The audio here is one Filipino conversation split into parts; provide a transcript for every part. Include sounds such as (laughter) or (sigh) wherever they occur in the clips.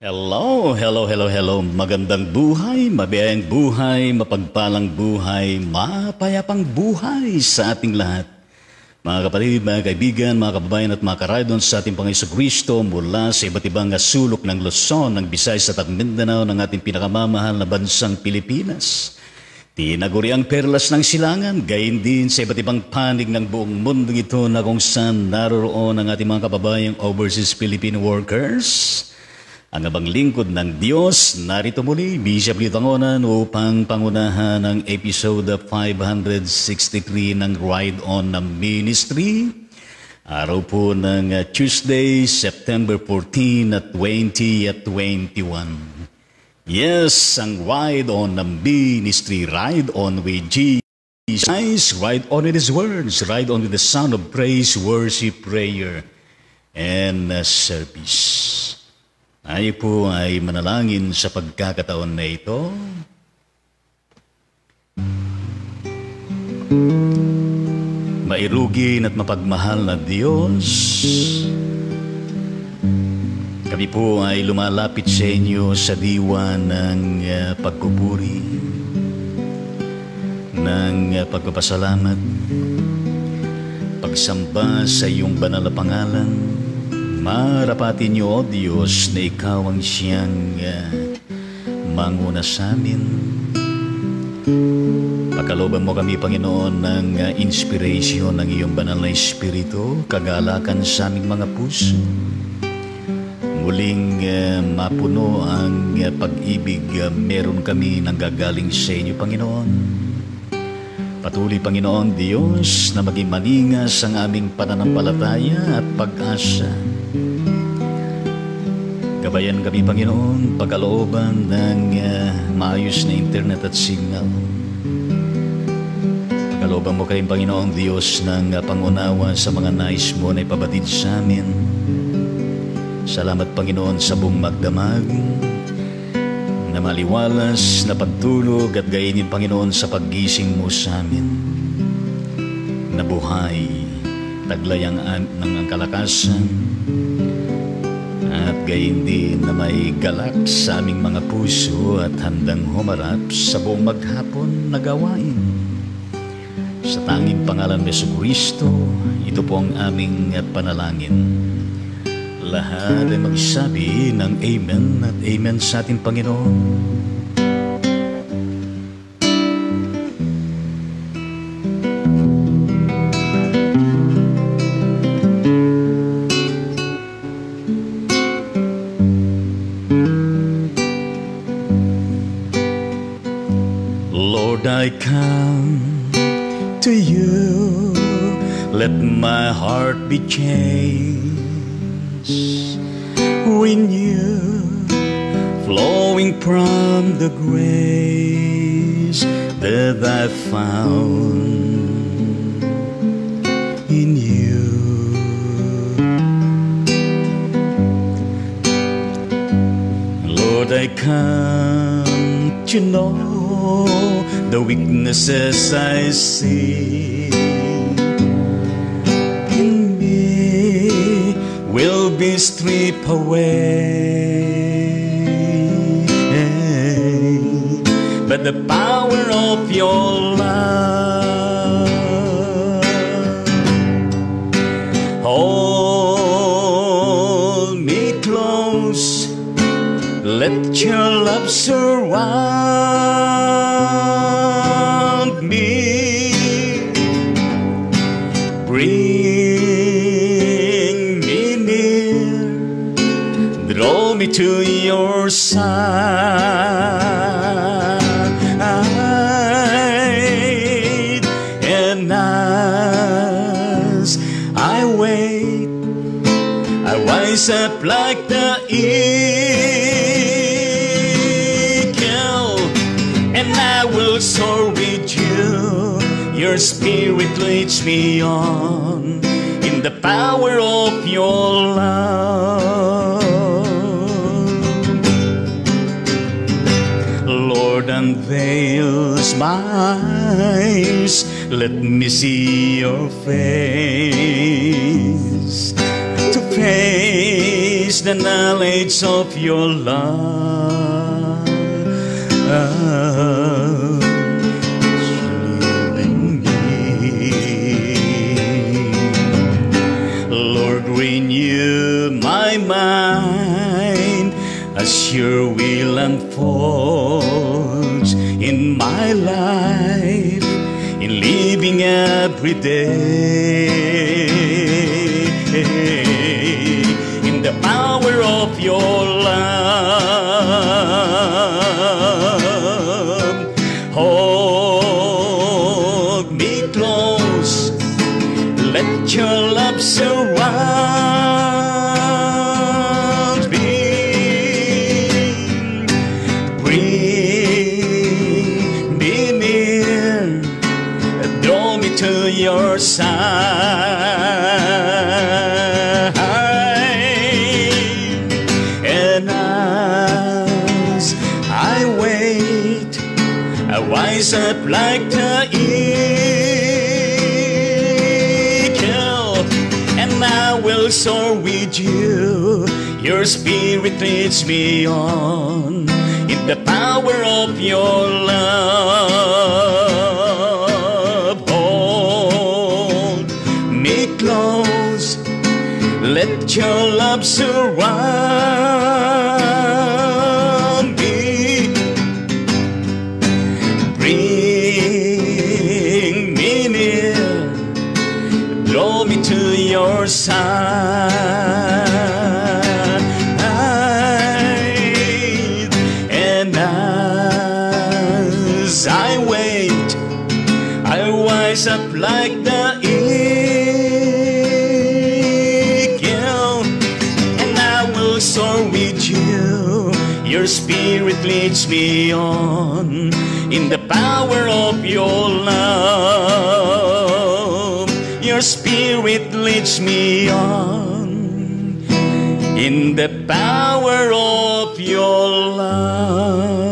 Hello, hello, hello, hello. Magandang buhay, mabiyayang buhay, mapagpalang buhay, mapayapang buhay sa ating lahat. Mga kapatid, mga kaibigan, mga kababayan at mga karaydon sa ating Panginoon Kristo mula sa iba't ibang sulok ng Luzon, ng Visayas at ng Mindanao ng ating pinakamamahal na bansang Pilipinas. Tinaguriang perlas ng silangan, gayon din sa iba't ibang panig ng buong mundo ito na kung saan naroroon ang ating mga kababayang overseas Filipino workers ang abang lingkod ng Diyos, narito muli, Bishop Litangonan upang pangunahan ang episode 563 ng Ride On na Ministry. Araw po ng uh, Tuesday, September 14 at 20 at 21. Yes, ang Ride On na Ministry, Ride On with Jesus. Ride on with His words, ride on with the sound of praise, worship, prayer, and uh, service. Tayo po ay manalangin sa pagkakataon na ito. Mairugin at mapagmahal na Diyos, kami po ay lumalapit sa inyo sa diwa ng uh, pagkupuri, ng uh, pagpapasalamat, pagsamba sa iyong banal na pangalan, Marapati niyo, O Diyos, na Ikaw ang siyang uh, manguna sa amin. Pakaloban mo kami, Panginoon, ng uh, inspiration ng iyong banal na Espiritu, kagalakan sa aming mga puso. Muling uh, mapuno ang pag-ibig uh, meron kami nang gagaling sa inyo, Panginoon. Patuloy, Panginoon Diyos, na maging maningas ang aming pananampalataya at pag-asa Gabayan kami, Panginoon, pagkalooban ng uh, maayos na internet at signal. Pagkalooban mo kayong Panginoong Diyos ng uh, pangunawa sa mga nais mo na ipabatid sa amin. Salamat, Panginoon, sa buong magdamag na maliwalas na pagtulog at gainin, Panginoon, sa paggising mo sa amin. Na buhay, taglay ang, ng ang kalakasan, at gayon din na may galak sa aming mga puso at handang humarap sa buong maghapon na gawain. Sa tanging pangalan ni Kristo, ito po ang aming panalangin. Lahat ay magsabi ng Amen at Amen sa ating Panginoon. Found in you. Lord, I come to know the weaknesses I see me see your face. To face the knowledge of your love. Living me. Lord, renew my mind as your will unfolds in my life, every day. Your spirit leads me on in the power of your love. Hold me close, let your love surround leads me on in the power of your love. Your spirit leads me on in the power of your love.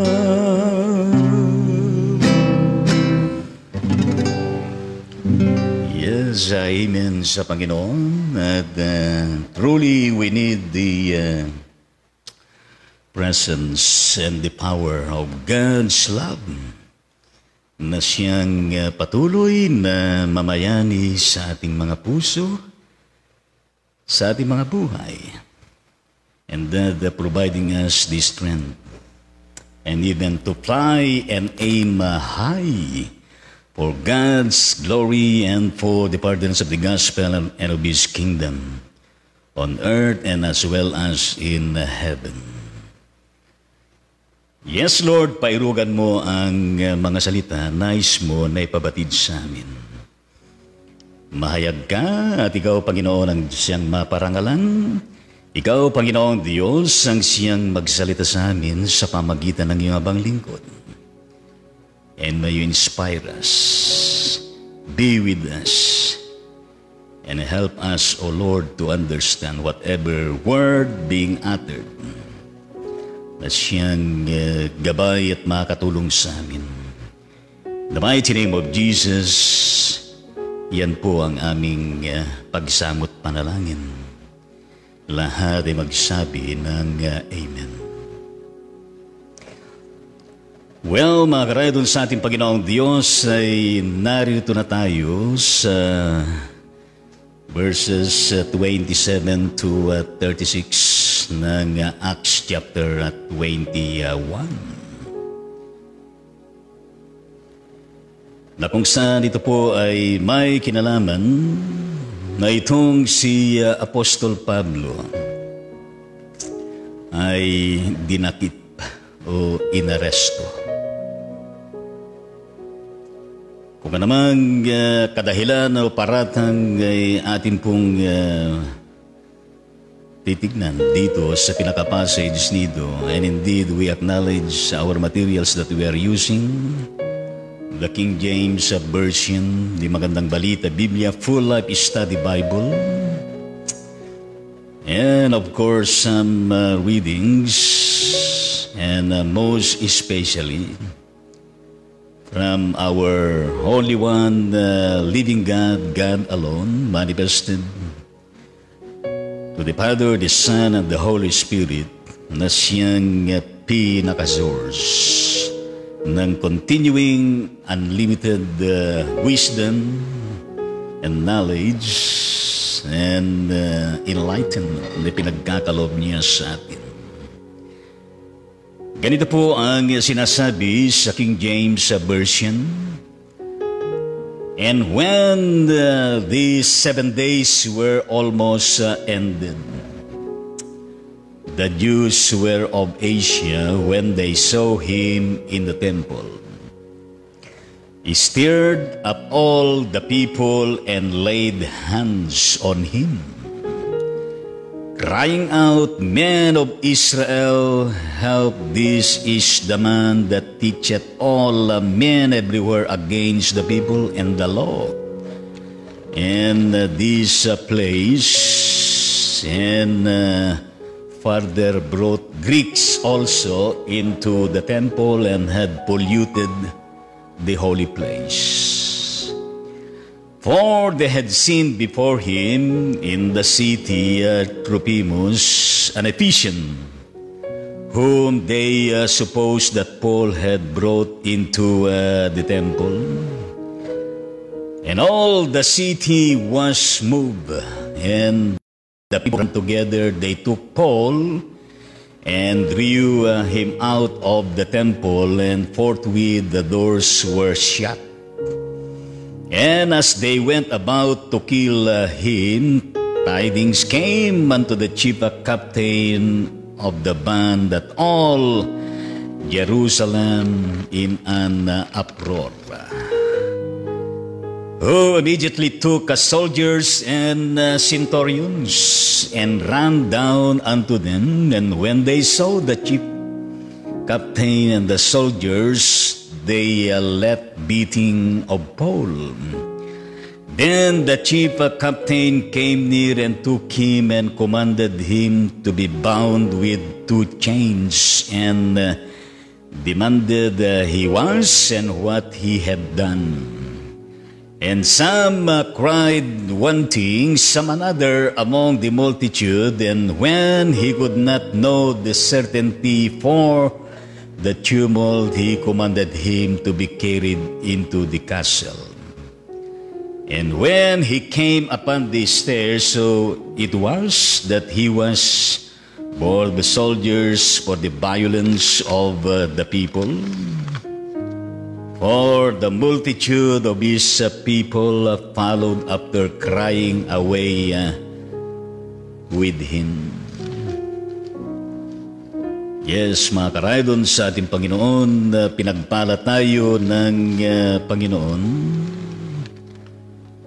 Yes, amen sa Panginoon. At uh, truly, we need the uh, presence and the power of God's love na siyang uh, patuloy na mamayani sa ating mga puso, sa ating mga buhay. And that uh, providing us this strength and even to fly and aim uh, high for God's glory and for the pardons of the gospel and of His kingdom on earth and as well as in heaven. Yes, Lord, pairugan mo ang uh, mga salita, nais mo na ipabatid sa amin. Mahayag ka at ikaw, Panginoon, ang siyang maparangalan. Ikaw, Panginoong Diyos, ang siyang magsalita sa amin sa pamagitan ng iyong abang lingkod. And may you inspire us, be with us, and help us, O Lord, to understand whatever word being uttered na siyang uh, gabay at makatulong sa amin. The mighty name of Jesus, yan po ang aming uh, pagsamot panalangin. Lahat ay magsabi ng uh, Amen. Well, mga karayon sa ating Panginoong Diyos ay narito na tayo sa verses 27 to 36 verse ng Acts chapter 21 na kung saan ito po ay may kinalaman na itong si uh, Apostol Pablo ay dinakip o inaresto. Kung namang uh, kadahilan o paratang ay atin pong uh, titignan dito sa pinaka-passage nito. And indeed, we acknowledge our materials that we are using. The King James Version, the Magandang Balita, Biblia, Full Life Study Bible. And of course, some uh, readings. And uh, most especially, from our Holy One, uh, living God, God alone, manifested to the Father, the Son, and the Holy Spirit na siyang uh, pinaka-source ng continuing unlimited uh, wisdom and knowledge and uh, enlightenment na pinagkakalob niya sa atin. Ganito po ang sinasabi sa King James Version. And when uh, these seven days were almost uh, ended, the Jews were of Asia when they saw him in the temple. He stirred up all the people and laid hands on him, crying out, Men of Israel, help! This is the man that teacheth all men everywhere against the people and the law. And uh, this uh, place and uh, further brought Greeks also into the temple and had polluted the holy place. For they had seen before him in the city uh, Trophimus, an Ephesian, whom they uh, supposed that Paul had brought into uh, the temple. And all the city was moved, and the people together. They took Paul and drew uh, him out of the temple, and forthwith the doors were shut. And as they went about to kill uh, him, tidings came unto the chief captain of the band that all Jerusalem in an uproar. Who immediately took soldiers and uh, centurions and ran down unto them, and when they saw the chief captain and the soldiers, they uh, let beating of Paul. Then the chief captain came near and took him and commanded him to be bound with two chains and uh, demanded uh, he was and what he had done. And some cried one thing, some another among the multitude, and when he could not know the certainty for the tumult, he commanded him to be carried into the castle. And when he came upon the stairs, so it was that he was for the soldiers for the violence of uh, the people. For the multitude of his uh, people uh, followed after crying away uh, with him. Yes, mga karaydon sa ating Panginoon, uh, pinagpala tayo ng uh, Panginoon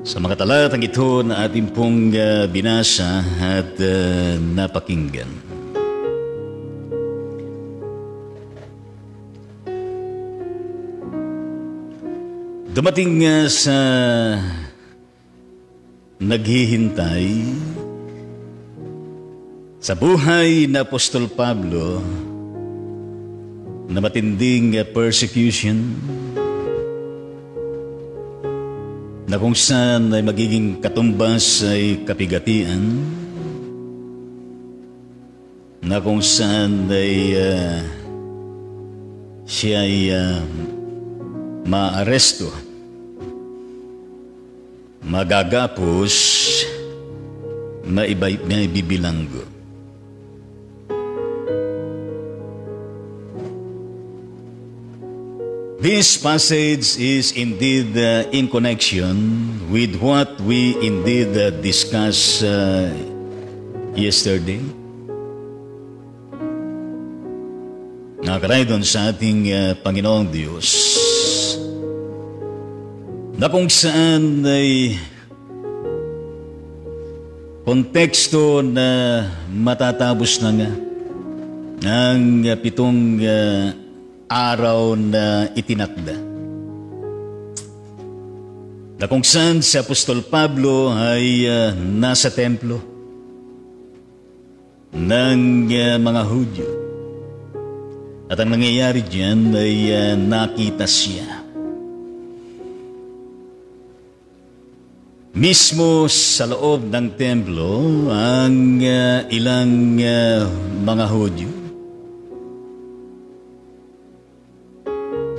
sa mga talatang ito na ating pong uh, binasa at uh, napakinggan. Dumating nga sa naghihintay sa buhay na Apostol Pablo na matinding persecution na kung saan ay magiging katumbas ay kapigatian na kung saan ay uh, siya ay uh, maaresto, magagapos, maibibilanggo. This passage is indeed uh, in connection with what we indeed uh, discussed uh, yesterday. Nakakaray sa ating uh, Panginoong Diyos na kung saan ay konteksto na matatapos na nga ng uh, pitong uh, araw na itinakda. Na kung saan si Apostol Pablo ay uh, nasa templo ng uh, mga Hudyo. At ang nangyayari diyan ay uh, nakita siya. Mismo sa loob ng templo, ang uh, ilang uh, mga Hudyo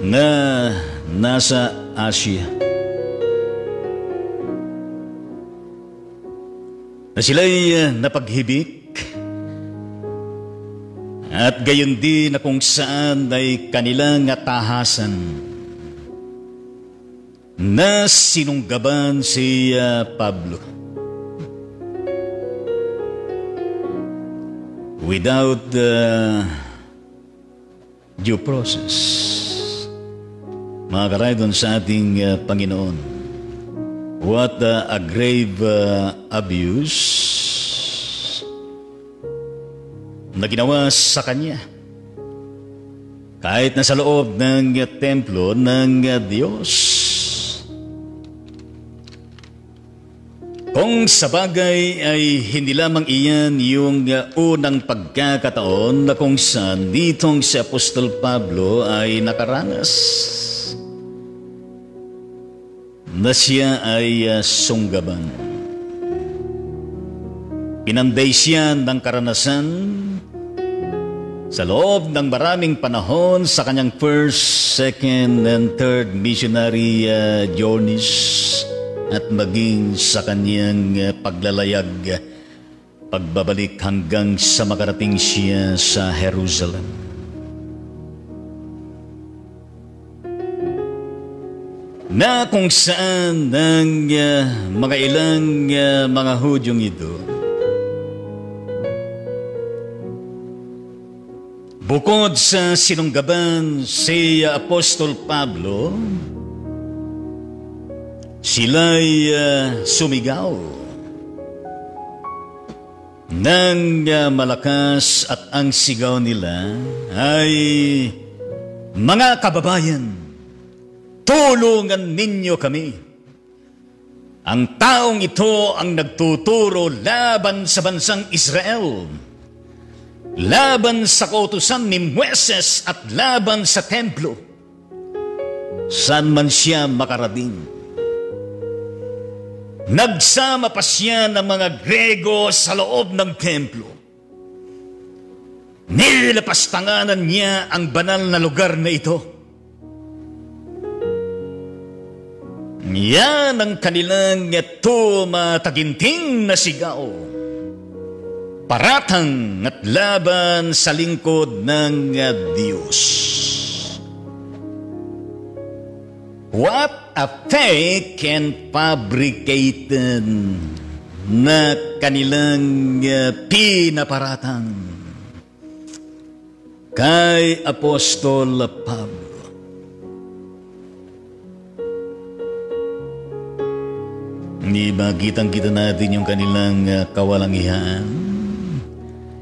na nasa Asia na sila'y uh, napaghibik at gayon din na kung saan ay kanilang tahasan na sinunggaban si uh, Pablo. Without uh, due process. Mga karaydon sa ating uh, Panginoon, what uh, a grave uh, abuse na ginawa sa Kanya. Kahit na sa loob ng templo ng uh, Diyos. Kung sa bagay ay hindi lamang iyan yung uh, unang pagkakataon na kung saan ditong si Apostol Pablo ay nakaranas na siya ay uh, sunggaban. Pinanday siya ng karanasan sa loob ng maraming panahon sa kanyang first, second, and third missionary uh, journeys at maging sa kanyang eh, paglalayag, pagbabalik hanggang sa makarating siya sa Jerusalem. Na kung saan ng uh, mga ilang uh, mga Hudyong ito, Bukod sa sinunggaban si Apostol Pablo, Sila'y uh, sumigaw. Ng uh, malakas at ang sigaw nila ay mga kababayan, tulungan ninyo kami. Ang taong ito ang nagtuturo laban sa bansang Israel, laban sa kautusan ni Moises at laban sa templo. Saan man siya makarating, Nagsama pa siya ng mga Grego sa loob ng templo. Nilapastanganan niya ang banal na lugar na ito. Yan ang kanilang tumataginting na sigaw. Paratang at laban sa lingkod ng Diyos. What a fake and fabricated na kanilang uh, pinaparatang kay Apostol Pablo. Hindi ba kitang-kita natin yung kanilang uh, kawalangihan?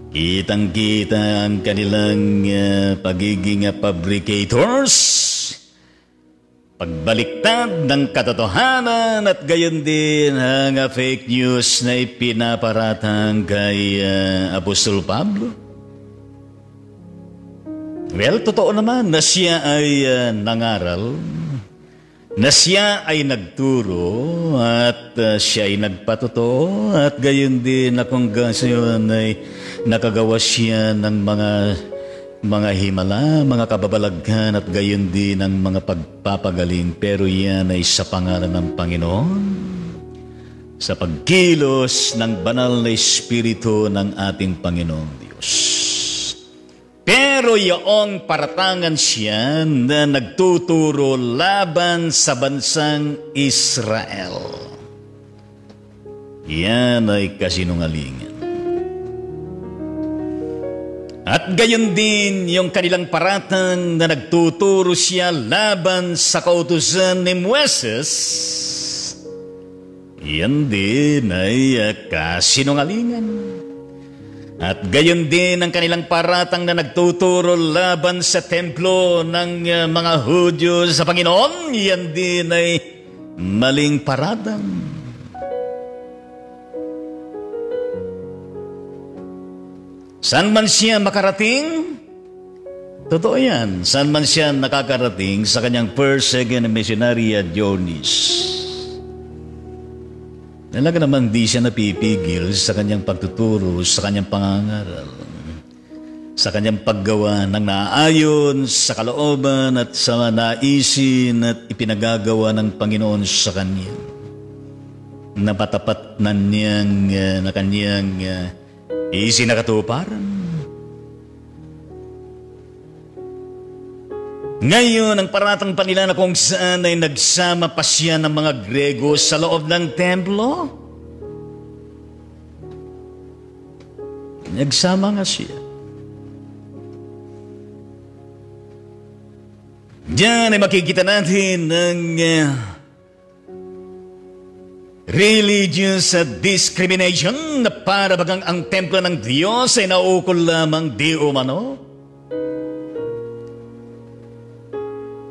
Kitang-kita ang kanilang uh, pagiging uh, fabricators? Pagbaliktad ng katotohanan at gayon din ang fake news na ipinaparatang kay uh, Apostol Pablo. Well, totoo naman na siya ay uh, nangaral, na siya ay nagturo at uh, siya ay nagpatotoo at gayon din na kung ay nakagawa siya ng mga mga himala, mga kababalaghan at gayon din ang mga pagpapagaling pero yan ay sa pangalan ng Panginoon sa pagkilos ng banal na Espiritu ng ating Panginoong Diyos. Pero yaong paratangan siya na nagtuturo laban sa bansang Israel. Yan ay kasinungalingan. At gayon din yung kanilang paratang na nagtuturo siya laban sa kautusan ni Moises, yan din ay kasinungalingan. At gayon din ang kanilang paratang na nagtuturo laban sa templo ng uh, mga Hudyo sa Panginoon, yan din ay maling paratang. Saan man siya makarating, totoo yan. Saan man siya nakakarating sa kanyang first, second missionary journeys. Talaga naman di siya napipigil sa kanyang pagtuturo, sa kanyang pangangaral, sa kanyang paggawa ng naayon sa kalooban at sa naisin at ipinagagawa ng Panginoon sa kanya. Napatapat na niyang, uh, na kanyang uh, isinakatuparan. Ngayon, ang paratang pa nila na kung saan ay nagsama pa siya ng mga Grego sa loob ng templo. Nagsama nga siya. Diyan ay makikita natin ng uh, religious discrimination na para bagang ang templo ng Diyos ay naukol lamang di umano.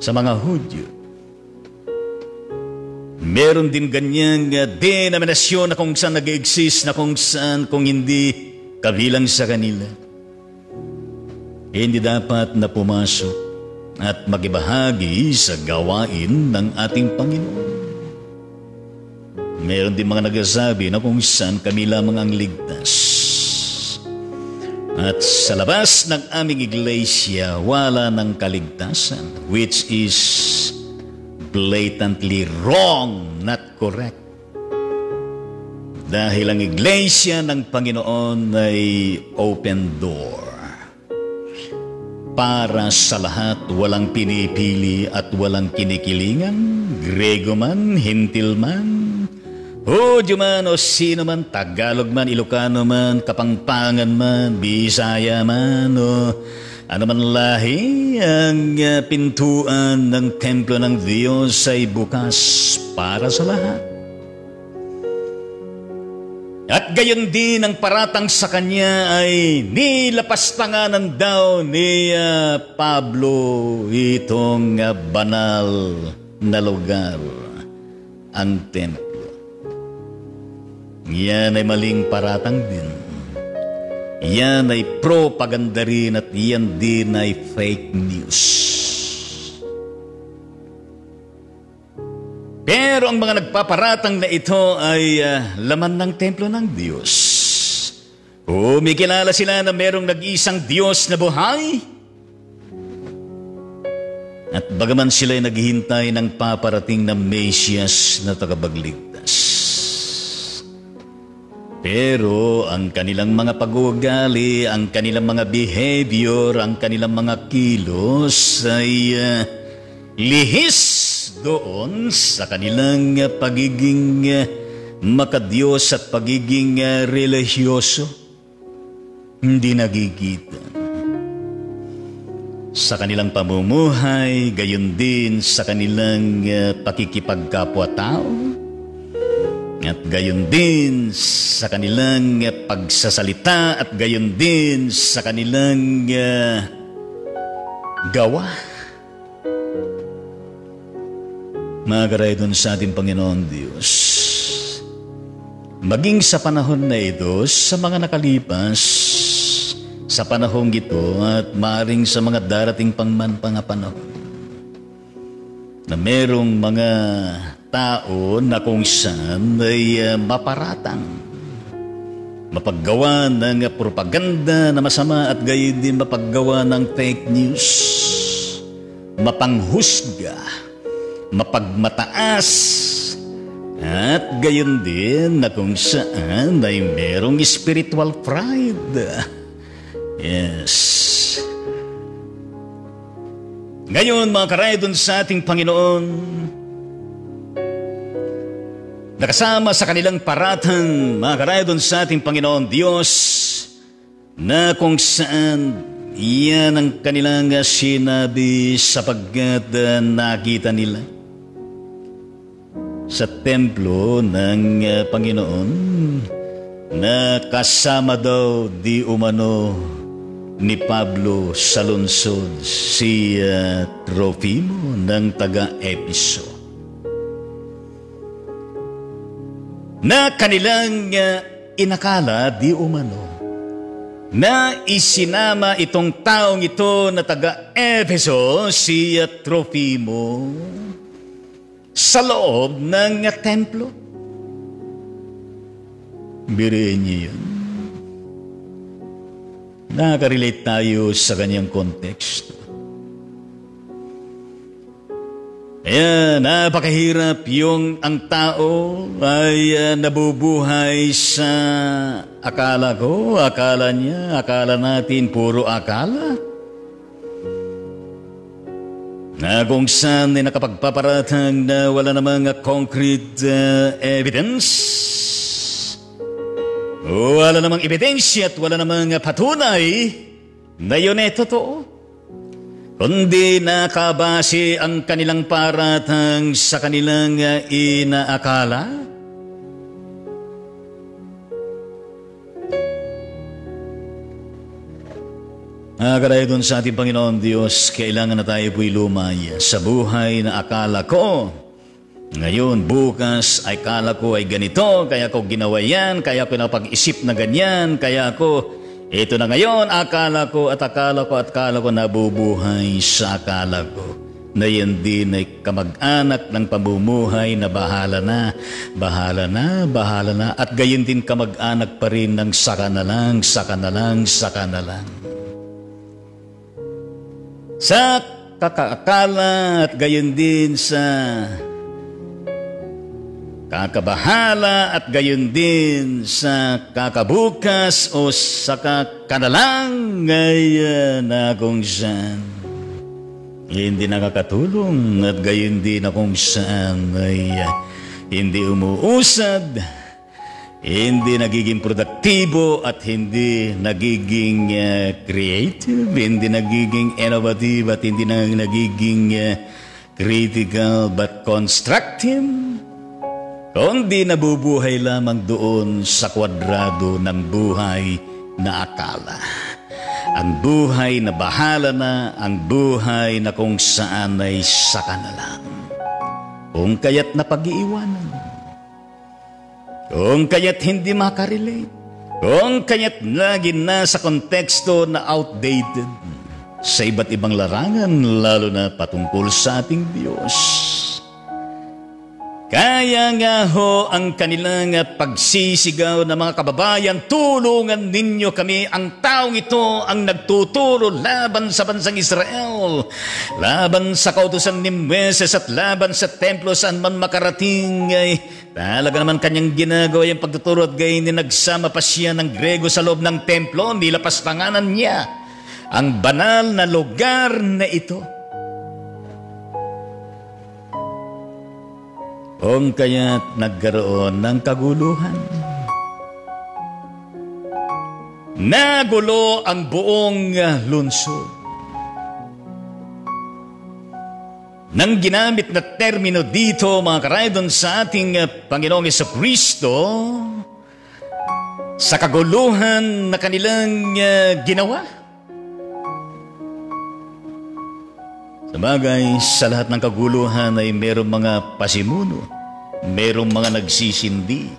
Sa mga Hudyo. Meron din ganyang uh, denominasyon na kung saan nag-exist na kung saan kung hindi kabilang sa kanila. Hindi dapat na pumasok at magibahagi sa gawain ng ating Panginoon. Meron din mga nagsasabi na kung saan kami lamang ang ligtas. At sa labas ng aming iglesia, wala ng kaligtasan, which is blatantly wrong, not correct. Dahil ang iglesia ng Panginoon ay open door. Para sa lahat, walang pinipili at walang kinikilingan, Grego man, Hintil man, Hudyo man o sino man, Tagalog man, Ilocano man, Kapangpangan man, Bisaya man o ano man lahi, ang uh, pintuan ng templo ng Diyos ay bukas para sa lahat. At gayon din ang paratang sa kanya ay nilapastanganan daw ni uh, Pablo itong uh, banal na lugar, ang templo. Yan ay maling paratang din. Yan ay propaganda rin at yan din ay fake news. Pero ang mga nagpaparatang na ito ay uh, laman ng templo ng Diyos. Kumikilala sila na merong nag-iisang Diyos na buhay. At bagaman sila ay naghihintay ng paparating na Mesias na tagabagligtas. Pero ang kanilang mga pag-uugali, ang kanilang mga behavior, ang kanilang mga kilos ay uh, lihis doon sa kanilang pagiging uh, makadiyos at pagiging uh, religyoso. Hindi nagigita. Sa kanilang pamumuhay, gayon din sa kanilang uh, pakikipagkapwa-tao, at gayon din sa kanilang pagsasalita at gayon din sa kanilang uh, gawa. Mga doon sa ating Panginoon Diyos, maging sa panahon na ito, sa mga nakalipas, sa panahong ito at maring sa mga darating pang man pang panahon, na merong mga tao na kung saan ay uh, maparatang, mapaggawa ng propaganda na masama at gayon din mapaggawa ng fake news, mapanghusga, mapagmataas, at gayon din na kung saan ay merong spiritual pride. Yes. Ngayon mga karaydon sa ating Panginoon, Nakasama sa kanilang paratang, mga karayadon sa ating Panginoon Diyos, na kung saan yan ang kanilang sinabi sapagkat uh, nakita nila sa templo ng uh, Panginoon na kasama daw di umano ni Pablo sa lungsod si uh, Trofimo ng taga-Episo. Na kanilang uh, inakala di umano na isinama itong taong ito na taga-Efeso, si Trofimo, sa loob ng templo. Biriin niyo yun. Nakaka-relate tayo sa kanyang context. Kaya napakahirap yung ang tao ay uh, nabubuhay sa akala ko, akala niya, akala natin puro akala. Na kung saan ay nakapagpaparatang na wala namang concrete uh, evidence. Wala namang ebidensya at wala namang patunay na yun ay totoo kundi nakabase ang kanilang paratang sa kanilang uh, inaakala? Nakakaraya doon sa ating Panginoon Diyos, kailangan na tayo po'y lumay sa buhay na akala ko. Ngayon, bukas, ay akala ko ay ganito, kaya ko ginawa yan, kaya ko napag-isip na ganyan, kaya ko ito na ngayon, akala ko at akala ko at akala ko nabubuhay sa akala ko na yan din ay kamag-anak ng pamumuhay na bahala na, bahala na, bahala na, at gayon din kamag-anak pa rin ng saka na lang, saka na lang, saka na lang. Sa kakaakala at gayon din sa kakabahala at gayon din sa kakabukas o sa kakanalang ngayon na kung saan. Hindi nakakatulong at gayon din na kung saan ay uh, hindi umuusad, hindi nagiging produktibo at hindi nagiging uh, creative, hindi nagiging innovative at hindi na nagiging uh, critical but constructive kundi nabubuhay lamang doon sa kwadrado ng buhay na akala. Ang buhay na bahala na, ang buhay na kung saan ay saka na lang. Kung kaya't napag-iiwanan. Kung kaya't hindi makarelate. Kung kaya't lagi na sa konteksto na outdated sa iba't ibang larangan, lalo na patungkol sa ating Diyos. Kaya nga ho ang kanilang pagsisigaw ng mga kababayan, tulungan ninyo kami, ang taong ito ang nagtuturo laban sa bansang Israel, laban sa kautusan ni Meses at laban sa templo saan man makarating. Ay talaga naman kanyang ginagawa yung pagtuturo at gayon ni nagsama pa siya ng Grego sa loob ng templo, nilapas panganan niya ang banal na lugar na ito. Kung kaya't nagkaroon ng kaguluhan. Nagulo ang buong lungsod. Nang ginamit na termino dito, mga karaydon, sa ating Panginoong Yeso Kristo, sa kaguluhan na kanilang uh, ginawa. Sabagay, sa lahat ng kaguluhan ay merong mga pasimuno, merong mga nagsisindi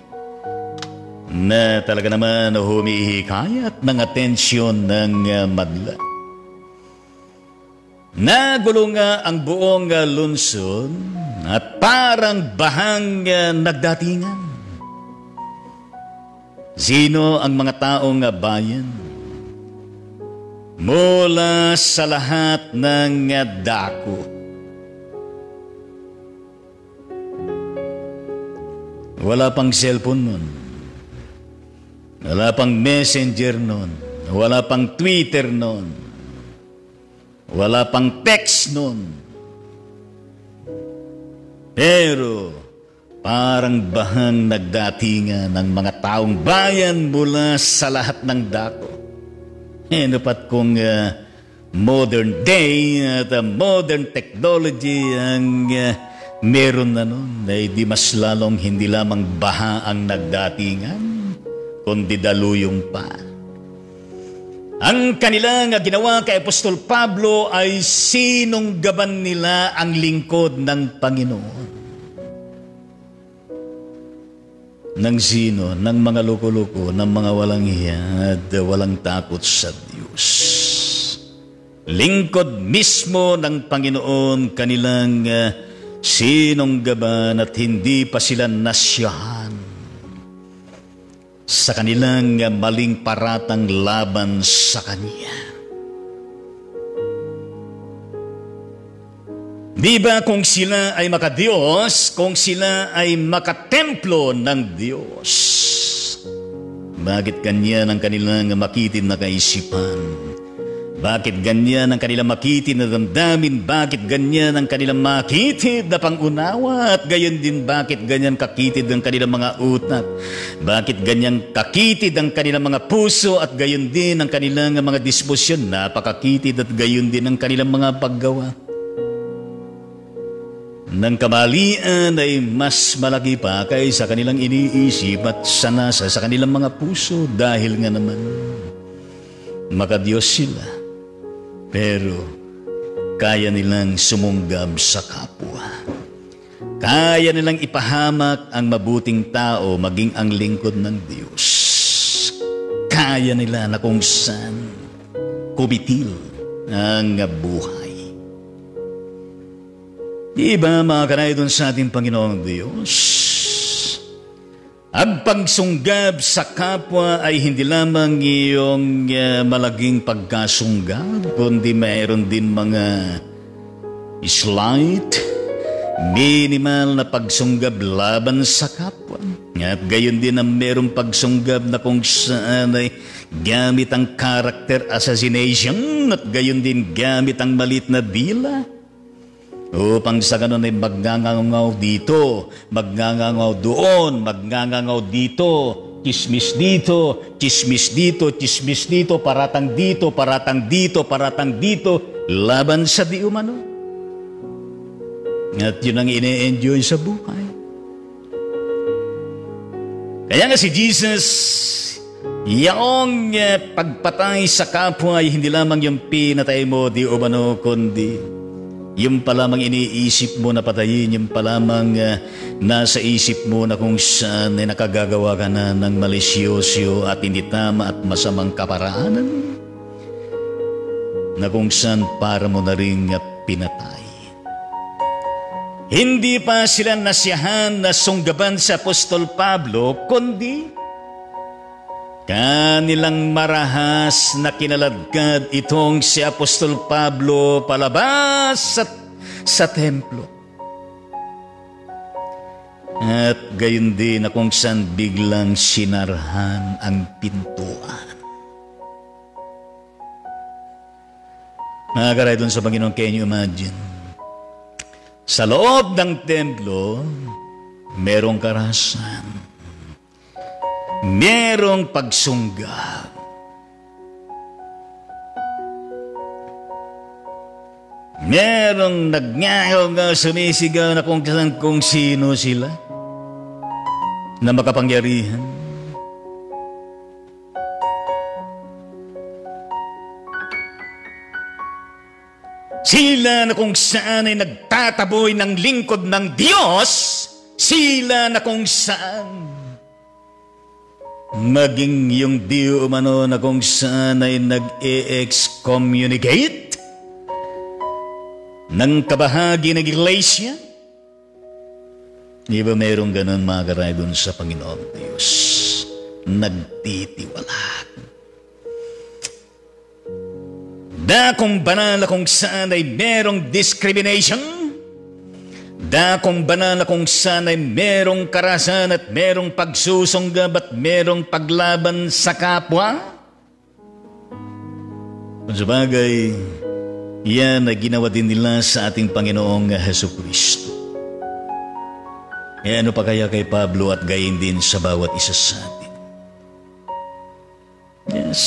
na talaga naman humihikayat ng atensyon ng uh, madla. Nagulo nga ang buong uh, lungsod at parang bahang uh, nagdatingan. Sino ang mga taong bayan? Mula sa lahat ng dako. Wala pang cellphone nun. Wala pang messenger nun. Wala pang Twitter nun. Wala pang text nun. Pero parang bahang nagdatingan ng mga taong bayan mula sa lahat ng dako. (laughs) Eh, dapat kung uh, modern day at uh, modern technology ang uh, meron na nun, ay di mas lalong hindi lamang baha ang nagdatingan, kundi daluyong pa. Ang kanilang ginawa kay Apostol Pablo ay sinong gaban nila ang lingkod ng Panginoon. Ng sino, ng mga loko-loko, ng mga walang hiya at walang takot sa Diyos. Lingkod mismo ng Panginoon kanilang uh, sinong gaban at hindi pa sila nasyahan. sa kanilang maling paratang laban sa Kanya. Di ba kung sila ay makadiyos, kung sila ay makatemplo ng Diyos, bakit ganyan ang kanilang makitid na kaisipan? Bakit ganyan ang kanilang makitid na damdamin? Bakit ganyan ang kanilang makitid na pangunawa? At gayon din bakit ganyan kakitid ang kanilang mga utak? Bakit ganyan kakitid ang kanilang mga puso at gayon din ang kanilang mga disposisyon? Napakakitid at gayon din ang kanilang mga paggawa. Nang kamalian ay mas malaki pa kaysa kanilang iniisip at sanasa sa kanilang mga puso dahil nga naman makadiyos sila pero kaya nilang sumunggab sa kapwa. Kaya nilang ipahamak ang mabuting tao maging ang lingkod ng Diyos. Kaya nila na kung saan kubitil ang buhay. Di ba mga kanay doon sa ating Panginoong Diyos? Ang pagsunggab sa kapwa ay hindi lamang iyong uh, malaging pagkasunggab, kundi mayroon din mga slight, minimal na pagsunggab laban sa kapwa. At gayon din ang mayroong pagsunggab na kung saan ay gamit ang character assassination at gayon din gamit ang malit na dila Upang sa ganun ay magngangangaw dito, magngangangaw doon, magngangangaw dito, chismis dito, chismis dito, chismis dito, paratang dito, paratang dito, paratang dito, laban sa di umano. At yun ang ine-enjoy sa buhay. Kaya nga si Jesus, yaong uh, pagpatay sa kapwa ay hindi lamang yung pinatay mo di umano, kundi yung pa lamang iniisip mo na patayin, yung pa lamang uh, nasa isip mo na kung saan ay nakagagawa ka na ng malisyosyo at hindi tama at masamang kaparaanan na kung saan para mo na rin pinatay. Hindi pa sila nasiyahan na sunggaban sa Apostol Pablo, kundi Kanilang marahas na kinaladkad itong si Apostol Pablo palabas sa, sa templo. At gayon din na kung saan biglang sinarhan ang pintuan. Mga karay doon sa Panginoon, can you imagine? Sa loob ng templo, merong karasan merong pagsungga. Merong nagngayaw nga sumisigaw na kung, kung sino sila na makapangyarihan. Sila na kung saan ay nagtataboy ng lingkod ng Diyos, sila na kung saan maging yung di umano na kung saan ay nag-e-excommunicate ng kabahagi ng iglesia. Di ba mayroong ganun mga karay dun sa Panginoon Diyos? Nagtitiwala. Da kung kung saan ay merong discrimination, Dakong banal na kung saan ay merong karasan at merong pagsusunggab at merong paglaban sa kapwa. Kung sabagay, yan ay ginawa din nila sa ating Panginoong Heso Kristo. E ano pa kaya kay Pablo at gayin din sa bawat isa sa atin? Yes.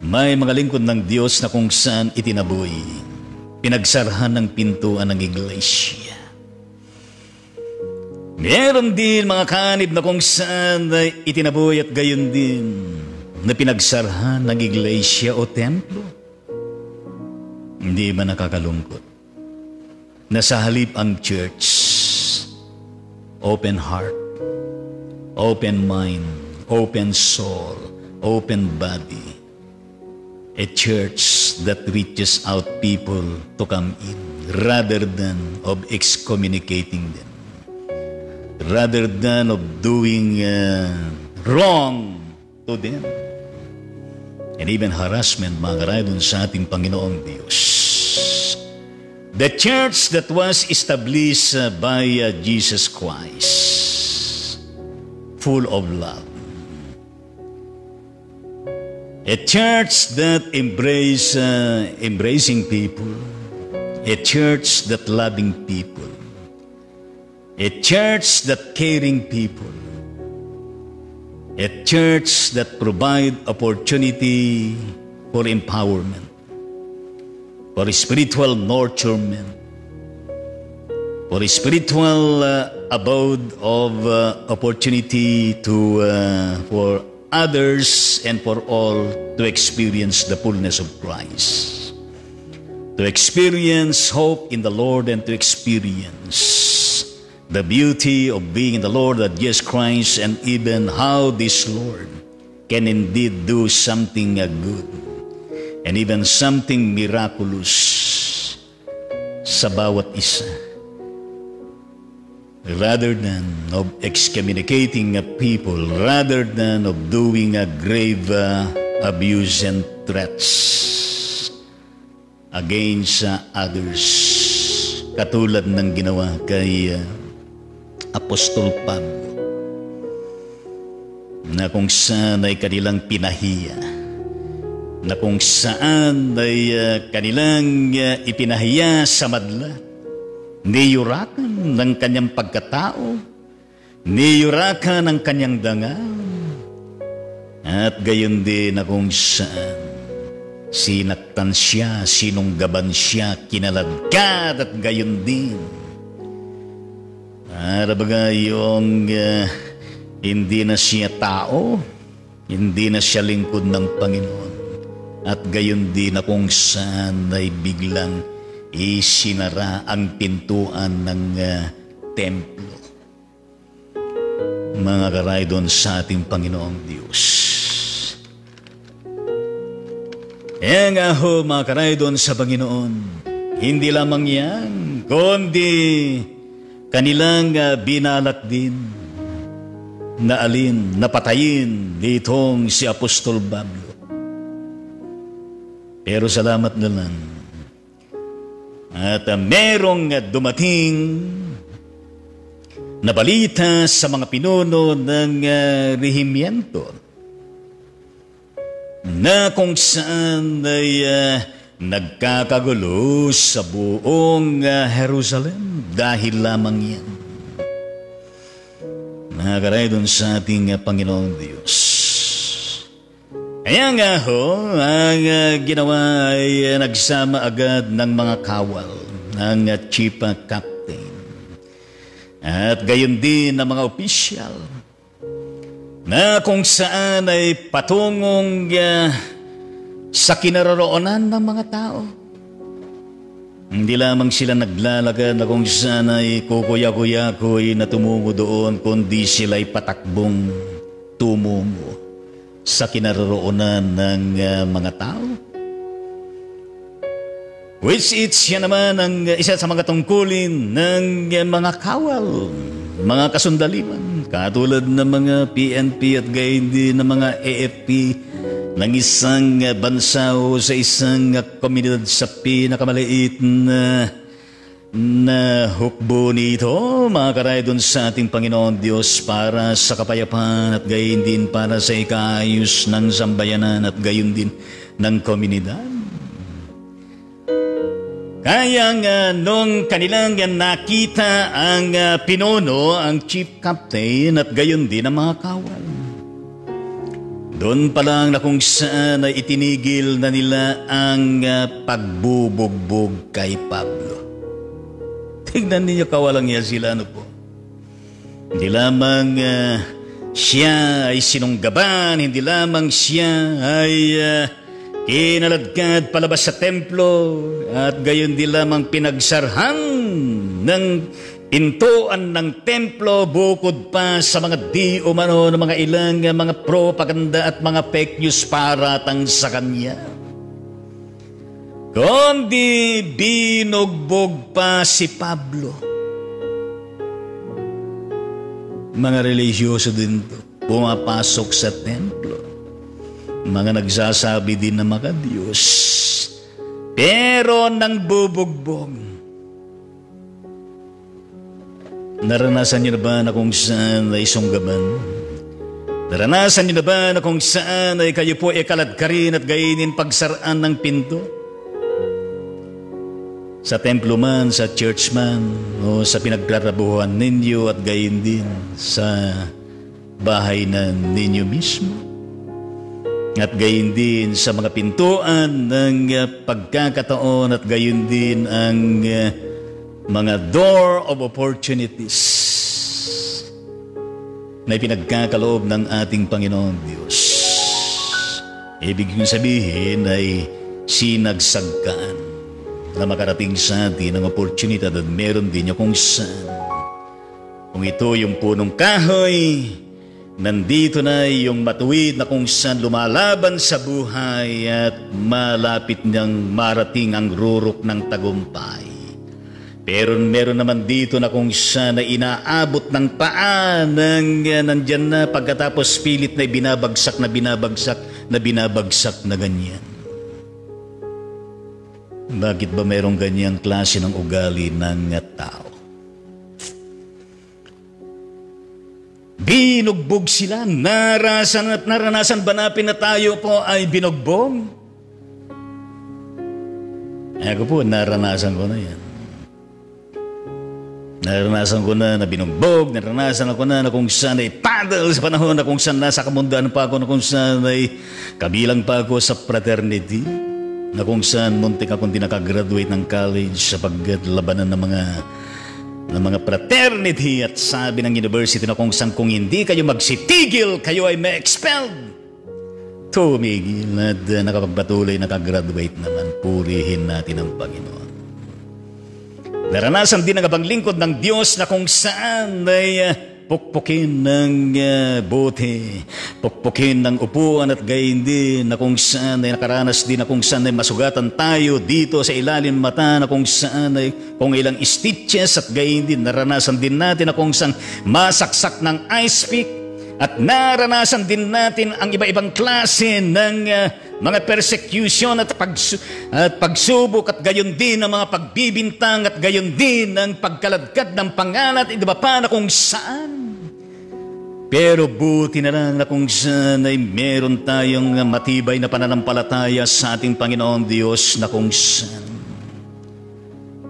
May mga lingkod ng Diyos na kung saan itinaboy pinagsarhan ng pintuan ng iglesia. Meron din mga kanib na kung saan itinaboy at gayon din na pinagsarhan ng iglesia o templo. Hindi ba nakakalungkot? Na sa halip ang church, open heart, open mind, open soul, open body, a church that reaches out people to come in rather than of excommunicating them. rather than of doing uh, wrong to them. And even harassment, mga karaydon, sa ating Panginoong Diyos. The church that was established uh, by uh, Jesus Christ, full of love. A church that embrace uh, embracing people, a church that loving people, a church that caring people, a church that provide opportunity for empowerment, for spiritual nurturement, for spiritual uh, abode of uh, opportunity to uh, for others and for all to experience the fullness of Christ, to experience hope in the Lord and to experience the beauty of being in the Lord that Jesus Christ and even how this Lord can indeed do something good and even something miraculous sa bawat isa rather than of excommunicating a people rather than of doing a grave uh, abuse and threats against uh, others. Katulad ng ginawa kay uh, Apostol Pablo na kung saan ay kanilang pinahiya na kung saan ay uh, kanilang uh, ipinahiya sa madla niyurakan ng kanyang pagkatao. Niyurakan ng kanyang dangal at gayon din na kung saan sinaktan siya, sinunggaban siya, kinaladkad at gayon din. Para baga yung uh, hindi na siya tao, hindi na siya lingkod ng Panginoon. At gayon din na kung saan ay biglang isinara ang pintuan ng uh, templo. Mga karay doon sa ating Panginoong Diyos. Kaya nga ho, mga karay doon sa Panginoon, hindi lamang yan, kundi kanilang uh, binalak din na alin, napatayin ditong si Apostol Pablo. Pero salamat na lang. At uh, merong uh, dumating na balita sa mga pinuno ng uh, rehimyento na kung saan ay uh, nagkakagulo sa buong uh, Jerusalem dahil lamang yan. Nakakaray doon sa ating uh, Panginoong Diyos. Kaya nga ho, ang uh, ginawa ay uh, nagsama agad ng mga kawal ng uh, chief uh, captain. At gayon din ng mga opisyal na kung saan ay patungong uh, sa kinaroroonan ng mga tao. Hindi lamang sila naglalagad na kung saan ay kukuya-kuya-kuy na tumungo doon, kundi sila ay patakbong tumungo sa kinaroroonan ng uh, mga tao. Which is yan naman ang isa sa mga tungkulin ng uh, mga kawal, mga kasundaliman, katulad ng mga PNP at gayon din ng mga AFP, ng isang bansa o sa isang komunidad sa pinakamaliit na na hukbo nito, mga karay doon sa ating Panginoon Diyos para sa kapayapaan at gayon din para sa ikaayos ng sambayanan at gayon din ng komunidad. Kaya nga nung kanilang nakita ang uh, pinuno, ang chief captain at gayon din ang mga kawal. Doon pa lang na kung saan ay itinigil na nila ang uh, pagbubugbog kay Pablo. Tignan ninyo kawalang sila ano po. Hindi lamang uh, siya ay sinunggaban, hindi lamang siya ay uh, kinaladkad palabas sa templo at gayon di lamang pinagsarhan ng Pintuan ng templo bukod pa sa mga di umano ng mga ilang mga propaganda at mga fake news paratang sa kanya. Kundi binugbog pa si Pablo. mga religyoso din to, pumapasok sa templo. Mga nagsasabi din na mga Diyos. Pero nang bubugbog, naranasan niyo na ba na kung saan ay sunggaban? Naranasan niyo na ba na kung saan ay kayo po ikaladkarin at gainin pagsaraan ng pinto? Sa templo man, sa church man, o sa pinagtratrabuhan ninyo at gayin din sa bahay na ninyo mismo. At gayin din sa mga pintuan ng uh, pagkakataon at gayin din ang uh, mga door of opportunities na ipinagkakaloob ng ating Panginoon Diyos. Ibig sabihin ay sinagsagkaan na makarating sa atin ang oportunidad at meron din niya kung saan. Kung ito yung punong kahoy, nandito na yung matuwid na kung saan lumalaban sa buhay at malapit niyang marating ang rurok ng tagumpay. Pero meron naman dito na kung siya na inaabot ng paa ng uh, nandyan na pagkatapos pilit na binabagsak na binabagsak na binabagsak na ganyan. Bakit ba merong ganyang klase ng ugali ng tao? Binugbog sila. Narasan at naranasan ba natin na tayo po ay binugbog? Ako po, naranasan ko na yan. Naranasan ko na na binugbog, naranasan ako na na kung saan ay paddle sa panahon na kung saan nasa kamundaan pa ako na kung saan ay kabilang pa ako sa fraternity na kung saan muntik akong di nakagraduate ng college sa paglabanan ng mga ng mga fraternity at sabi ng university na kung saan kung hindi kayo magsitigil, kayo ay ma-expelled. Tumigil at nakapagpatuloy, nakagraduate naman. Purihin natin ang Panginoon. Naranasan din ang abang lingkod ng Diyos na kung saan ay uh, pukpukin ng uh, bote, pukpukin ng upuan at gayon din na kung saan ay nakaranas din na kung saan ay masugatan tayo dito sa ilalim mata na kung saan ay kung ilang stitches at gayon din naranasan din natin na kung saan masaksak ng ice pick at naranasan din natin ang iba-ibang klase ng uh, mga persecution at, pagsu- at pagsubok at gayon din ang mga pagbibintang at gayon din ang pagkaladkad ng pangalan at iba pa na kung saan. Pero buti na lang na kung saan ay meron tayong matibay na pananampalataya sa ating Panginoon Diyos na kung saan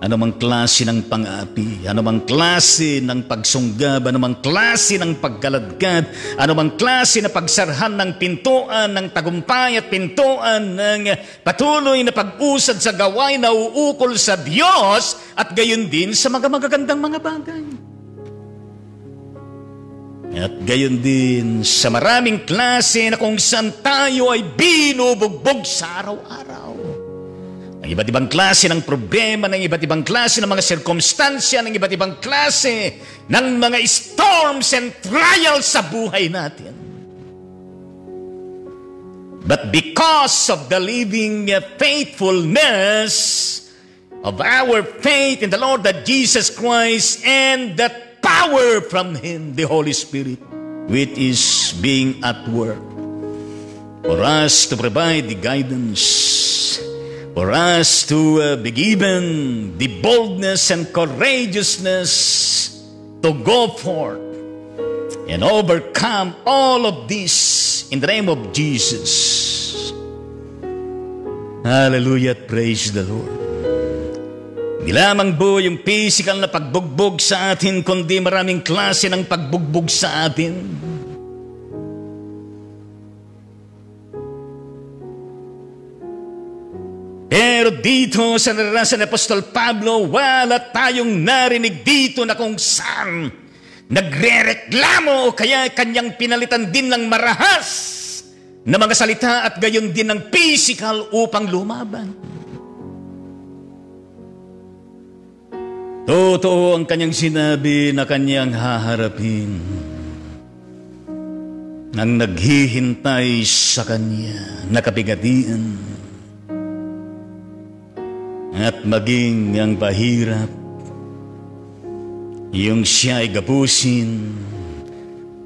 anumang klase ng pang-api, anumang klase ng pagsunggab, anumang klase ng pagkaladkad, anumang klase na pagsarhan ng pintuan ng tagumpay at pintuan ng patuloy na pag-usad sa gaway na uukol sa Diyos at gayon din sa mga magagandang mga bagay. At gayon din sa maraming klase na kung saan tayo ay binubugbog sa araw-araw. Iba't ibang klase ng problema, ng iba't ibang klase ng mga sirkumstansya, ng iba't ibang klase ng mga storms and trials sa buhay natin. But because of the living faithfulness of our faith in the Lord that Jesus Christ and that power from Him, the Holy Spirit, which is being at work for us to provide the guidance for us to uh, be given the boldness and courageousness to go forth and overcome all of this in the name of Jesus. Hallelujah, praise the Lord. Hindi lamang po yung physical na pagbugbog sa atin, kundi maraming klase ng pagbugbog sa atin. Pero dito sa naranasan ni Apostol Pablo, wala tayong narinig dito na kung saan nagre-reklamo o kaya kanyang pinalitan din ng marahas na mga salita at gayon din ng physical upang lumaban. Totoo ang kanyang sinabi na kanyang haharapin ang naghihintay sa kanya na kabigatian at maging ang pahirap, yung siya ay gapusin,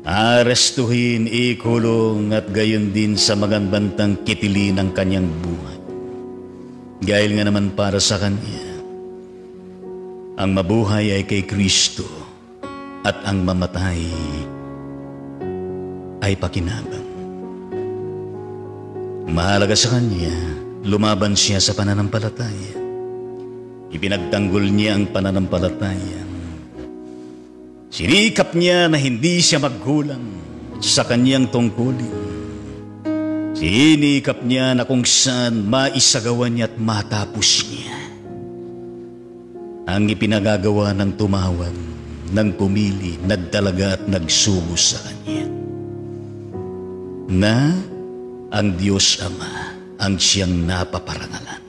arestuhin, ikulong at gayon din sa magandang kitili ng kanyang buhay. Gayil nga naman para sa kanya, ang mabuhay ay kay Kristo at ang mamatay ay pakinabang. Mahalaga sa kanya, lumaban siya sa pananampalataya. Ipinagtanggol niya ang pananampalataya. Sinikap niya na hindi siya magkulang sa kanyang tungkulin. Sinikap niya na kung saan maisagawa niya at matapos niya. Ang ipinagagawa ng tumawag, ng pumili, nagdalaga at nagsugo sa kanya. Na ang Diyos Ama ang siyang napaparangalan.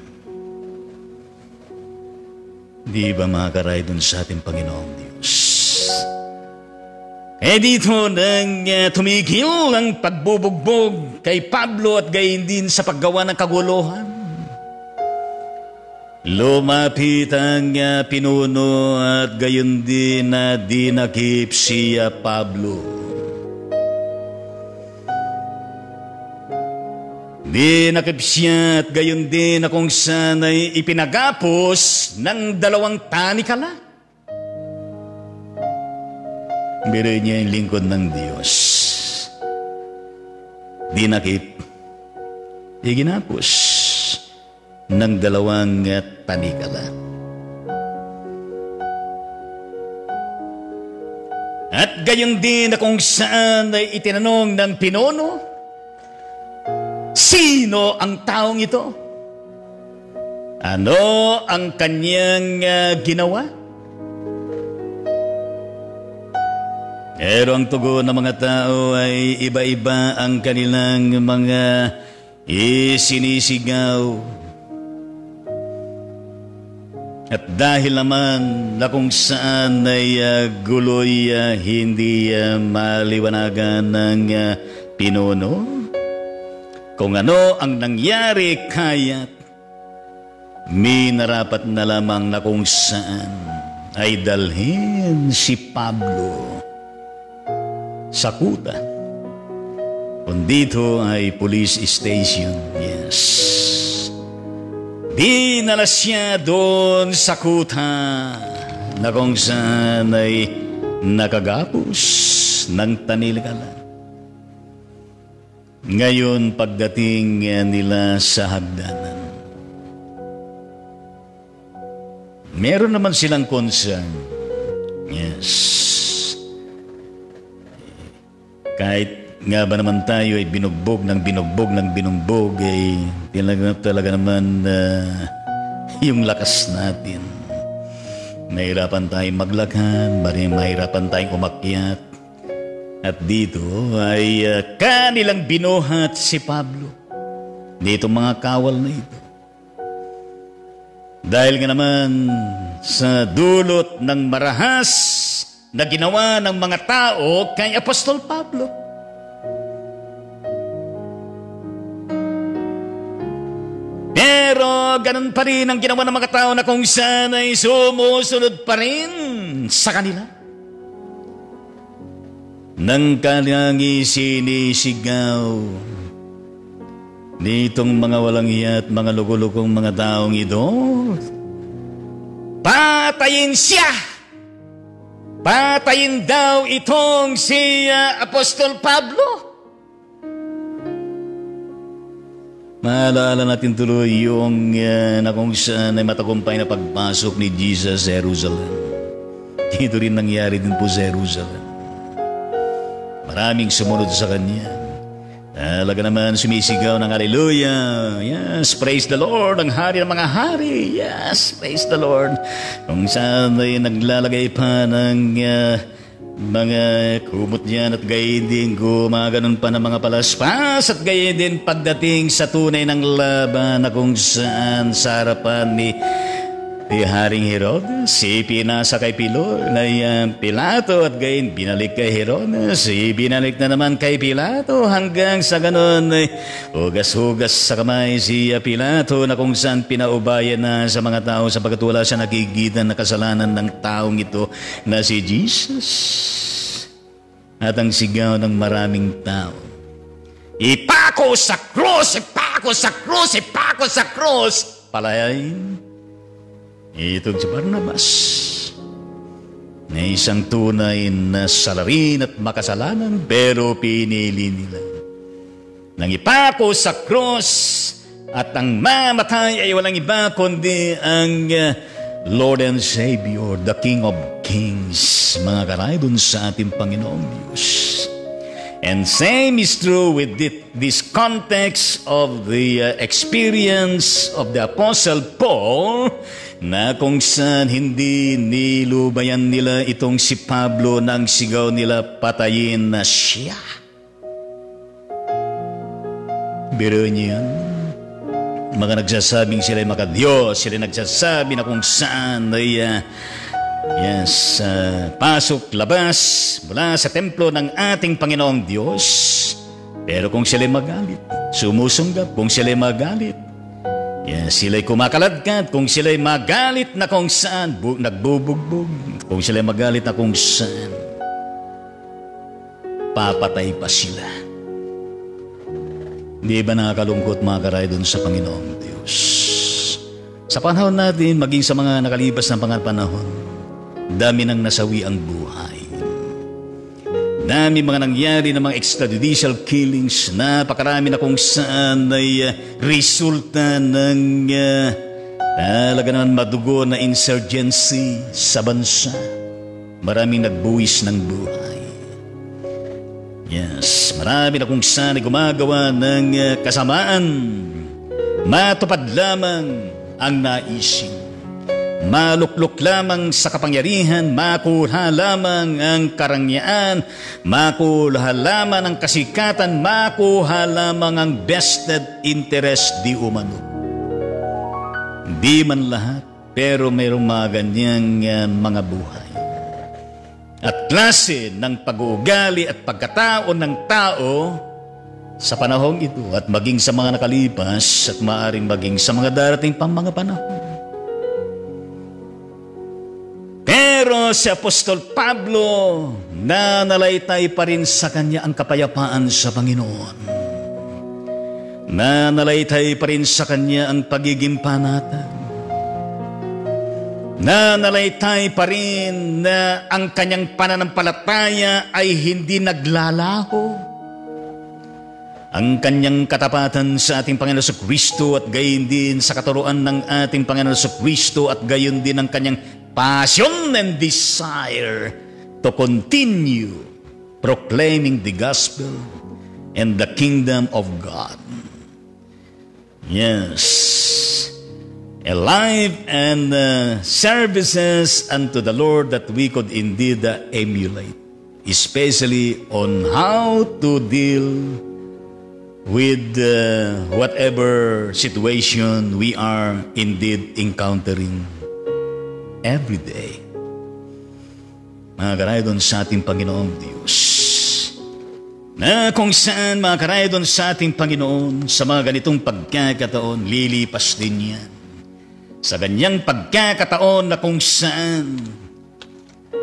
Di ba mga karay dun sa ating Panginoong Diyos? Eh dito nang uh, tumigil ang pagbubugbog kay Pablo at gayon din sa paggawa ng kaguluhan. Lumapit ang uh, pinuno at gayon din na uh, dinakip siya Pablo. Siya at gayon din na kung saan ay ipinagapos ng dalawang tanikala. Biroy niya yung lingkod ng Diyos. Dinakip, iginapos ng dalawang tanikala. At gayon din na kung saan ay itinanong ng pinono, Sino ang taong ito? Ano ang kanyang uh, ginawa? Pero ang tugon ng mga tao ay iba-iba ang kanilang mga isinisigaw. At dahil naman na kung saan ay uh, guloy uh, hindi uh, maliwanagan ng uh, pinuno, kung ano ang nangyari kaya't minarapat na lamang na kung saan ay dalhin si Pablo sa kuta. Kung dito ay police station, yes. Dinala siya doon sa kuta na kung saan ay nakagapos ng tanilgalan. Ngayon pagdating eh, nila sa hagdanan, meron naman silang concern. Yes. Kahit nga ba naman tayo ay binugbog ng binugbog ng binugbog, ay talaga, talaga naman uh, yung lakas natin. Mahirapan tayong maglakad, mahirapan tayong umakyat, at dito ay uh, kanilang binuhat si Pablo. Dito mga kawal na ito. Dahil nga naman sa dulot ng marahas na ginawa ng mga tao kay Apostol Pablo. Pero ganun pa rin ang ginawa ng mga tao na kung saan ay sumusunod pa rin sa kanila ng kanyang isinisigaw. Nitong mga walang iya at mga lugulukong mga taong ito, patayin siya! Patayin daw itong si uh, Apostol Pablo. Maalala natin tuloy yung uh, na kung saan ay matagumpay na pagpasok ni Jesus sa Jerusalem. Dito rin nangyari din po sa Jerusalem. Maraming sumunod sa Kanya. Talaga naman sumisigaw ng Hallelujah. Yes, praise the Lord. Ang hari ng mga hari. Yes, praise the Lord. Kung saan ay naglalagay pa ng uh, mga kumot niyan at gayon din gumaganon pa ng mga palaspas at gayon din pagdating sa tunay ng laban na kung saan sa harapan ni Di Haring Herodes, si pinasa kay Pilo, na uh, Pilato at gayon binalik kay Herodes, si binalik na naman kay Pilato hanggang sa ganon eh, hugas-hugas sa kamay si uh, Pilato na kung saan pinaubayan na sa mga tao sa wala siya nagigitan na kasalanan ng taong ito na si Jesus. at ang sigaw ng maraming tao. Ipako sa krus! Ipako sa krus! Ipako sa krus! Palayain. Itong si Barnabas na isang tunay na salarin at makasalanan pero pinili nila. Nang ipako sa krus at ang mamatay ay walang iba kundi ang uh, Lord and Savior, the King of Kings, mga karay dun sa ating Panginoong Diyos. And same is true with this context of the uh, experience of the Apostle Paul na kung saan hindi nilubayan nila itong si Pablo nang sigaw nila patayin na siya. Biro niyo yan? Mga nagsasabing sila ay makadiyos, sila nagsasabi na kung saan ay uh, Yes, uh, pasok, labas mula sa templo ng ating Panginoong Diyos. Pero kung sila'y magalit, sumusunggap kung sila'y magalit. Yes, sila'y kumakaladkad kung sila'y magalit na kung saan, bu- nagbubugbog. Kung sila'y magalit na kung saan, papatay pa sila. Hindi ba nakakalungkot mga karay doon sa Panginoong Diyos? Sa panahon natin, maging sa mga nakalipas na mga panahon, Dami nang nasawi ang buhay. Dami mga nangyari ng mga extrajudicial killings, napakarami na kung saan ay uh, resulta ng uh, talaga naman madugo na insurgency sa bansa. Maraming nagbuwis ng buhay. Yes, marami na kung saan ay gumagawa ng uh, kasamaan. Matupad lamang ang naising Maluklok lamang sa kapangyarihan, makuha lamang ang karangyaan, makuha lamang ang kasikatan, makuha lamang ang vested interest di umano. Di man lahat, pero mayroong mga ganyang uh, mga buhay. At klase ng pag-uugali at pagkatao ng tao sa panahong ito at maging sa mga nakalipas at maaring maging sa mga darating pang mga panahon. Si Apostol Pablo, nanalaitay pa rin sa kanya ang kapayapaan sa Panginoon. Nanalaitay pa rin sa kanya ang pagiging panatag. Nanalaitay pa rin na ang kanyang pananampalataya ay hindi naglalaho. Ang kanyang katapatan sa ating Panginoon sa Kristo at gayon din sa katuruan ng ating Panginoon sa Kristo at gayon din ang kanyang passion and desire to continue proclaiming the gospel and the kingdom of God. Yes, a life and uh, services unto the Lord that we could indeed uh, emulate, especially on how to deal with uh, whatever situation we are indeed encountering every day. Mga karaydon sa ating Panginoong Diyos. Na kung saan mga karaydon sa ating Panginoon, sa mga ganitong pagkakataon, lilipas din yan. Sa ganyang pagkakataon na kung saan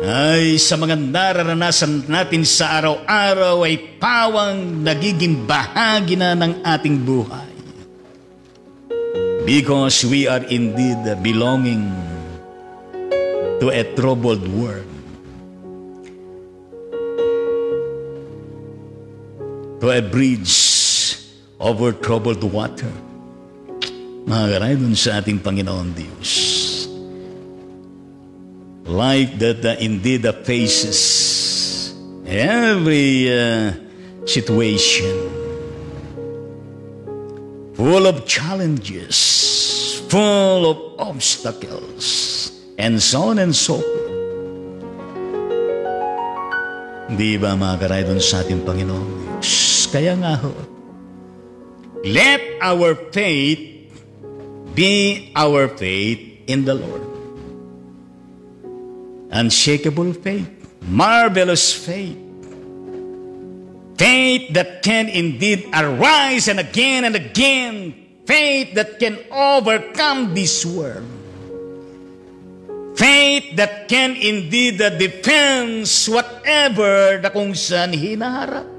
ay sa mga nararanasan natin sa araw-araw ay pawang nagiging bahagi na ng ating buhay. Because we are indeed belonging to a troubled world. To a bridge over troubled water. Mga dun sa ating Panginoon Diyos. Like that uh, indeed the faces every uh, situation full of challenges, full of obstacles and so on and so. Di ba mga karaydon sa ating Panginoon Diyos? Kaya nga ho, let our faith be our faith in the Lord. Unshakable faith, marvelous faith, faith that can indeed arise and again and again, faith that can overcome this world. Faith that can indeed defense whatever na kung saan hinaharap.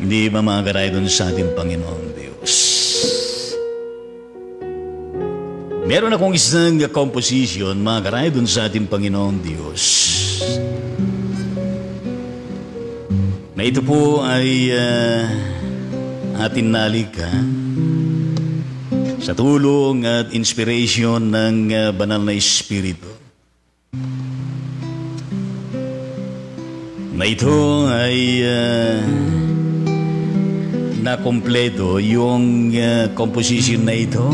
Hindi ba mga karaydon sa ating Panginoong Diyos? Meron akong isang composition, mga karaydon sa ating Panginoong Diyos. Na ito po ay uh, atin nalika sa tulong at inspiration ng uh, banal na Espiritu. Na ito ay uh, na kompleto yung uh, composition na ito.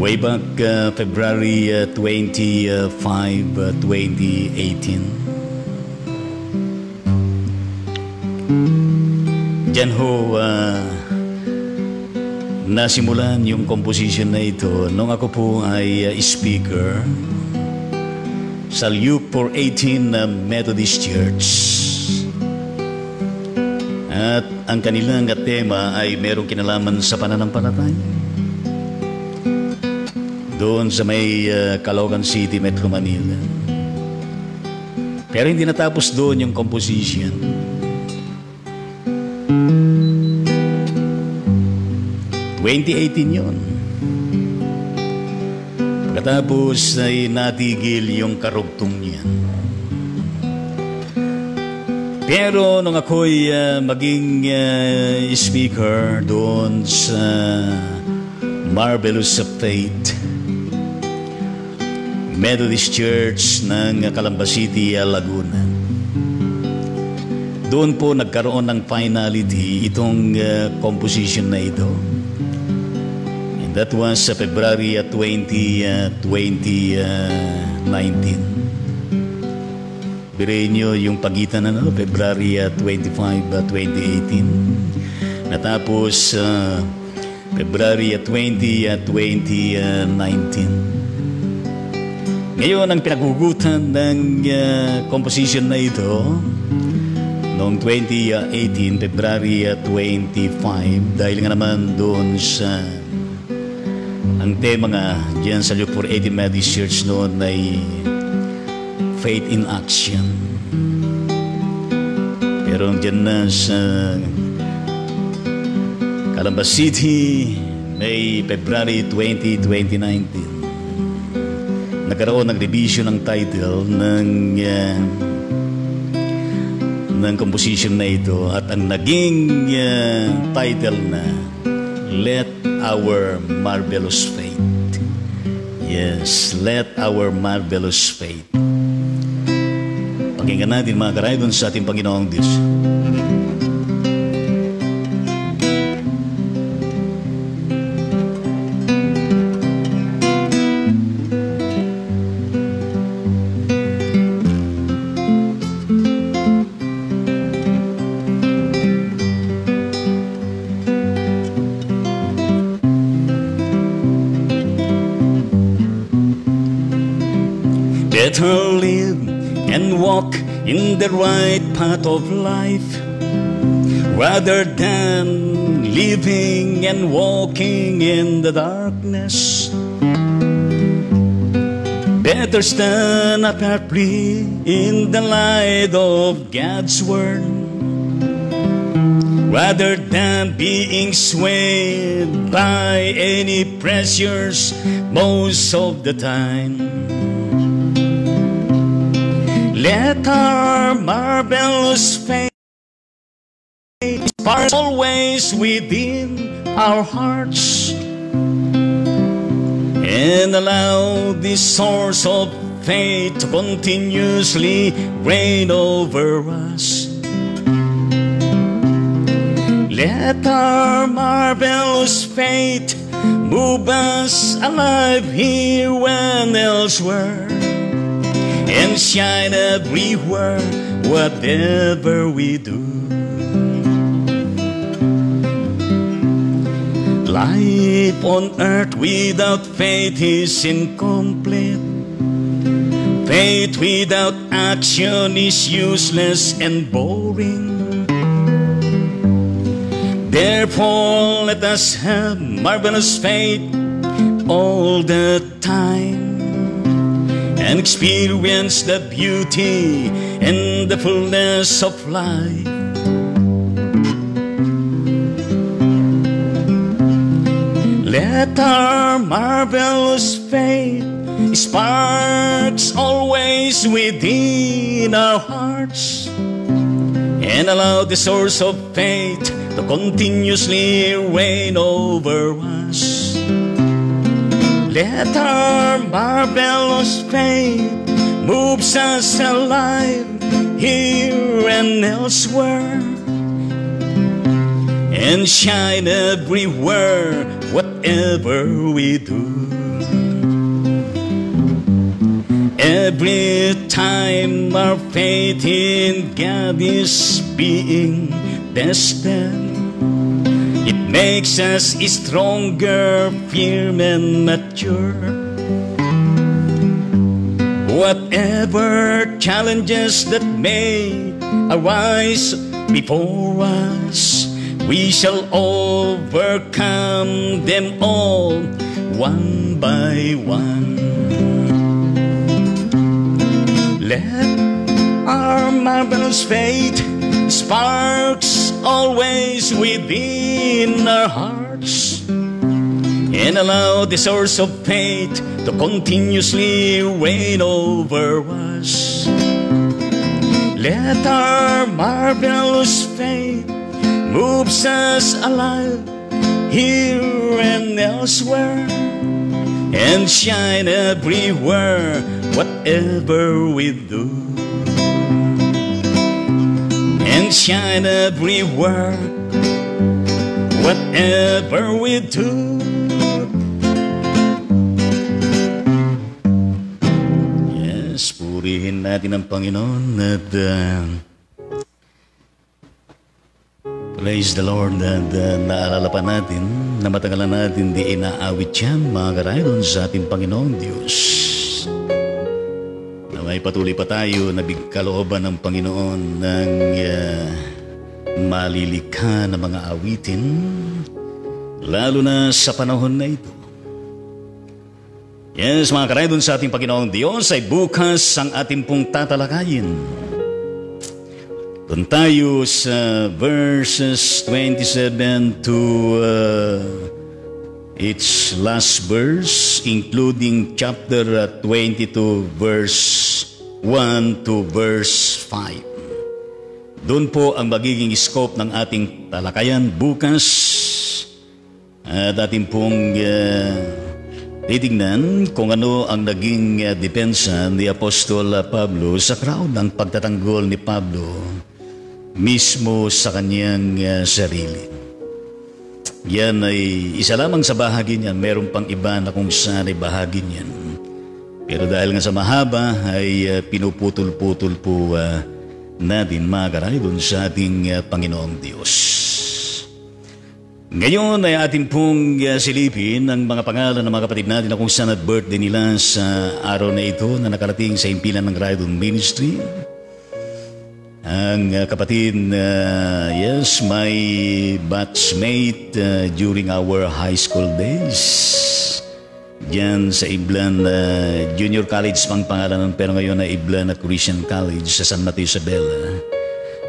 Way back uh, February uh, 25, uh, 2018. Diyan ho, uh, nasimulan yung composition na ito nung ako po ay uh, speaker sa Luke 418 na Methodist Church. At ang kanilang tema ay merong kinalaman sa pananampalataya. Doon sa may uh, Caloocan City, Metro Manila. Pero hindi natapos doon yung composition. ...2018 yun. Pagkatapos ay natigil yung karugtong niyan. Pero nung ako'y uh, maging uh, speaker doon sa Marvelous of Faith, Methodist Church ng Calamba City, Laguna. Doon po nagkaroon ng finality itong uh, composition na ito. That was sa February 20, uh, 2019. Birayin nyo yung pagitan na no, February 25, uh, 2018. Natapos uh, February 20, uh, 2019. Ngayon, ang pinagugutan ng uh, composition na ito, noong 2018, February 25, dahil nga naman doon sa ang tema nga diyan sa Luke 480 Methodist Church noon ay faith in action. Pero dyan na sa Calamba City, May, February 20, 2019, nagkaroon ng revision ng title ng uh, ng composition na ito at ang naging uh, title na Let Our Marvelous Faith. Yes, let our marvelous faith. Pakinggan natin mga karaydon sa ating Panginoong Diyos. Path of life rather than living and walking in the darkness. Better stand apparently in the light of God's word rather than being swayed by any pressures most of the time. Let our marvelous faith spark always within our hearts and allow this source of faith to continuously reign over us. Let our marvelous faith move us alive here and elsewhere and shine everywhere, whatever we do. Life on earth without faith is incomplete. Faith without action is useless and boring. Therefore, let us have marvelous faith all the time and experience the beauty and the fullness of life. Let our marvelous faith sparks always within our hearts and allow the source of faith to continuously reign over us. Let our marvelous faith moves us alive here and elsewhere and shine everywhere whatever we do. Every time our faith in God is being tested, makes us stronger, firm, and mature. Whatever challenges that may arise before us, we shall overcome them all one by one. Let our marvelous faith sparks always within our hearts and allow the source of faith to continuously reign over us. Let our marvelous faith moves us alive here and elsewhere and shine everywhere whatever we do and shine everywhere whatever we do yes purihin natin ang Panginoon at uh, Praise the Lord at uh, naalala pa natin na matagal na natin di inaawit yan mga karayon sa ating Panginoong Diyos. Na may patuloy pa tayo na bigkalooban ng Panginoon ng uh, malilikha na mga awitin lalo na sa panahon na ito. Yes, mga karayon sa ating Panginoong Diyos ay bukas ang ating pong tatalakayin. Doon tayo sa verses 27 to uh, its last verse, including chapter 22, verse 1 to verse 5. Doon po ang magiging scope ng ating talakayan bukas at ating pong uh, titignan kung ano ang naging uh, depensa ni Apostol Pablo sa crowd ng pagtatanggol ni Pablo mismo sa kanyang uh, sarili. Yan ay isa lamang sa bahagi niyan. Meron pang iba na kung saan ay bahagi niyan. Pero dahil nga sa mahaba ay uh, pinuputol-putol po uh, natin mga karay doon sa ating uh, Panginoong Diyos. Ngayon ay ating pong uh, silipin ang mga pangalan ng mga kapatid natin na kung saan at birthday nila sa araw na ito na nakarating sa impilan ng Raidon Ministry ang uh, kapatid, uh, yes, my batchmate uh, during our high school days. Diyan sa Iblan uh, Junior College pang pangalan pero ngayon na Iblan at Christian College sa San Mateo Isabela.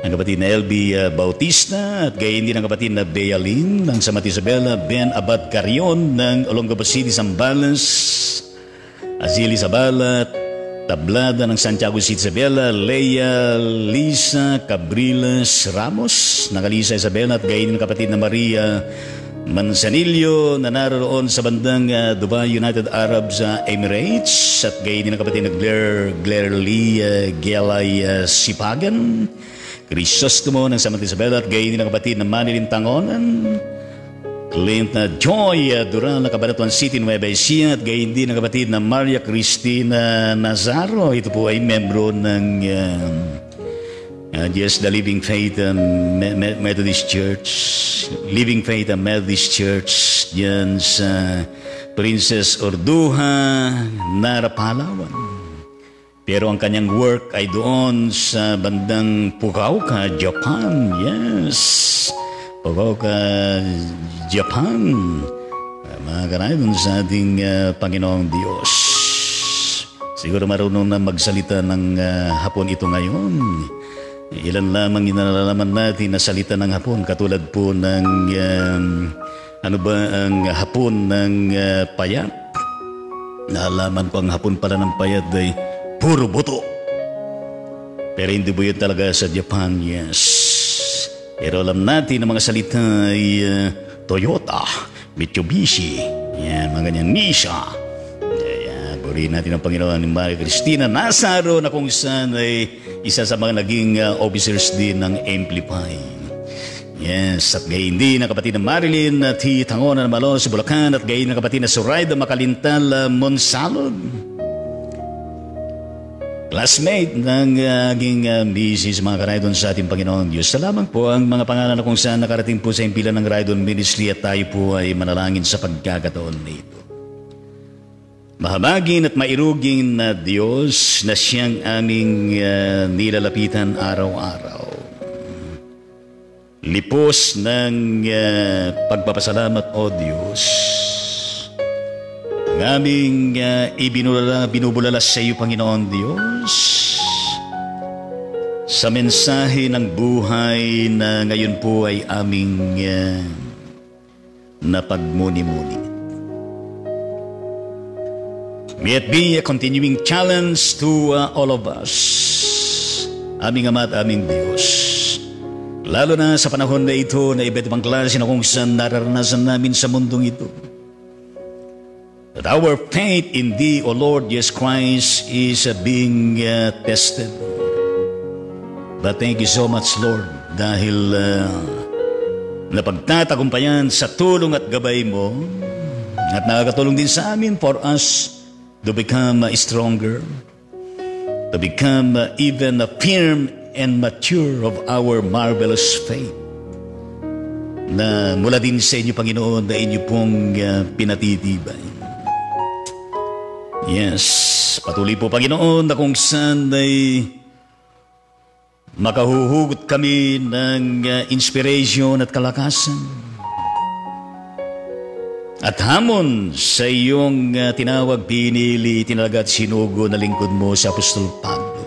Ang kapatid na LB uh, Bautista at gayon din ang kapatid na Bea ng San Mateo Isabela, Ben Abad Carion ng Olongapo City, Zambales, Azili Sabalat, Tablada ng Santiago City Isabela, Leia Lisa Cabriles Ramos, Nakalisa Isabela at gayon ng kapatid na Maria Manzanillo na naroon sa bandang uh, Dubai United Arab Emirates. At gayon din ng kapatid na Claire, Claire Lee uh, Gelay uh, Sipagan, Crisostomo ng Samantha Isabela at gayon din ng kapatid na Manilin Tangonan, Clint na Joy Duran na Cabanatuan City, Nueva Ecija. At gayon din ang kapatid na Maria Cristina Nazaro. Ito po ay membro ng uh, uh, Yes, the Living Faith um, Methodist Church. Living Faith and Methodist Church dyan sa Princess Orduha, Nara, Palawan. Pero ang kanyang work ay doon sa bandang Pukauka, Japan. Yes Pagkaka Japan, uh, mga kanayon sa ating uh, Panginoong Diyos. Siguro marunong na magsalita ng uh, hapon ito ngayon. Ilan lamang inalalaman natin na salita ng hapon katulad po ng um, ano ba ang hapon ng uh, payat. Naalaman ko ang hapon pala ng payat ay puro buto. Pero hindi po yun talaga sa Japan, yes. Pero alam natin na mga salita ay uh, Toyota, Mitsubishi, yan, mga ganyan, Nisha, Purihin natin ang Panginoon ni Maria Cristina Nazaro na kung saan ay isa sa mga naging uh, officers din ng Amplify. Yes, at gayon din ang kapatid na Marilyn at Hitangona na Malo sa Bulacan at gayon ang kapatid na Surayda Makalintal uh, Monsalod. Classmate ng uh, aking uh, misis, mga karaydon sa ating Panginoon Diyos. Salamat po ang mga pangalan na kung saan nakarating po sa impilan ng Raydon Ministry at tayo po ay manalangin sa pagkakataon na ito. Mahabagin at mairugin na Diyos na siyang aming uh, nilalapitan araw-araw. Lipos ng uh, pagpapasalamat, O Diyos. Ang aming uh, ibinulala, binubulala sa iyo, Panginoon Diyos. Sa mensahe ng buhay na ngayon po ay aming uh, napagmuni-muni. May it be a continuing challenge to uh, all of us. Aming Ama at aming Diyos. Lalo na sa panahon na ito na iba't ibang klase na kung saan nararanasan namin sa mundong ito. That our faith in Thee, O Lord Jesus Christ, is uh, being uh, tested. But thank you so much, Lord, dahil uh, napagtatagumpayan sa tulong at gabay mo at nakakatulong din sa amin for us to become stronger, to become even firm and mature of our marvelous faith na mula din sa inyo, Panginoon, na inyo pong uh, pinatitibay. Yes, patuloy po, Panginoon, na kung saan ay makahuhugot kami ng uh, inspiration at kalakasan at hamon sa iyong uh, tinawag, pinili, tinalaga at sinugo na lingkod mo sa Apostol Pablo.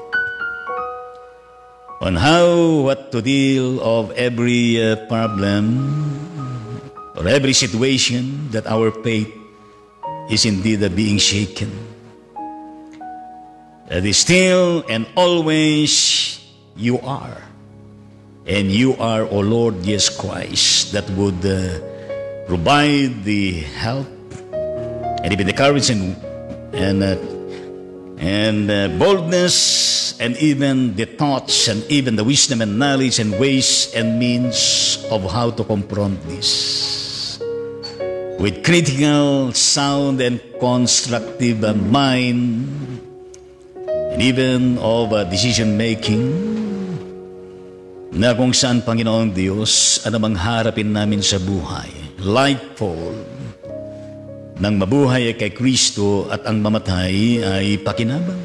On how, what to deal of every uh, problem or every situation that our faith is indeed uh, being shaken. That is still and always you are. And you are, O Lord Jesus Christ, that would uh, provide the help and even the courage and and uh, and uh, boldness and even the thoughts and even the wisdom and knowledge and ways and means of how to confront this with critical sound and constructive uh, mind and even of uh, decision making. Na kung saan Panginoong Diyos anumang harapin namin sa buhay lightful ng mabuhay kay Kristo at ang mamatay ay pakinabang.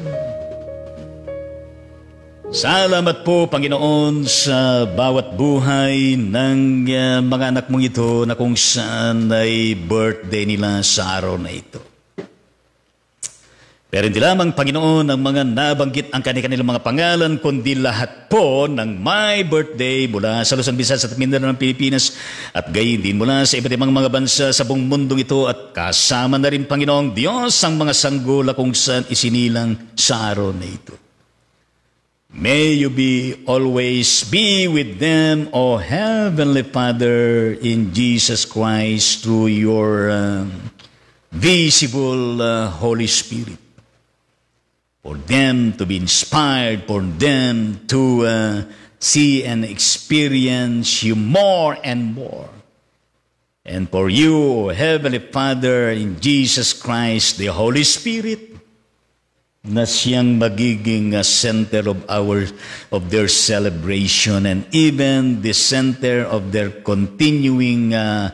Salamat po, Panginoon, sa bawat buhay ng uh, mga anak mong ito na kung saan ay birthday nila sa araw na ito. Pero hindi lamang, Panginoon, ang mga nabanggit ang kanilang mga pangalan, kundi lahat po ng my birthday mula sa Luzon, Visayas at Mindanao ng Pilipinas at gayon din mula sa iba't ibang mga bansa sa buong mundong ito at kasama na rin, Panginoong Diyos, ang mga sanggula kung saan isinilang sa araw na ito. May you be always be with them, O Heavenly Father, in Jesus Christ through your uh, visible uh, Holy Spirit for them to be inspired, for them to uh, see and experience you more and more. And for you, Heavenly Father, in Jesus Christ, the Holy Spirit, na siyang magiging uh, center of our of their celebration and even the center of their continuing uh,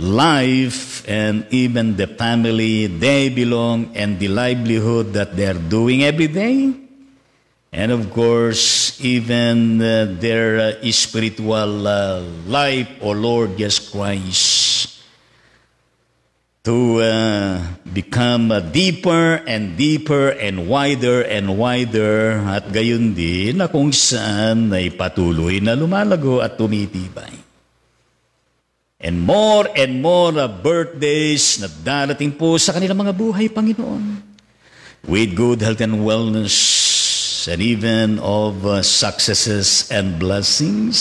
life and even the family they belong and the livelihood that they're doing every day. And of course, even uh, their uh, spiritual uh, life, O Lord Jesus Christ, to uh, become uh, deeper and deeper and wider and wider at gayon din na kung saan ay patuloy na lumalago at tumitibay. And more and more birthdays na darating po sa kanilang mga buhay, Panginoon. With good health and wellness, and even of uh, successes and blessings.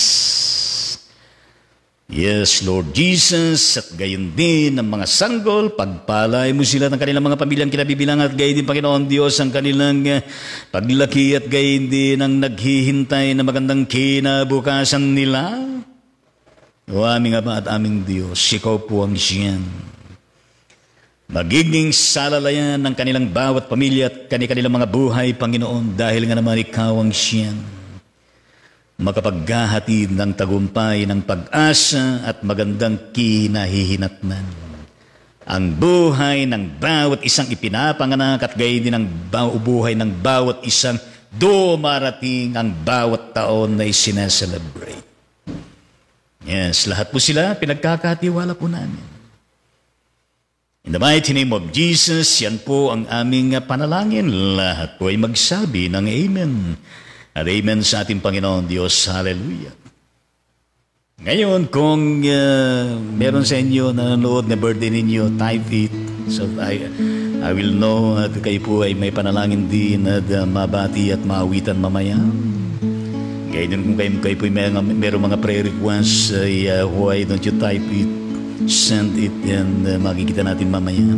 Yes, Lord Jesus, at gayon din ang mga sanggol, pagpalay mo sila ng kanilang mga pamilyang kinabibilang at gayon din, Panginoon Diyos, ang kanilang uh, paglaki at gayon din ang naghihintay na magandang kinabukasan nila. O aming Ama at aming Diyos, ikaw po ang siyan Magiging salalayan ng kanilang bawat pamilya at kanilang mga buhay, Panginoon, dahil nga naman ikaw ang siyang makapaghahatid ng tagumpay ng pag-asa at magandang kinahihinatnan. Ang buhay ng bawat isang ipinapanganak at gayon din ang buhay ng bawat isang dumarating ang bawat taon na isinaselebrate. Yes, lahat po sila pinagkakatiwala po namin. In the mighty name of Jesus, yan po ang aming panalangin. Lahat po ay magsabi ng Amen. At Amen sa ating Panginoon Diyos. Hallelujah. Ngayon, kung uh, meron sa inyo na nanonood na birthday ninyo, type it. So I, I will know at kayo po ay may panalangin din at uh, mabati at maawitan mamaya. Kaya din kung kayo, kayo po may, meron mga prayer requests, ay, uh, why don't you type it? send it and uh, makikita natin mamaya.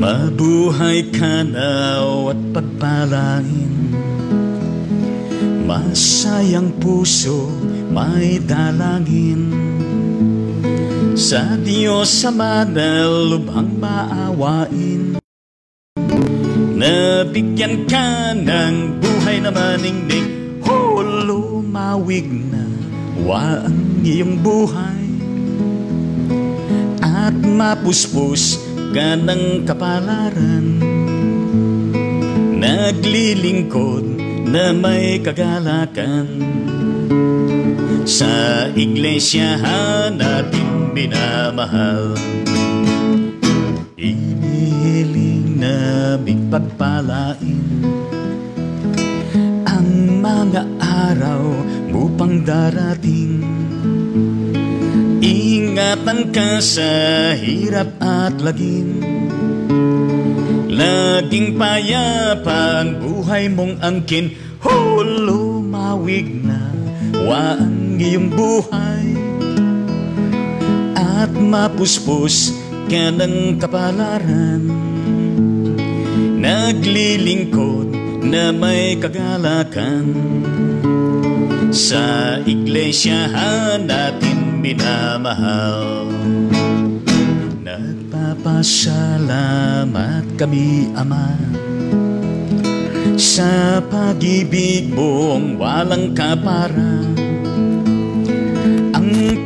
Mabuhay ka na at pagpalain Masayang puso may dalangin Sa Diyos sa manal lubhang maawain. Nabigyan ka ng buhay na maningning. Oh, lumawig na. Wa ang iyong buhay. At mapuspos ka ng kapalaran. Naglilingkod na may kagalakan. Sa iglesia natin binamahal naming pagpalain Ang mga araw mo pang darating. Ingatan ka sa hirap at lagim Laging payapa buhay mong angkin. Ho, lumawig na. Wa ang iyong buhay At mapuspos ka ng kapalaran. Naglilingkod na may kagalakan. Sa iglesia natin minamahal. Nagpapasalamat kami, Ama. Sa pag-ibig mong walang kapara. Ang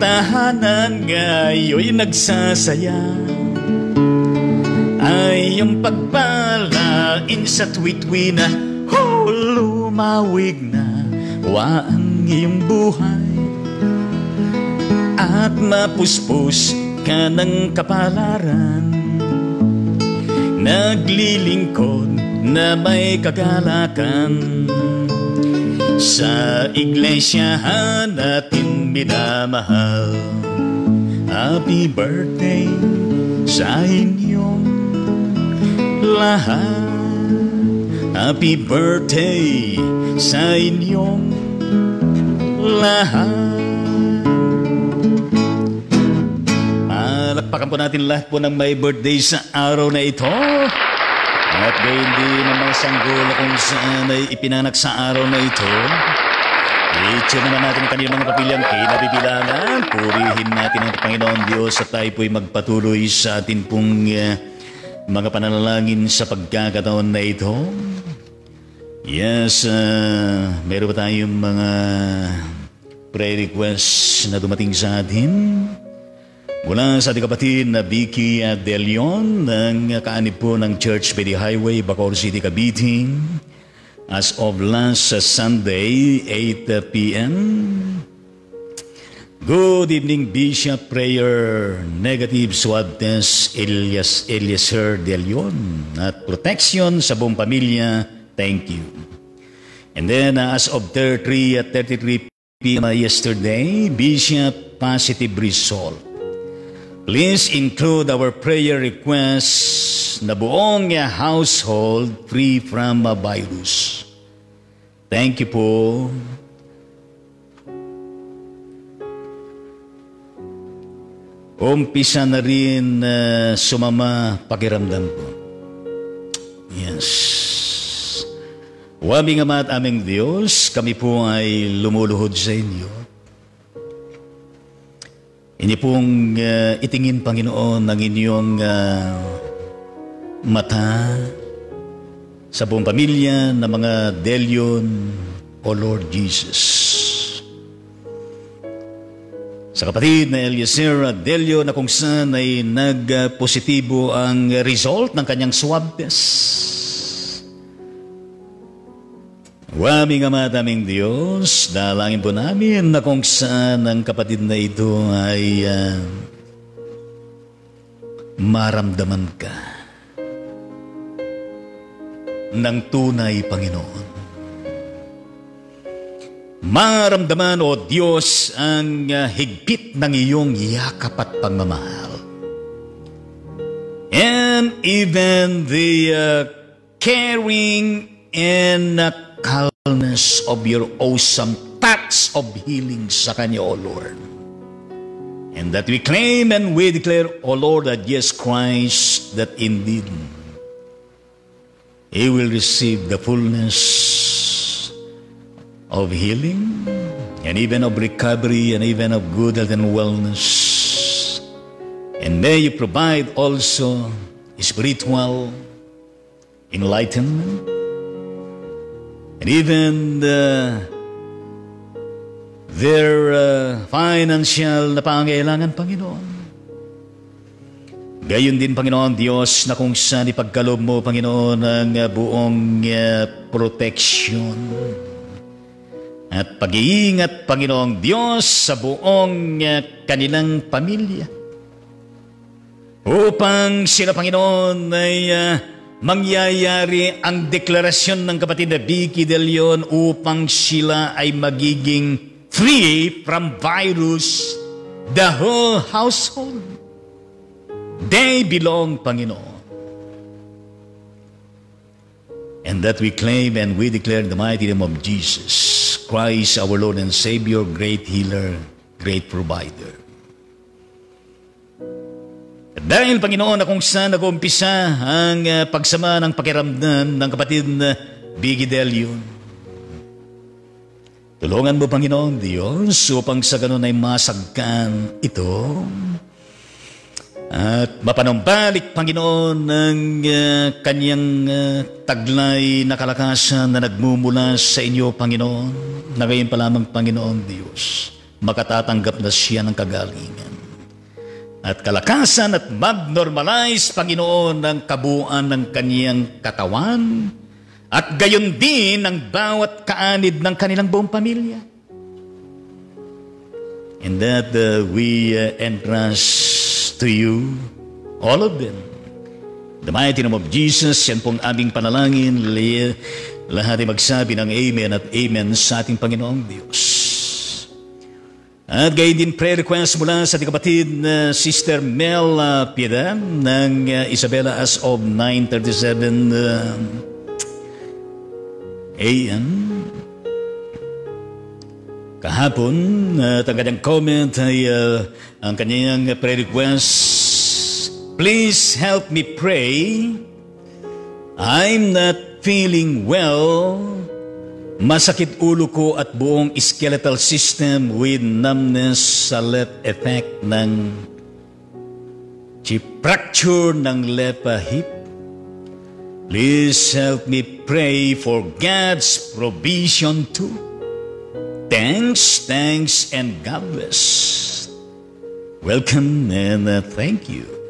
tahanan ngayon nagsasaya. Ay yung pagpalain sa tuwitwi na oh, lumawig na wa ang iyong buhay. At mapuspos ka ng kapalaran. Naglilingkod na may kagalakan. Sa iglesia natin minamahal. Happy birthday sa inyong lahat. Happy birthday sa inyong lahat. Malakpakan po natin lahat po ng may birthday sa araw na ito. At ng mga sanggol kung saan ay ipinanak sa araw na ito Itso naman natin ang kanilang mga kapilyang kinabibilangan. Purihin natin ang Panginoon Diyos at tayo po'y magpatuloy sa atin pong uh, mga pananalangin sa pagkakataon na ito. Yes, uh, meron pa tayong mga prayer requests na dumating sa atin. Mula sa ating kapatid na Vicky De Leon ng kaanib po ng Church the Highway, Bacoor City, Cavite. As of last Sunday, 8 p.m. Good evening, Bishop Prayer, Negative Swab Test, Elias, Eliezer De Leon. At protection sa buong pamilya, thank you. And then, uh, as of 33 at 33 p.m. yesterday, Bishop Positive Result. Please include our prayer requests na buong household free from a virus. Thank you po. Umpisa na rin uh, sumama pakiramdam ko. Yes. Waming Ama at aming Diyos, kami po ay lumuluhod sa inyo Inyo pong uh, itingin, Panginoon, ang inyong uh, mata sa buong pamilya ng mga Delion, O Lord Jesus. Sa kapatid na Eliezer Delio na kung saan ay nagpositibo ang result ng kanyang swab test. Waming Ama at aming Diyos, dalangin po namin na kung saan ang kapatid na ito ay uh, maramdaman ka ng tunay, Panginoon. Maramdaman, O Diyos, ang uh, higpit ng iyong yakap at pagmamahal. And even the uh, caring and uh, calmness of your awesome touch of healing sa Kanya, O Lord. And that we claim and we declare, O Lord, that yes, Christ, that indeed He will receive the fullness of healing and even of recovery and even of good health and wellness. And may you provide also spiritual enlightenment and even the, their uh, financial na pangailangan, Panginoon. Gayon din, Panginoon Diyos, na kung saan ipagkalob mo, Panginoon, ang uh, buong uh, protection at pag-iingat, Panginoong Diyos, sa buong uh, kanilang pamilya. Upang sila, Panginoon, ay uh, mangyayari ang deklarasyon ng kapatid na Vicky De Leon upang sila ay magiging free from virus, the whole household. They belong, Panginoon. And that we claim and we declare the mighty name of Jesus Christ, our Lord and Savior, great healer, great provider. Dahil Panginoon na kung saan nag-umpisa ang uh, pagsama ng pakiramdam ng kapatid na Biggie Delio. Tulungan mo Panginoon Diyos upang sa ganun ay masagkan ito. At mapanumbalik Panginoon ng uh, kanyang uh, taglay na kalakasan na nagmumula sa inyo Panginoon. Na ngayon pa lamang Panginoon Diyos makatatanggap na siya ng kagalingan at kalakasan at mag-normalize, Panginoon, ang kabuuan ng kaniyang katawan at gayon din ang bawat kaanid ng kanilang buong pamilya. And that uh, we uh, entrust to you, all of them. The mighty name of Jesus, yan pong aming panalangin, lahat ay magsabi ng Amen at Amen sa ating Panginoong Diyos. At gayon din prayer request mula sa ating kapatid na Sister Mel uh, Piedad ng uh, Isabela as of 9.37 uh, a.m. Kahapon, at ang kanyang comment ay uh, ang kanyang prayer request, Please help me pray. I'm not feeling well Masakit ulo ko at buong skeletal system with numbness sa left effect ng fracture ng left hip. Please help me pray for God's provision too. Thanks, thanks, and God bless. welcome and uh, thank you.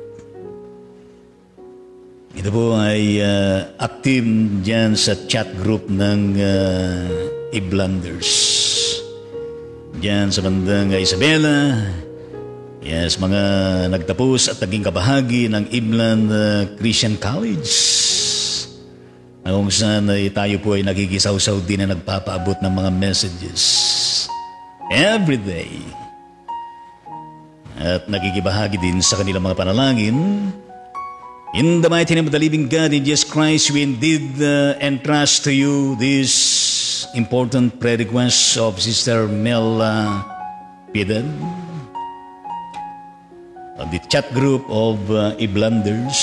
Ito po ay uh, active dyan sa chat group ng uh, Iblanders. Diyan sa bandang Isabela, yes, mga nagtapos at naging kabahagi ng Ibland uh, Christian College na kung saan ay tayo po ay nagigisaw-saw din na nagpapaabot ng mga messages every day. At nagigibahagi din sa kanilang mga panalangin In the mighty name of the living God, in Jesus Christ, we indeed uh, entrust to you this important prayer request of Sister Mel uh, Piden of the chat group of uh, Iblanders.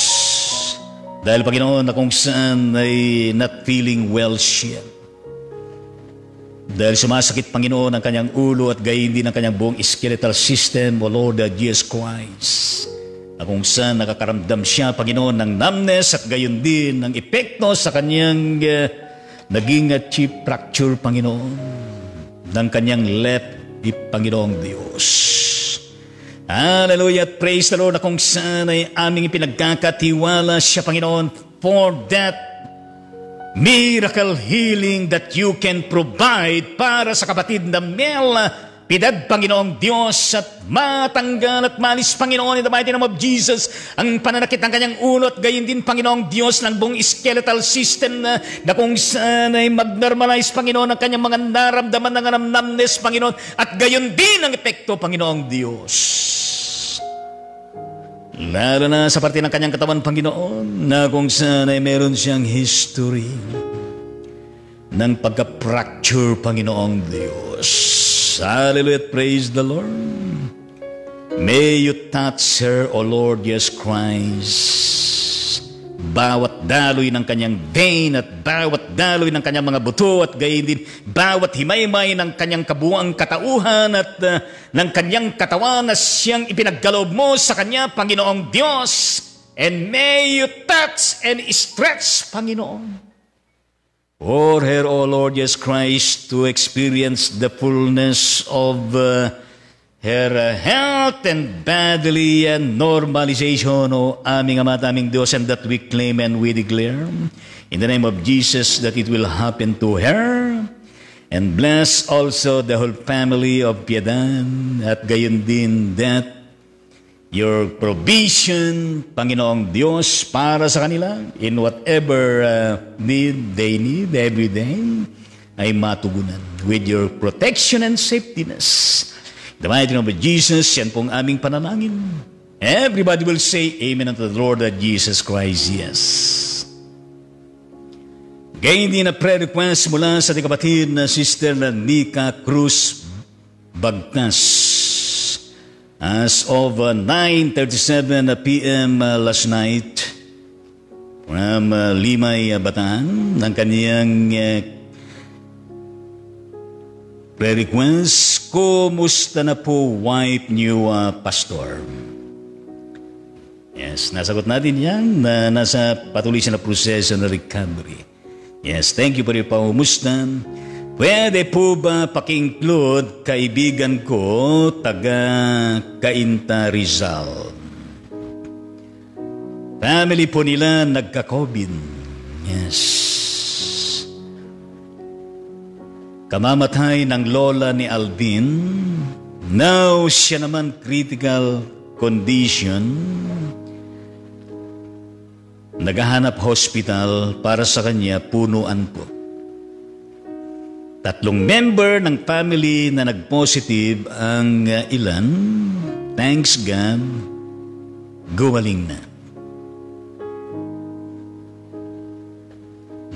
Dahil Panginoon na kung saan ay not feeling well siya. Dahil sumasakit Panginoon ang kanyang ulo at gayon din ang kanyang buong skeletal system, O Lord uh, Jesus Christ na kung saan nakakaramdam siya, Panginoon, ng numbness at gayon din ng epekto sa kanyang uh, naging uh, chip fracture, Panginoon, ng kanyang left hip, Panginoong Diyos. Hallelujah praise the Lord na kung saan ay aming pinagkakatiwala siya, Panginoon, for that miracle healing that you can provide para sa kapatid na Mel Piedad, Panginoong Diyos, at matanggal at malis, Panginoon, in the mighty name of Jesus, ang pananakit ng kanyang ulo at gayon din, Panginoong Diyos, ng buong skeletal system na, na kung saan ay mag-normalize, Panginoon, ang kanyang mga naramdaman ng anamnamness, Panginoon, at gayon din ang epekto, Panginoong Diyos. Lalo na sa parte ng kanyang katawan, Panginoon, na kung saan ay meron siyang history ng pagka-fracture, Panginoong Diyos. Hallelujah. Praise the Lord. May you touch her, O Lord Jesus Christ. Bawat daloy ng kanyang vein at bawat daloy ng kanyang mga buto at gayon din bawat himaymay ng kanyang kabuang katauhan at uh, ng kanyang katawan na siyang ipinaggalob mo sa kanya, Panginoong Diyos. And may you touch and stretch, Panginoon For her, O Lord Jesus Christ, to experience the fullness of uh, her uh, health and bodily and normalization, O aming Ama aming and that we claim and we declare, in the name of Jesus, that it will happen to her, and bless also the whole family of Piedan, at gayon din that your provision, Panginoong Diyos, para sa kanila in whatever uh, need they need every day ay matugunan with your protection and safetyness. The mighty name of Jesus, yan pong aming panalangin. Everybody will say Amen unto the Lord that Jesus Christ, yes. Gayun din na prayer request mula sa ating kapatid na Sister Nika Cruz Bagtas. As of uh, 9.37 p.m. Uh, last night, from uh, Limay, uh, Bataan, ng kaniyang uh, prayer request, Kumusta na po, wife niyo, uh, pastor? Yes, nasagot natin yan na nasa patuloy siya na proseso na recovery. Yes, thank you for your pamumustan. Pwede po ba paki-include kaibigan ko taga Kainta Rizal? Family po nila nagka-COVID. Yes. Kamamatay ng lola ni Alvin. Now siya naman critical condition. Naghahanap hospital para sa kanya punuan po. Tatlong member ng family na nag-positive ang uh, ilan, thanks God, gumaling na.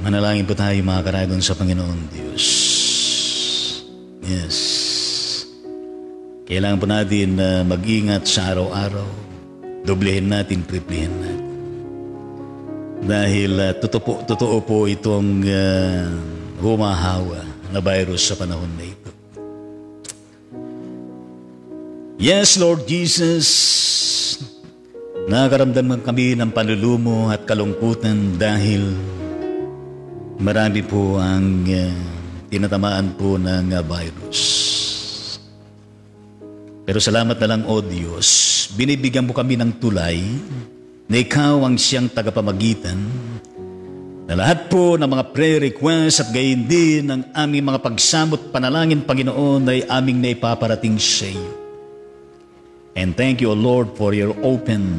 Manalangin po tayo mga karagon sa Panginoon Diyos. Yes. Kailangan po natin uh, mag-ingat sa araw-araw. Doblehin natin, triplihin natin. Dahil uh, totoo, po, totoo po itong uh, humahawa na virus sa panahon na ito. Yes, Lord Jesus, nakaramdaman kami ng panlulumo at kalungkutan dahil marami po ang uh, tinatamaan po ng uh, virus. Pero salamat na lang, O Diyos, binibigyan mo kami ng tulay na ikaw ang siyang tagapamagitan na lahat po ng mga prayer requests at gayon din ng aming mga pagsamot panalangin, Panginoon, ay aming naipaparating sa iyo. And thank you, O Lord, for your open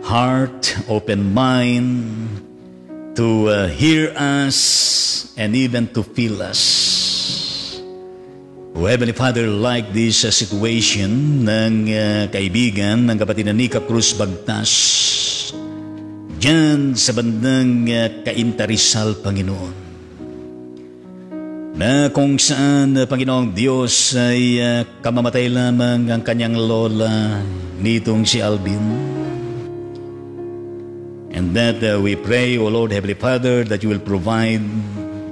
heart, open mind to uh, hear us and even to feel us. O Heavenly Father, like this uh, situation ng uh, kaibigan ng kapatid na Nika Cruz Bagtas, dyan sa bandang uh, Kaintarisal, Panginoon, na kung saan, uh, Panginoong Diyos, ay uh, kamamatay lamang ang kanyang lola nitong si Alvin. And that uh, we pray, O Lord Heavenly Father, that you will provide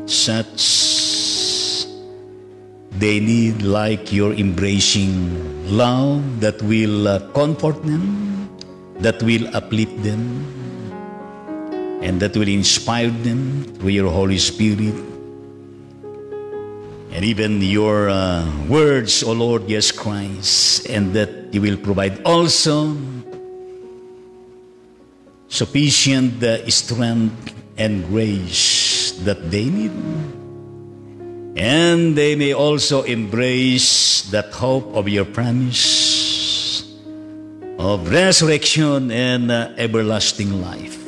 such They need like your embracing love that will uh, comfort them, that will uplift them, and that will inspire them through your Holy Spirit. And even your uh, words, O Lord, yes, Christ, and that you will provide also sufficient uh, strength and grace that they need and they may also embrace that hope of your promise of resurrection and uh, everlasting life.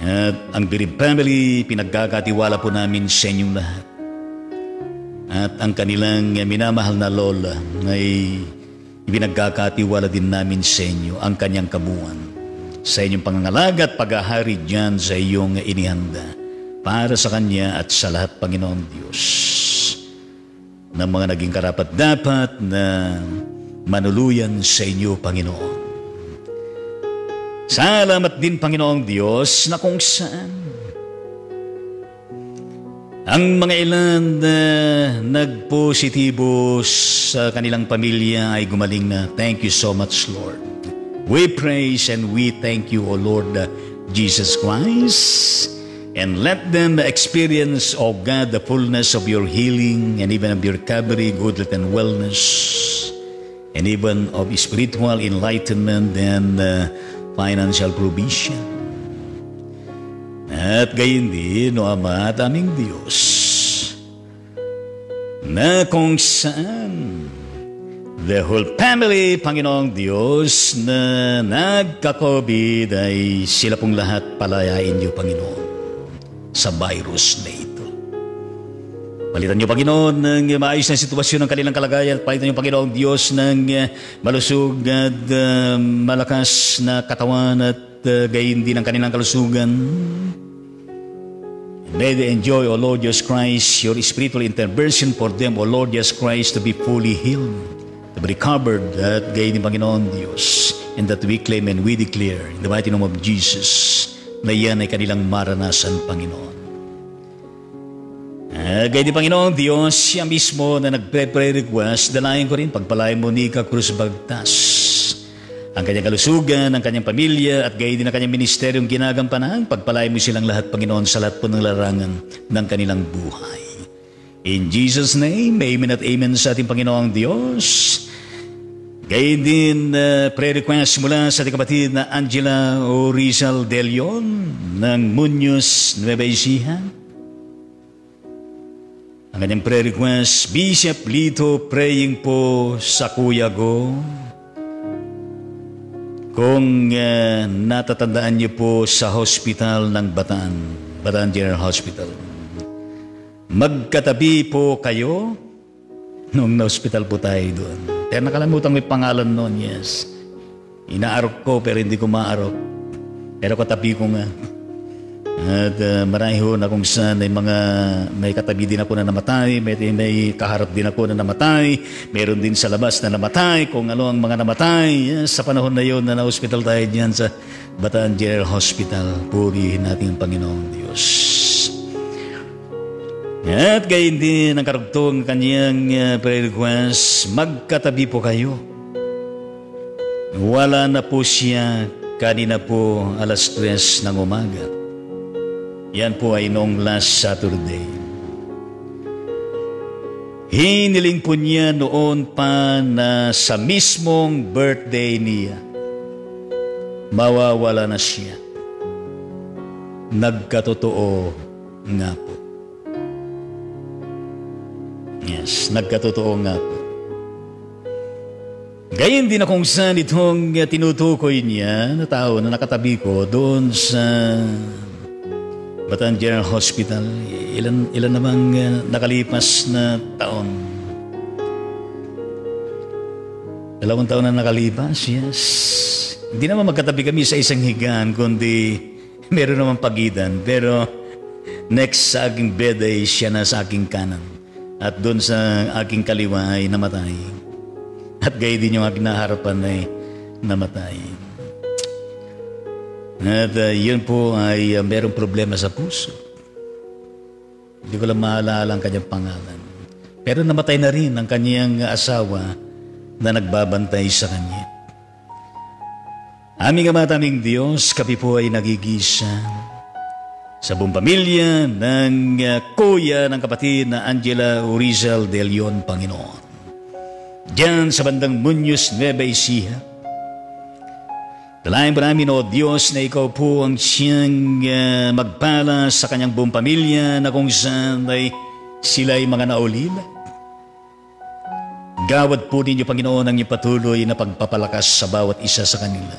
At ang Birib Family, pinagkakatiwala po namin sa inyong lahat. At ang kanilang minamahal na lola ay pinagkakatiwala din namin sa inyo ang kanyang kabuuan sa inyong pangangalaga at pag-ahari dyan sa iyong inihanda para sa Kanya at sa lahat, Panginoong Diyos, ng mga naging karapat-dapat na manuluyan sa inyo, Panginoon. Salamat din, Panginoong Diyos, na kung saan ang mga ilan na nagpositibo sa kanilang pamilya ay gumaling na. Thank you so much, Lord. We praise and we thank you, O Lord Jesus Christ and let them experience, O God, the fullness of your healing and even of your recovery, good and wellness, and even of spiritual enlightenment and uh, financial provision. At gayon din, O Ama at aming Diyos, na kung saan the whole family, Panginoong Diyos, na nagka-COVID ay sila pong lahat palayain niyo, Panginoon sa virus na ito. Palitan niyo, Panginoon, ng maayos na sitwasyon ng kanilang kalagayan. Palitan niyo, Panginoon, Diyos, ng uh, malusog at uh, malakas na katawan at uh, gayin din ang kanilang kalusugan. May they enjoy, O Lord Jesus Christ, your spiritual intervention for them, O Lord Jesus Christ, to be fully healed, to be recovered, at gayin din, Panginoon Diyos, and that we claim and we declare, in the mighty name of Jesus, na yan ay kanilang maranasan, Panginoon. Uh, gaya di Panginoon Diyos, siya mismo na nagpre-pray request, dalayan ko rin, pagpalain mo ni Cruz Bagtas. Ang kanyang kalusugan, ang kanyang pamilya, at gaya din ang kanyang ministeryong ginagampanan, pagpalain mo silang lahat, Panginoon, sa lahat po ng larangan ng kanilang buhay. In Jesus' name, amen at amen sa ating Panginoong Diyos. Gayun din uh, prayer request mula sa ating kapatid na Angela o Rizal De Leon ng Munoz, Nueva Ecija. Ang kanyang prayer request, Bishop Lito praying po sa kuya ko. Kung uh, natatandaan niyo po sa hospital ng Bataan, Bataan General Hospital. Magkatabi po kayo nung na-hospital po tayo doon. Kaya nakalimutan ko yung pangalan noon, yes. Inaarok ko pero hindi ko maarok. Pero katabi ko nga. At uh, marami ho na kung saan may mga may katabi din ako na namatay, may, may kaharap din ako na namatay, meron din sa labas na namatay, kung ano ang mga namatay. Yes, sa panahon na yon na na-hospital tayo diyan sa Bataan General Hospital. Purihin natin ang Panginoong Diyos. At gayon din ang karugtong kanyang uh, prayer request, magkatabi po kayo. Wala na po siya kanina po alas 3 ng umaga. Yan po ay noong last Saturday. Hiniling po niya noon pa na sa mismong birthday niya, mawawala na siya. Nagkatotoo nga po. Yes, nagkatotoo nga po. Gayon din na kung saan itong tinutukoy niya na tao na nakatabi ko doon sa Bataan General Hospital. Ilan, ilan namang uh, nakalipas na taon? Dalawang taon na nakalipas, yes. Hindi naman magkatabi kami sa isang higaan, kundi (laughs) meron naman pagitan. Pero next sa aking bed ay siya na sa aking kanan. At doon sa aking kaliwa ay namatay. At gaya din yung aking naharapan ay namatay. At uh, yun po ay uh, merong problema sa puso. Hindi ko lang maalala ang kanyang pangalan. Pero namatay na rin ang kanyang asawa na nagbabantay sa kanya. Aming Ama taming Diyos, kami po ay nagigisa sa buong pamilya ng uh, kuya ng kapatid na Angela Urizal de Leon, Panginoon. Diyan sa bandang Munyos, Nueva Ecija. Dalayan po namin, O Diyos, na Ikaw po ang siyang uh, magpala sa kanyang buong pamilya na kung saan ay sila ay mga naulila. Gawad po ninyo, Panginoon, ang iyong patuloy na pagpapalakas sa bawat isa sa kanila.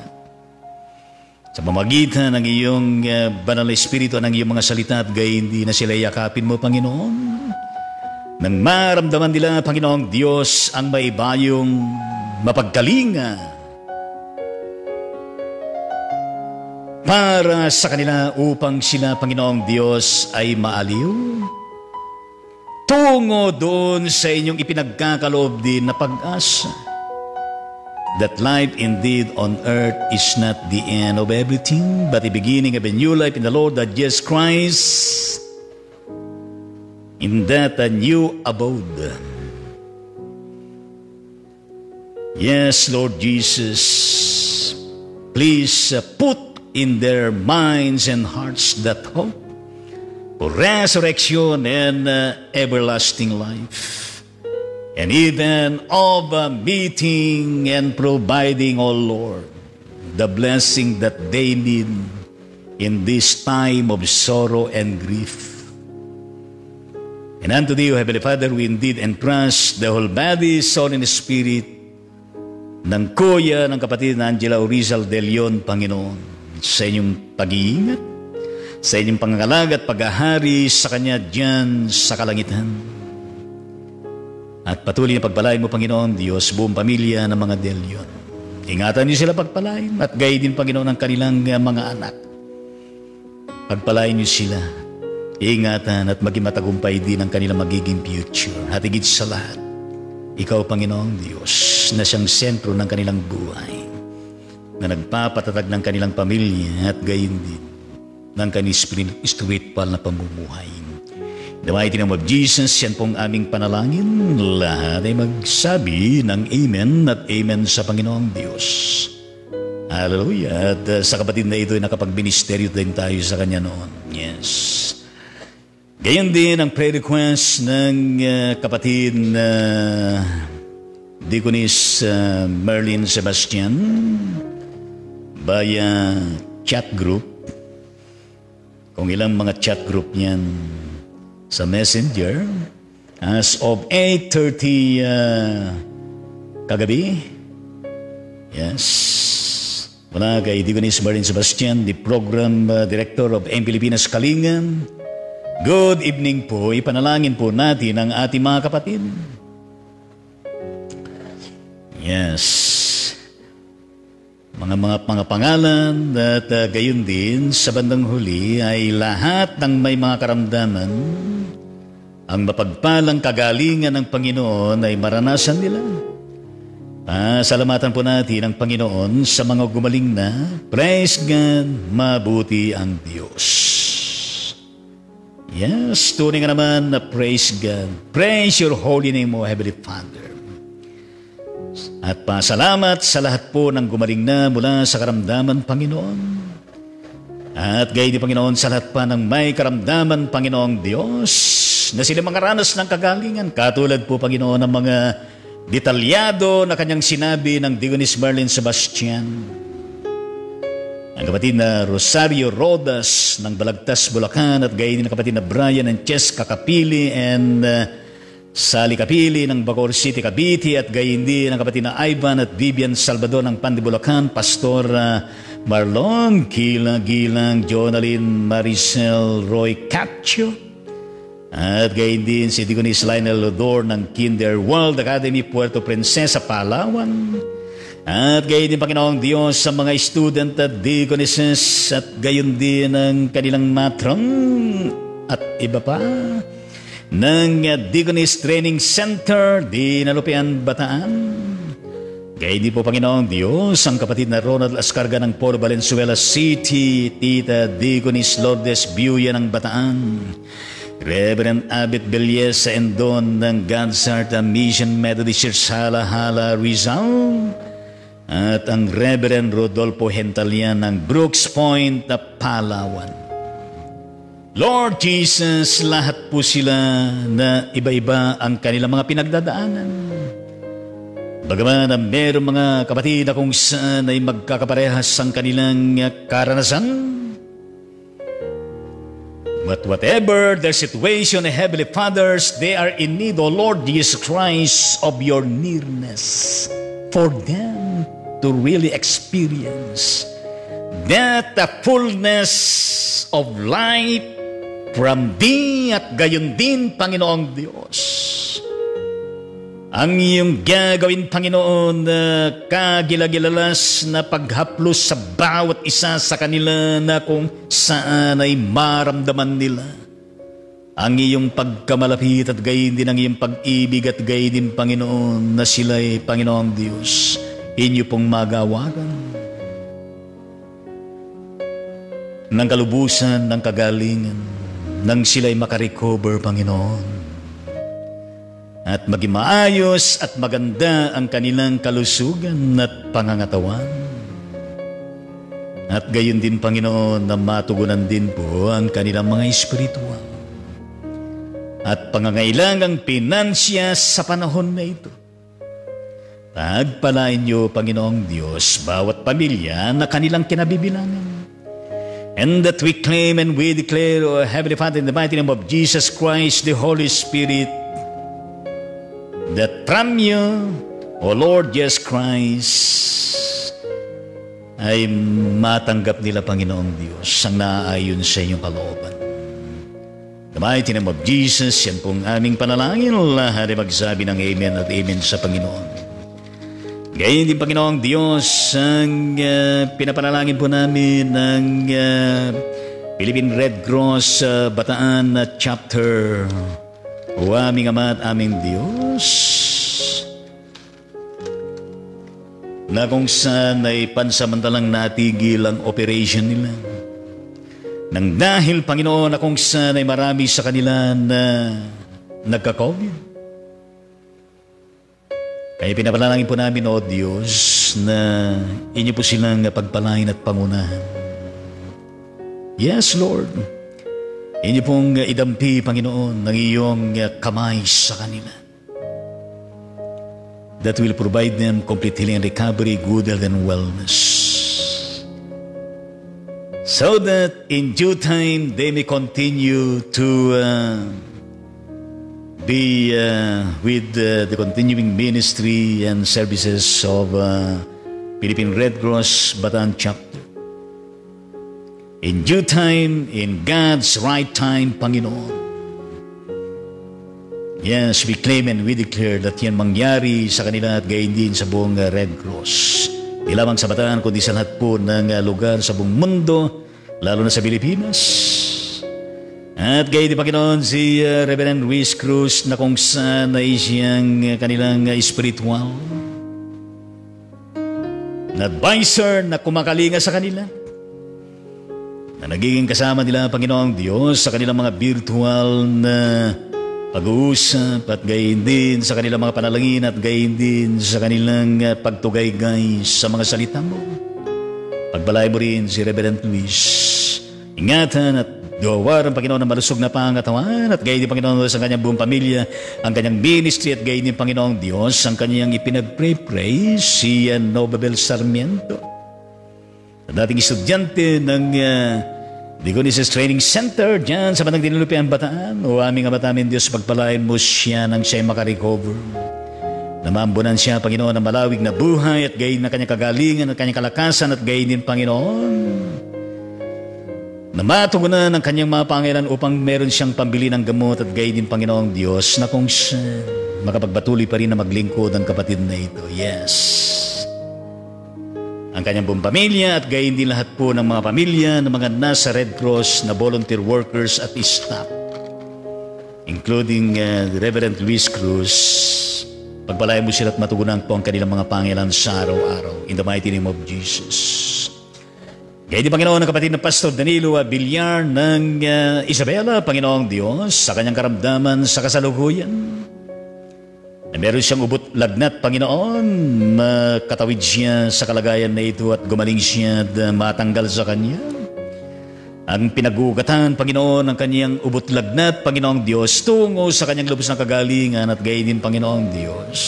Sa pamagitan ng iyong uh, banal na espiritu ng iyong mga salita at gayon hindi na sila yakapin mo, Panginoon. Nang maramdaman nila, Panginoong Diyos, ang may bayong mapagkalinga para sa kanila upang sila, Panginoong Diyos, ay maaliw. Tungo doon sa inyong ipinagkakaloob din na pag-asa that life indeed on earth is not the end of everything, but the beginning of a new life in the Lord that Jesus Christ in that a new abode. Yes, Lord Jesus, please uh, put in their minds and hearts that hope for resurrection and uh, everlasting life. And even of uh, meeting and providing, O Lord, the blessing that they need in this time of sorrow and grief. And unto thee, O Heavenly Father, we indeed entrust the whole body, soul, and spirit ng kuya ng kapatid na Angela Orizal de Leon, Panginoon, sa inyong pag-iingat, sa inyong pangangalag at paghahari sa Kanya diyan sa kalangitan. At patuloy na pagpalain mo, Panginoon, Diyos, buong pamilya ng mga De Leon. Ingatan niyo sila pagpalain at gay din, Panginoon, ang kanilang mga anak. Pagpalain niyo sila ingatan at maging matagumpay din ang kanilang magiging future. At higit sa lahat, ikaw, Panginoong Diyos, na siyang sentro ng kanilang buhay, na nagpapatatag ng kanilang pamilya at gayon din ng kanilang spiritual na pamumuhay. The mighty name of Jesus, yan pong aming panalangin. Lahat ay magsabi ng Amen at Amen sa Panginoong Diyos. Hallelujah. At uh, sa kapatid na ito ay nakapag-ministeryo din tayo sa Kanya noon. Yes. Gayon din ang prayer request ng uh, kapatid na uh, Deaconess uh, Merlin Sebastian via chat group. Kung ilang mga chat group niyan sa messenger as of 8.30 uh, kagabi. Yes. Mula kay Deaconess Merlin Sebastian, the Program uh, Director of M. Pilipinas Kalingan, Good evening po. Ipanalangin po natin ang ating mga kapatid. Yes. Mga mga mga pangalan at uh, gayon din sa bandang huli ay lahat ng may mga karamdaman ang mapagpalang kagalingan ng Panginoon ay maranasan nila. Ah, salamatan po natin ang Panginoon sa mga gumaling na. Praise God, mabuti ang Diyos. Yes, tunay nga naman na praise God. Praise your holy name, O Heavenly Father. At pasalamat sa lahat po ng gumaling na mula sa karamdaman, Panginoon. At gayon Panginoon, sa lahat pa ng may karamdaman, Panginoong Diyos, na sila makaranas ng kagalingan. Katulad po, Panginoon, ng mga detalyado na kanyang sinabi ng Digonis Merlin Sebastian. Ang kapatid na Rosario Rodas ng Balagtas, Bulacan at gayon din ang kapatid na Brian and Ches Kakapili and uh, Sally Kapili ng Bacoor City, Cavite at gayon din ang kapatid na Ivan at Vivian Salvador ng Pandi, Bulacan, Pastor uh, Marlon Gilang Gilang, Jonalyn Maricel Roy Cacho, at gayon din si Digonis Lionel Lodor ng Kinder World Academy Puerto Princesa, Palawan. At gayon din Panginoong Diyos sa mga student at digonesses at gayon din ang kanilang matron at iba pa ng Digonis Training Center, Dinalupian, Bataan. Kaya di po Panginoong Diyos, ang kapatid na Ronald Ascarga ng Port Valenzuela City, Tita Digonis Lourdes Biuya ng Bataan, Reverend Abit Belyes sa Endon ng God's Heart Mission Methodist Church Hala Hala Rizal, at ang Reverend Rodolfo Hentalian ng Brooks Point, Palawan. Lord Jesus, lahat po sila na iba-iba ang kanilang mga pinagdadaanan. Bagaman na meron mga kapatid na kung saan ay magkakaparehas ang kanilang karanasan. But whatever their situation, Heavenly Fathers, they are in need, O Lord Jesus Christ, of your nearness for them to really experience that the fullness of life Thee at gayon din, Panginoong Diyos ang iyong gagawin, Panginoon, na kagilagilalas na paghaplos sa bawat isa sa kanila na kung saan ay maramdaman nila. Ang iyong pagkamalapit at gayon din ang iyong pag-ibig at gayon din, Panginoon, na sila ay Panginoong Diyos, inyo pong magawagan. Nang kalubusan ng kagalingan, nang sila'y makarecover, Panginoon, at maging maayos at maganda ang kanilang kalusugan at pangangatawan. At gayon din, Panginoon, na matugunan din po ang kanilang mga espiritual. At pangangailangang pinansya sa panahon na ito. Pagpalain niyo, Panginoong Diyos, bawat pamilya na kanilang kinabibilangan. And that we claim and we declare, O Heavenly Father, in the mighty name of Jesus Christ, the Holy Spirit, that from you, O Lord Jesus Christ, ay matanggap nila, Panginoong Diyos, ang naaayon sa inyong kalooban. The mighty name of Jesus, yan pong aming panalangin. Lahat ay magsabi ng Amen at Amen sa Panginoon. Gayun din, Panginoong Diyos, ang uh, pinapanalangin po namin ng uh, Philippine Red Cross uh, Bataan uh, Chapter o aming Ama at aming Diyos, na kung saan ay pansamantalang natigil ang operation nila. Nang dahil, Panginoon, na kung saan ay marami sa kanila na nagka-COVID. Kaya pinapanalangin po namin, O Diyos, na inyo po silang pagpalain at pangunahan. Yes, Lord. Inyo pong idampi, Panginoon, ng iyong kamay sa kanila. That will provide them complete healing and recovery, good health and wellness. So that in due time they may continue to uh, be uh, with uh, the continuing ministry and services of uh, Philippine Red Cross Bataan Chapter. In due time, in God's right time, Panginoon. Yes, we claim and we declare that yan mangyari sa kanila at gayon din sa buong uh, Red Cross. Di lamang sa Bataan, kundi sa lahat po ng uh, lugar sa buong mundo, lalo na sa Pilipinas. At gayon din, Panginoon, si uh, Reverend Ruiz Cruz na kung saan ay siyang uh, kanilang uh, spiritual na advisor na kumakalinga sa kanila na nagiging kasama nila ang Panginoong Diyos sa kanilang mga virtual na pag-uusap at gayon din sa kanilang mga panalangin at gayon din sa kanilang uh, pagtugay-gay sa mga salita mo. Pagbalay mo rin si Reverend Luis. Ingatan at Gawaran, Panginoon, ng malusog na pangatawan at gayon din, Panginoon, sa kanyang buong pamilya, ang kanyang ministry at gayon din, Panginoon Diyos, ang kanyang ipinag-pray-pray si uh, Nobabel Sarmiento. Ang dating estudyante ng uh, Training Center dyan sa Batang Dinilupian Bataan. O aming amatamin Diyos, pagpalain mo siya nang siya'y makarecover. Namambunan siya, Panginoon, ng malawig na buhay at gayon na kanyang kagalingan at kanyang kalakasan at gayon din, Panginoon. Namatugunan ng kanyang mga pangilan upang meron siyang pambili ng gamot at gayon din, Panginoong Diyos, na kung siya makapagpatuloy pa rin na maglingkod ang kapatid na ito. Yes ang kanyang buong pamilya at gayon din lahat po ng mga pamilya ng mga nasa Red Cross na volunteer workers at staff. Including uh, Reverend Luis Cruz. Pagpalayan mo sila at matugunan po ang kanilang mga pangilan sa araw-araw. In the mighty name of Jesus. Kaya di Panginoon ng kapatid na Pastor Danilo Villar ng uh, Isabela, Panginoong Diyos, sa kanyang karamdaman sa kasalukuyan na meron siyang ubot lagnat, Panginoon, makatawid siya sa kalagayan na ito at gumaling siya at matanggal sa kanya. Ang pinagugatan, Panginoon, ng kanyang ubot lagnat, Panginoong Diyos, tungo sa kanyang lubos ng kagalingan at gayon Panginoong Diyos.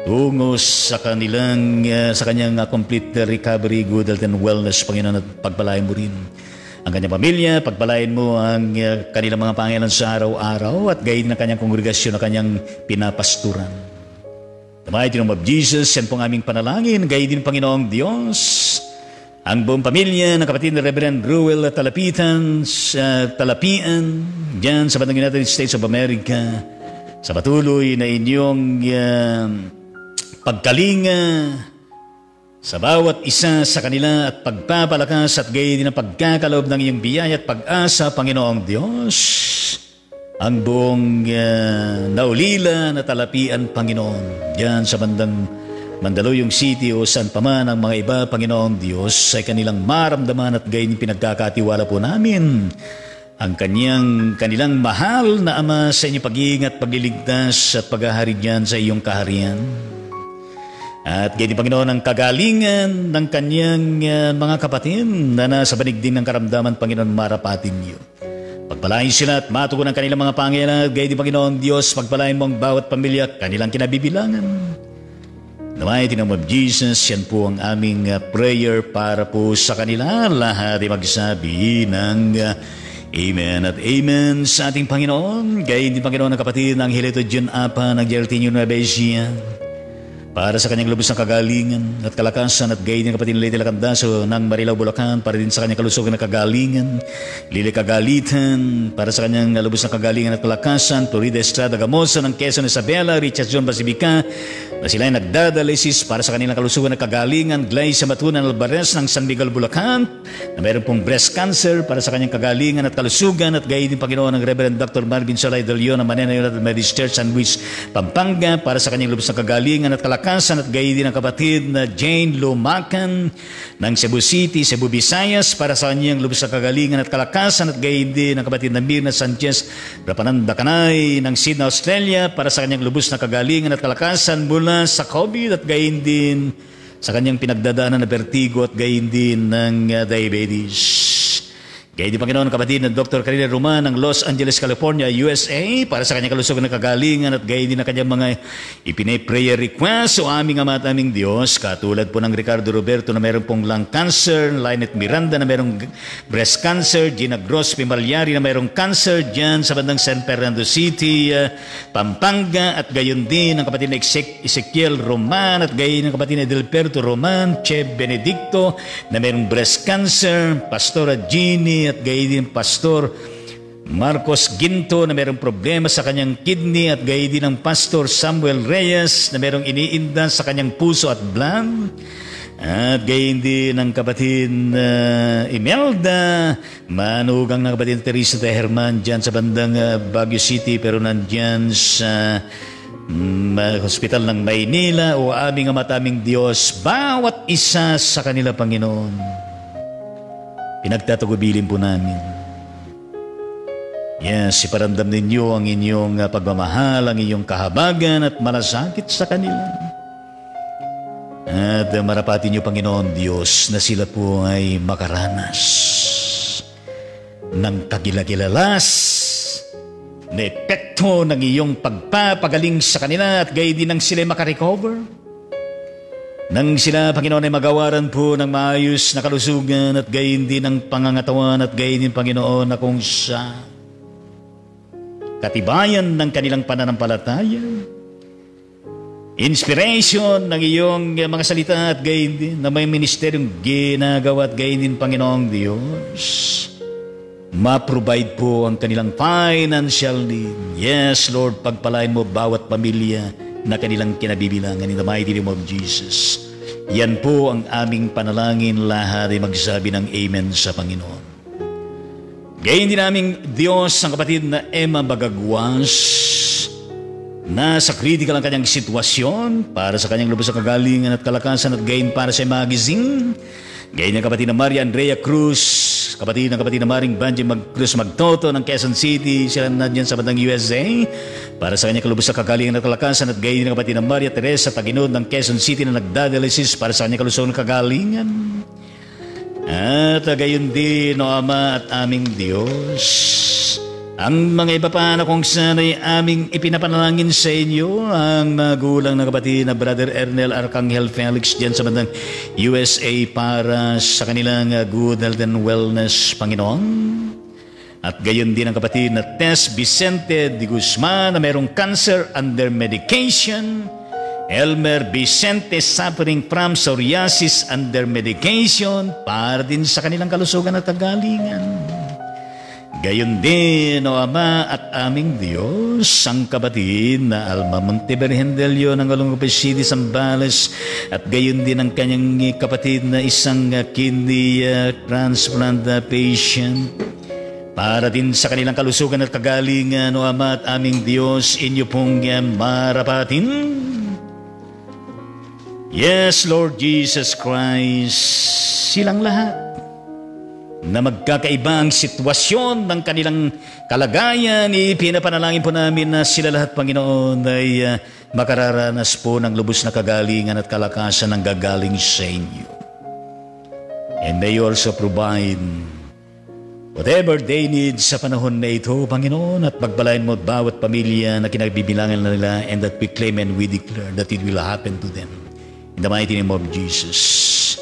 Tungo sa kanilang, uh, sa kanyang uh, complete recovery, good health and wellness, Panginoon, at pagpalain mo rin ang kanyang pamilya, pagpalain mo ang uh, kanilang mga pangilan sa araw-araw at gayon ng kanyang kongregasyon na kanyang pinapasturan. The mighty name of Jesus, yan pong aming panalangin, gayon din Panginoong Diyos, ang buong pamilya ng kapatid na Reverend Ruel Talapitan sa Talapian, dyan sa Bandang United States of America, sa patuloy na inyong uh, pagkalinga, sa bawat isa sa kanila at pagpapalakas at gayon din ang pagkakaloob ng iyong biyaya at pag-asa, Panginoong Diyos, ang buong uh, naulila na talapian, Panginoon, diyan sa bandang Mandaluyong City o saan pa man ang mga iba, Panginoong Diyos, ay kanilang maramdaman at gayon pinagkakatiwala po namin ang kanyang, kanilang mahal na Ama sa inyong pag-iingat, pagliligtas at paghahari diyan sa iyong kaharian. At ganyan Panginoon ang kagalingan ng kanyang uh, mga kapatid na nasa banig din ng karamdaman, Panginoon, marapatin niyo. Pagpalain sila at matugon ang kanilang mga pangyalan, ganyan Panginoon Diyos, pagpalain mo ang bawat pamilya, kanilang kinabibilangan. Mighty name of Jesus, yan po ang aming uh, prayer para po sa kanila. Lahat ay magsabi ng uh, Amen at Amen sa ating Panginoon. Gayun din Panginoon ng kapatid ng Hilito John Apa ng Gertinho Nueva Ecija para sa kanyang lubos ng kagalingan at kalakasan at gayon ng kapatid Lady Lacandaso ng Marilaw, Bulacan para din sa kanyang kalusugan na kagalingan, Lili Kagalitan para sa kanyang lubos ng kagalingan at kalakasan, Florida Estrada Gamosa ng Quezon Isabela, Richard John Basibica na sila ay nagdadalisis para sa kanilang kalusugan na kagalingan, Glyce Matunan Alvarez ng San Miguel, Bulacan na mayroon pong breast cancer para sa kanyang kagalingan at kalusugan at gayon din Panginoon ng Reverend Dr. Marvin Salay Del Leon ng Manena United Methodist Church San Luis, Pampanga para sa kanyang lubos ng kagalingan at kalakasan kalakasan at gayon din ang kapatid na Jane Lumacan ng Cebu City, Cebu Visayas para sa kanyang lubos na kagalingan at kalakasan at gayon din ang kapatid na Mirna Sanchez Rapananda Kanay ng Sydney, Australia para sa kanyang lubos na kagalingan at kalakasan mula sa COVID at gayon din sa kanyang pinagdadaanan na vertigo at gayon din ng uh, diabetes. Kaya di Panginoon kapatid na Dr. Karina Roman ng Los Angeles, California, USA para sa kanyang kalusugan na kagalingan at gayon din ang kanyang mga ipinay-prayer request o aming ama at aming Diyos katulad po ng Ricardo Roberto na meron pong lung cancer, Lynette Miranda na merong breast cancer, Gina Gross Pimalyari na merong cancer dyan sa bandang San Fernando City, uh, Pampanga at gayon din ang kapatid na Ezekiel Roman at gayon ang kapatid na Delperto Roman, Che Benedicto na merong breast cancer, Pastora Jeannie at gayon din Pastor Marcos Ginto na mayroong problema sa kanyang kidney at gayon din ang Pastor Samuel Reyes na mayroong iniinda sa kanyang puso at blood. At gayon din ang kapatid uh, Imelda, manugang ng kapatid Teresa de Herman dyan sa bandang uh, Baguio City pero nandyan sa um, hospital ng Maynila. O aming amataming Diyos, bawat isa sa kanila Panginoon Pinagtatagubilin po namin. Yes, iparamdam ninyo ang inyong ah, pagmamahal, ang inyong kahabagan at malasakit sa kanila. At marapati niyo, Panginoon Diyos, na sila po ay makaranas ng kagilagilalas na epekto ng iyong pagpapagaling sa kanila at gayon din ang sila makarecover. Nang sila, Panginoon, ay magawaran po ng maayos na kalusugan at gayon din ang pangangatawan at gayon din, Panginoon, na kung sa katibayan ng kanilang pananampalataya, inspiration ng iyong mga salita at gayon din na may ministeryong ginagawa at gayon din, Panginoong Diyos. Ma-provide po ang kanilang financial need. Yes, Lord, pagpalain mo bawat pamilya na kanilang kinabibilangan in the mighty name of Jesus. Yan po ang aming panalangin lahat ay magsabi ng Amen sa Panginoon. Gayon din naming Diyos ang kapatid na Emma Bagagwas na sa critical ang kanyang sitwasyon para sa kanyang lubos sa kagalingan at kalakasan at gain para sa magising. Gayon ang kapatid na Maria Andrea Cruz kapatid ng kapatid na Maring Banji Magcruz Magtoto ng Quezon City, sila na dyan sa bandang USA. Para sa kanya kalubos sa kagalingan at kalakasan at gayon ng kapatid na Maria Teresa Taginod ng Quezon City na nagdadialysis para sa kanya kalusong ng kagalingan. At gayon din, o Ama at aming Diyos, ang mga iba pa na kung sana'y aming ipinapanalangin sa inyo, ang magulang na kapatid na Brother Ernel Arcangel Felix dyan sa bandang USA para sa kanilang good health and wellness, Panginoon. At gayon din ang kapatid na Tess Vicente de Guzman na mayroong cancer under medication. Elmer Vicente suffering from psoriasis under medication para din sa kanilang kalusugan at kagalingan. Gayon din, O Ama at aming Diyos, ang kapatid na Alma Monteberhendelio ng Olongope City, Sambales, at gayon din ang kanyang kapatid na isang kidney uh, transplant patient. Para din sa kanilang kalusugan at kagalingan, O Ama at aming Diyos, inyo pong uh, marapatin. Yes, Lord Jesus Christ, silang lahat na magkakaiba ang sitwasyon ng kanilang kalagayan. Ipinapanalangin po namin na sila lahat, Panginoon, ay uh, makararanas po ng lubos na kagalingan at kalakasan ng gagaling sa inyo. And may you also provide whatever they need sa panahon na ito, Panginoon, at pagbalain mo bawat pamilya na kinagbibilangan na nila and that we claim and we declare that it will happen to them. In the mighty name of Jesus.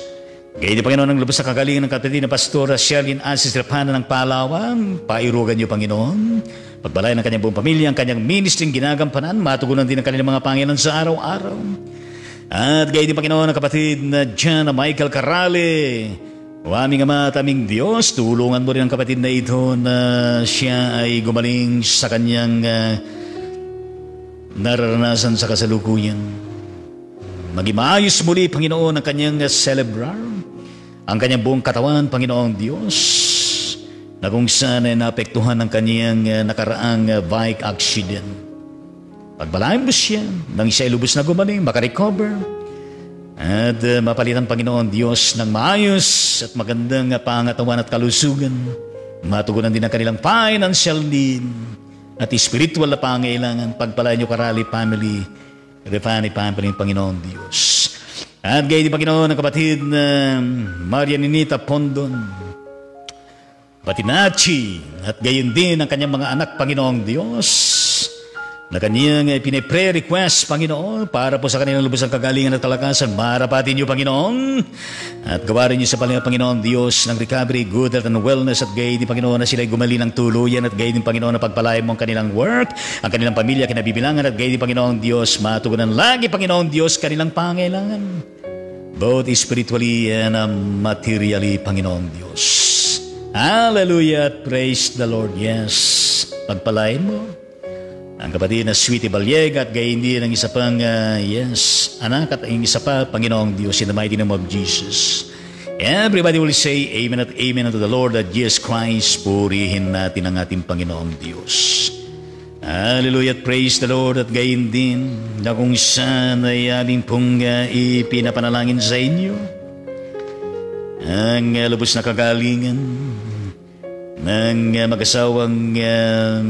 Gaya ni Panginoon ang lubos sa kagalingan ng kapatid na Pastora Sherlyn Asis Rapana ng Palawan, pairugan niyo Panginoon. Pagbalay ng kanyang buong pamilya, ang kanyang ministring ginagampanan, matugunan din ang kanilang mga Panginoon sa araw-araw. At gaya ni Panginoon ang kapatid na Jana Michael Carale, o aming Ama at aming Diyos, tulungan mo rin ang kapatid na ito na siya ay gumaling sa kanyang uh, nararanasan sa kasalukuyan. Maging maayos muli, Panginoon, ang kanyang celebrar ang kanyang buong katawan, Panginoong Diyos, na kung saan ay naapektuhan ng kanyang uh, nakaraang uh, bike accident. Pagbalayan mo siya, nang siya lubos na gumaling, makarecover, at uh, mapalitan, Panginoon Diyos, ng maayos at magandang pangatawan at kalusugan. Matugunan din ang kanilang financial need at spiritual na pangailangan. Pagpalayan niyo karali family, Refani family, Panginoon Diyos. At gayon din Panginoon ang kapatid na Maria Ninita Pondon, Batinachi, at gayon din ang kanyang mga anak, Panginoong Diyos, na kanyang eh, pinipre-request, Panginoon, para po sa kanilang lubos kagalingan at kalakasan. Marapatin niyo, Panginoon, at gawarin niyo sa Panginoon Diyos ng recovery, good health and wellness at gayon din, Panginoon, na sila gumali ng tuluyan at gayon din, Panginoon, na pagpalayan mo ang kanilang work, ang kanilang pamilya, kinabibilangan at gayon din, Panginoon Diyos, matugunan lagi, Panginoon Diyos, kanilang pangailangan. Both spiritually and materially, Panginoon Diyos. Hallelujah! Praise the Lord. Yes. Pagpalain mo ang kapatid na Sweetie Balyeg at gayon din ang isa pang, uh, yes, anak at ang isa pa, Panginoong Diyos, in the mighty name of Jesus. Everybody will say Amen at Amen unto the Lord that Jesus Christ. Purihin natin ang ating Panginoong Diyos. Hallelujah at praise the Lord at gayon din na kung saan ay aming pong uh, ipinapanalangin sa inyo. Ang uh, lubos na kagalingan ng uh, mag-asawang uh,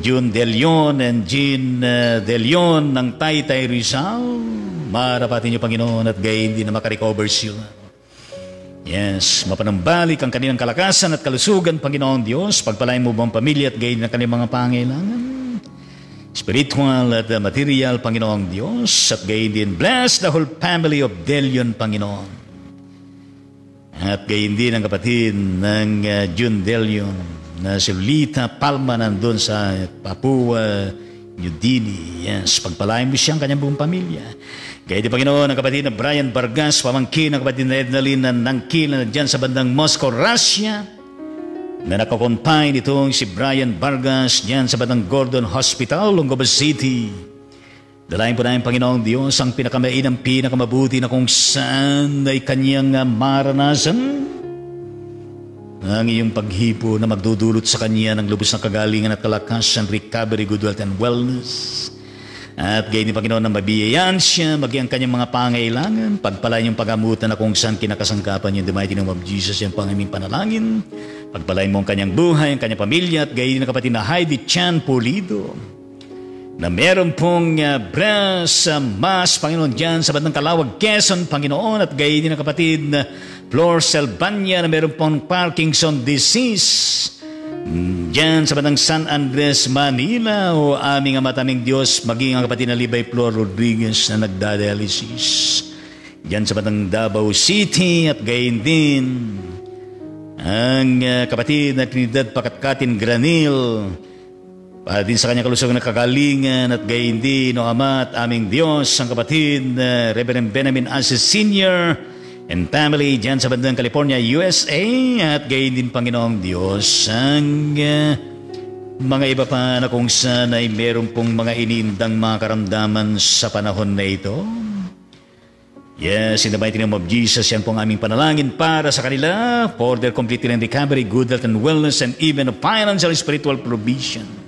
June De Leon and Jean uh, De Leon ng Taytay Rizal. Marapatin niyo, Panginoon, at gayon din na makarecover sila. Yes, mapanambalik ang kanilang kalakasan at kalusugan, Panginoong Diyos. Pagpalain mo bang pamilya at gain ng kanilang mga pangailangan? Spiritual at uh, material, Panginoong Diyos. At gain din, bless the whole family of Delion, Panginoon. At gain din ang kapatid ng uh, June Delion na si Lita Palma nandun sa Papua, New Guinea. Yes, pagpalain mo siya ang kanyang buong pamilya. Kaya di Panginoon, ang kapatid na Brian Vargas, pamangkin ng kapatid na Ednalyn na nangkila na dyan sa bandang Moscow, Russia, na nakakonfine itong si Brian Vargas dyan sa bandang Gordon Hospital, Longoba City. Dalayan po namin, Panginoong Diyos, ang pinakamainang pinakamabuti na kung saan ay kanyang maranasan ang iyong paghipo na magdudulot sa kanya ng lubos na kagalingan at kalakasan, recovery, good health, and wellness. At gayon ni Panginoon na mabiyayaan siya, maging ang kanyang mga pangailangan, pagpalain yung pagamutan na kung saan kinakasangkapan niya, the mighty name of Jesus, yung pangiming panalangin. Pagpalain mo ang kanyang buhay, ang kanyang pamilya, at gayon na kapatid na Heidi Chan Pulido, na meron pong uh, breast uh, mass, Panginoon, dyan sa Bandang Kalawag, Quezon, Panginoon, at gayon din ang kapatid na Flor Selvania na meron pong Parkinson disease, Diyan sa bandang San Andres, Manila, o aming amataming Diyos, maging ang kapatid na Libay Flor Rodriguez na nagdadialysis. Diyan sa bandang Davao City. At gayon din ang uh, kapatid na Trinidad Pakatkatin Granil para din sa kanyang kalusugan na kagalingan at gayon din o Ama at aming Diyos, ang kapatid uh, Reverend Benjamin Asis Sr., and family dyan sa bandang California, USA at gayon din Panginoong Diyos ang uh, mga iba pa na kung saan ay meron pong mga iniindang mga karamdaman sa panahon na ito. Yes, in the mighty name of Jesus, yan pong aming panalangin para sa kanila for their complete and recovery, good health and wellness, and even financial spiritual provision.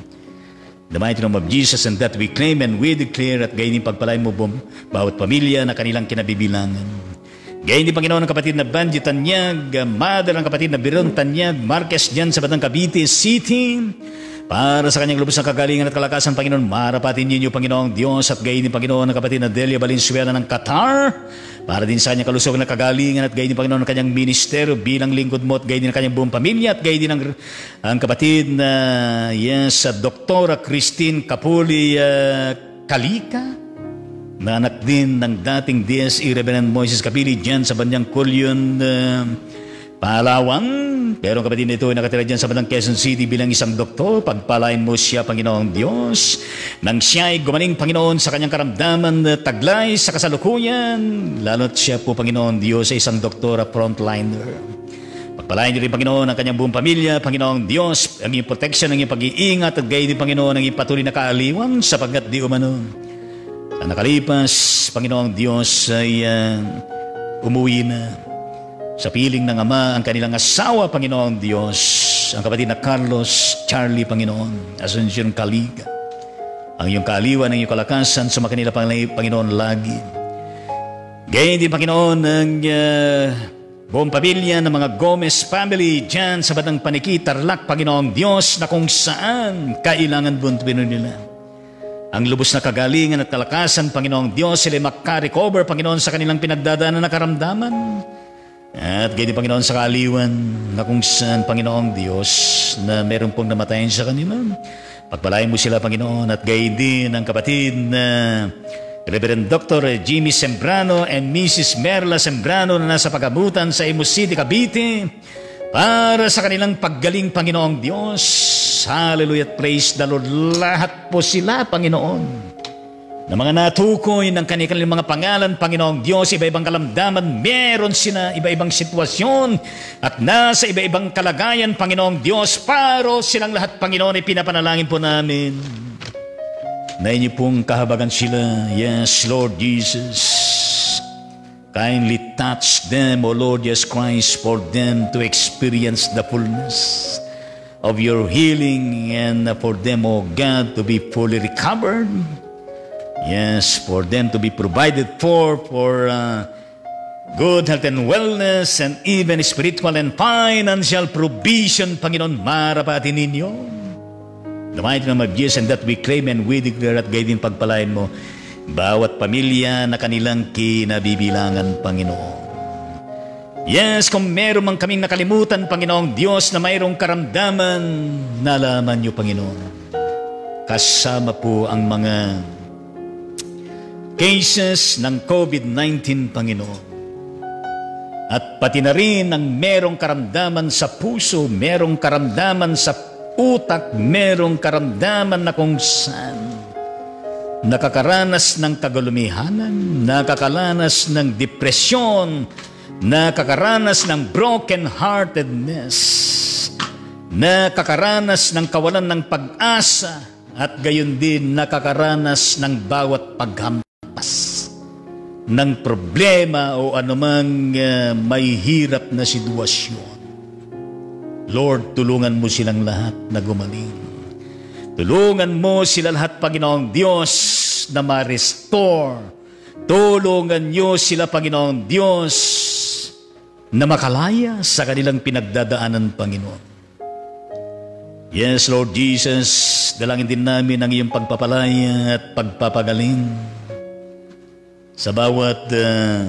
The mighty name of Jesus and that we claim and we declare at gayon pagpalain mo bum, bawat pamilya na kanilang kinabibilangan. Gayun din Panginoon ang kapatid na Banji Tanyag, mother ang kapatid na Biron Tanyag, Marquez dyan sa Batang Cavite City. Para sa kanyang lubos na kagalingan at kalakasan, Panginoon, marapatin ninyo, Panginoong Diyos, at gayon din, Panginoon, ang kapatid na Delia Valenzuela ng Qatar, para din sa kanyang kalusog na kagalingan at gayon din, Panginoon, ang kanyang ministeryo bilang lingkod mo at gayon din ang kanyang buong pamilya at gayon din ang, ang kapatid na, yes, Doktora Christine Capuli uh, Kalika, na anak din ng dating DSE Reverend Moises Kapili dyan sa Banyang Kulyon, uh, Palawan. Pero ang kapatid nito ay nakatira dyan sa Bandang Quezon City bilang isang doktor. Pagpalain mo siya, Panginoong Diyos. Nang siya ay gumaling, Panginoon, sa kanyang karamdaman na taglay sa kasalukuyan. Lalo't siya po, Panginoon Diyos, ay isang doktor frontliner. Pagpalain niyo rin, Panginoon, ang kanyang buong pamilya, Panginoong Diyos, ang iyong protection, ang iyong pag-iingat, at gayon din, Panginoon, ang iyong patuloy na kaaliwan, sapagkat di umano sa nakalipas, Panginoong Diyos ay uh, umuwi na sa piling ng Ama ang kanilang asawa, Panginoong Diyos, ang kapatid na Carlos, Charlie, Panginoon, Asuncion Kaliga. Ang iyong kaaliwan, ang iyong kalakasan sa kanila, Panginoon, lagi. Gayun din, Panginoon, ang uh, buong pamilya ng mga Gomez family dyan sa Batang Paniki, Tarlac, Panginoong Diyos, na kung saan kailangan buntuin nila. Ang lubos na kagalingan at kalakasan, Panginoong Diyos, sila makarecover, Panginoon, sa kanilang pinagdadaanan na karamdaman. At ganyan, Panginoon, sa kaliwan na kung saan, Panginoong Diyos, na meron pong namatayan sa kanila. Pagpalain mo sila, Panginoon, at gayon din ang kapatid na Reverend Dr. Jimmy Sembrano and Mrs. Merla Sembrano na nasa pagabutan sa Imus City, Cavite para sa kanilang paggaling, Panginoong Diyos. Hallelujah, praise the Lord. Lahat po sila, Panginoon na mga natukoy ng kanilang mga pangalan, Panginoong Diyos, iba-ibang kalamdaman, meron sila iba-ibang sitwasyon at nasa iba-ibang kalagayan, Panginoong Diyos, paro silang lahat, Panginoon, ay pinapanalangin po namin na inyo pong kahabagan sila. Yes, Lord Jesus. Kindly touch them, O Lord Jesus Christ, for them to experience the fullness of your healing and for them, O God, to be fully recovered. Yes, for them to be provided for, for uh, good health and wellness and even spiritual and financial provision, Panginoon, marapatin ninyo. The mighty name of Jesus and that we claim and we declare at gayon pagpalain mo bawat pamilya na kanilang kinabibilangan, Panginoon. Yes, kung meron man kaming nakalimutan, Panginoong Diyos, na mayroong karamdaman, nalaman niyo, Panginoon. Kasama po ang mga cases ng COVID-19, Panginoon. At pati na rin ang merong karamdaman sa puso, merong karamdaman sa utak, merong karamdaman na kung saan nakakaranas ng kagalumihanan, nakakaranas ng depresyon, nakakaranas ng broken-heartedness, nakakaranas ng kawalan ng pag-asa, at gayon din nakakaranas ng bawat paghampas ng problema o anumang uh, may hirap na sitwasyon. Lord, tulungan mo silang lahat na gumaling. Tulungan mo sila lahat, Panginoong Diyos, na ma-restore. Tulungan niyo sila, Panginoong Diyos, na makalaya sa kanilang pinagdadaanan, Panginoon. Yes, Lord Jesus, dalangin din namin ang iyong pagpapalaya at pagpapagaling sa bawat uh,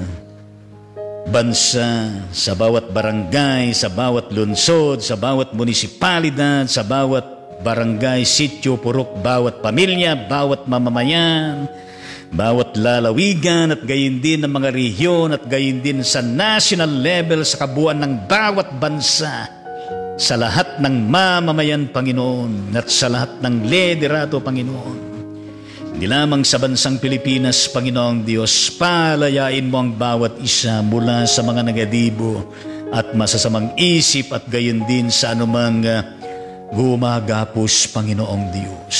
bansa, sa bawat barangay, sa bawat lunsod, sa bawat munisipalidad, sa bawat barangay, sityo, purok, bawat pamilya, bawat mamamayan, bawat lalawigan at gayon din ng mga rehiyon at gayon din sa national level sa kabuuan ng bawat bansa sa lahat ng mamamayan, Panginoon, at sa lahat ng liderato, Panginoon. Hindi lamang sa bansang Pilipinas, Panginoong Diyos, palayain mo ang bawat isa mula sa mga negatibo at masasamang isip at gayon din sa anumang uh, gumagapos, Panginoong Diyos.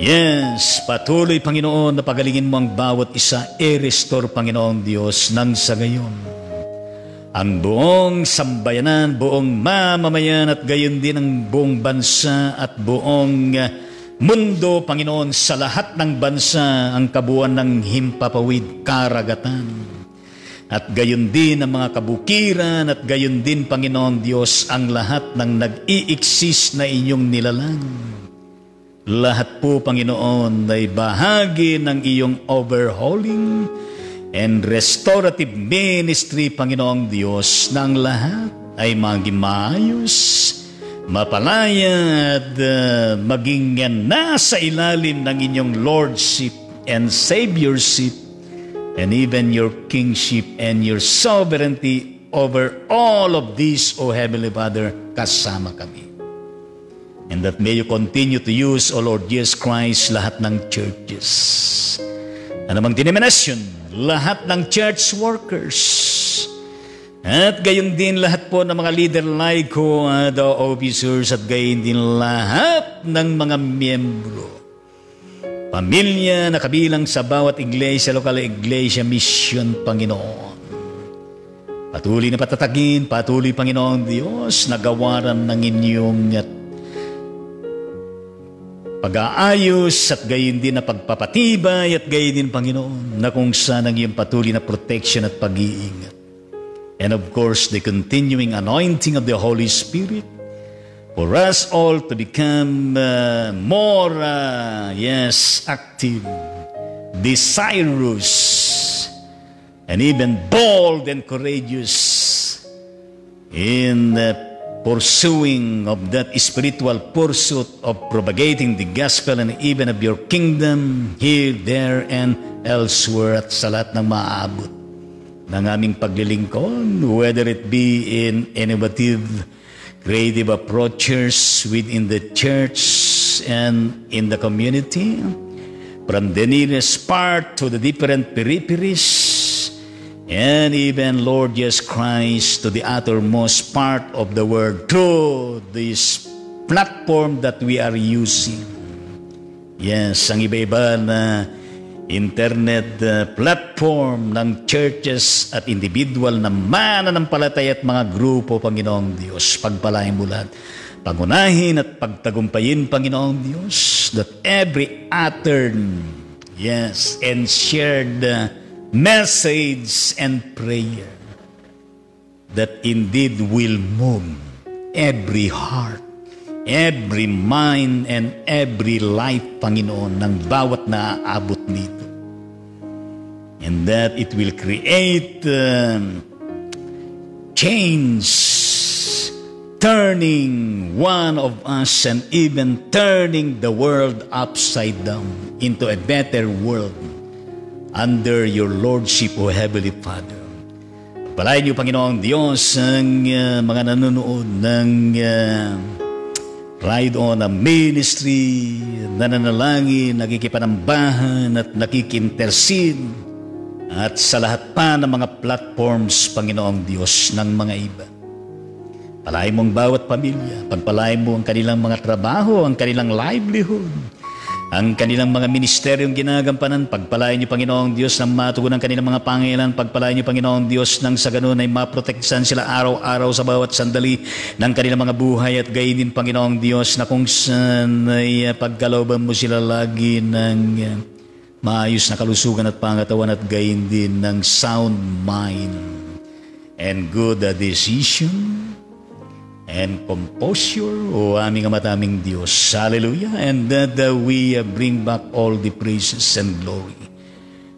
Yes, patuloy Panginoon na pagalingin mo ang bawat isa, i-restore Panginoong Diyos nang sa gayon. Ang buong sambayanan, buong mamamayan at gayon din ang buong bansa at buong uh, mundo, Panginoon, sa lahat ng bansa ang kabuuan ng himpapawid karagatan. At gayon din ang mga kabukiran at gayon din, Panginoon Diyos, ang lahat ng nag-i-exist na inyong nilalang. Lahat po, Panginoon, ay bahagi ng iyong overhauling and restorative ministry, Panginoong Diyos, ng lahat ay maging maayos, mapalaya at uh, maging nasa ilalim ng inyong lordship and saviorship and even your kingship and your sovereignty over all of these, O Heavenly Father, kasama kami. And that may you continue to use, O Lord Jesus Christ, lahat ng churches. Anumang denomination, lahat ng church workers, at gayon din lahat po ng mga leader like ko, uh, the officers, at gayon din lahat ng mga miyembro. Pamilya na kabilang sa bawat iglesia, lokal iglesia, mission, Panginoon. Patuloy na patatagin, patuloy, Panginoon Diyos, nagawaran ng inyong at pag-aayos at gayon din na pagpapatibay at gayon din, Panginoon, na kung saan ang iyong patuloy na protection at pag-iingat. And of course, the continuing anointing of the Holy Spirit for us all to become uh, more, uh, yes, active, desirous, and even bold and courageous in uh, pursuing of that spiritual pursuit of propagating the gospel and even of your kingdom here, there, and elsewhere at sa lahat ng maaabot ng aming paglilingkod, whether it be in innovative, creative approaches within the church and in the community, from the nearest part to the different peripheries, and even Lord Jesus Christ to the uttermost part of the world through this platform that we are using. Yes, ang iba-iba na internet uh, platform ng churches at individual na mananampalataya at mga grupo, Panginoong Diyos. Pagpalain mo lahat. Pangunahin at pagtagumpayin, Panginoong Diyos, that every uttered, yes, and shared uh, message and prayer that indeed will move every heart, every mind, and every life, Panginoon, ng bawat naaabot nito. And that it will create uh, change, turning one of us and even turning the world upside down into a better world under your Lordship, O Heavenly Father. Palayan niyo, Panginoong Diyos, ang uh, mga nanonood ng uh, Ride on a ministry, nananalangin, nakikipanambahan at nakikintercede at sa lahat pa ng mga platforms, Panginoong Diyos, ng mga iba. Palayan mo ang bawat pamilya, pagpalayan mo ang kanilang mga trabaho, ang kanilang livelihood, ang kanilang mga ministeryong ginagampanan, pagpalain niyo Panginoong Diyos na matugon ang kanilang mga pangailan, pagpalain niyo Panginoong Diyos nang sa ganun ay maprotektahan sila araw-araw sa bawat sandali ng kanilang mga buhay at gayon din Panginoong Diyos na kung saan ay pagkalooban mo sila lagi ng uh, maayos na kalusugan at pangatawan at gayon din ng sound mind. And good decision and composure, O aming amataming Diyos. Hallelujah. And that uh, we uh, bring back all the praises and glory.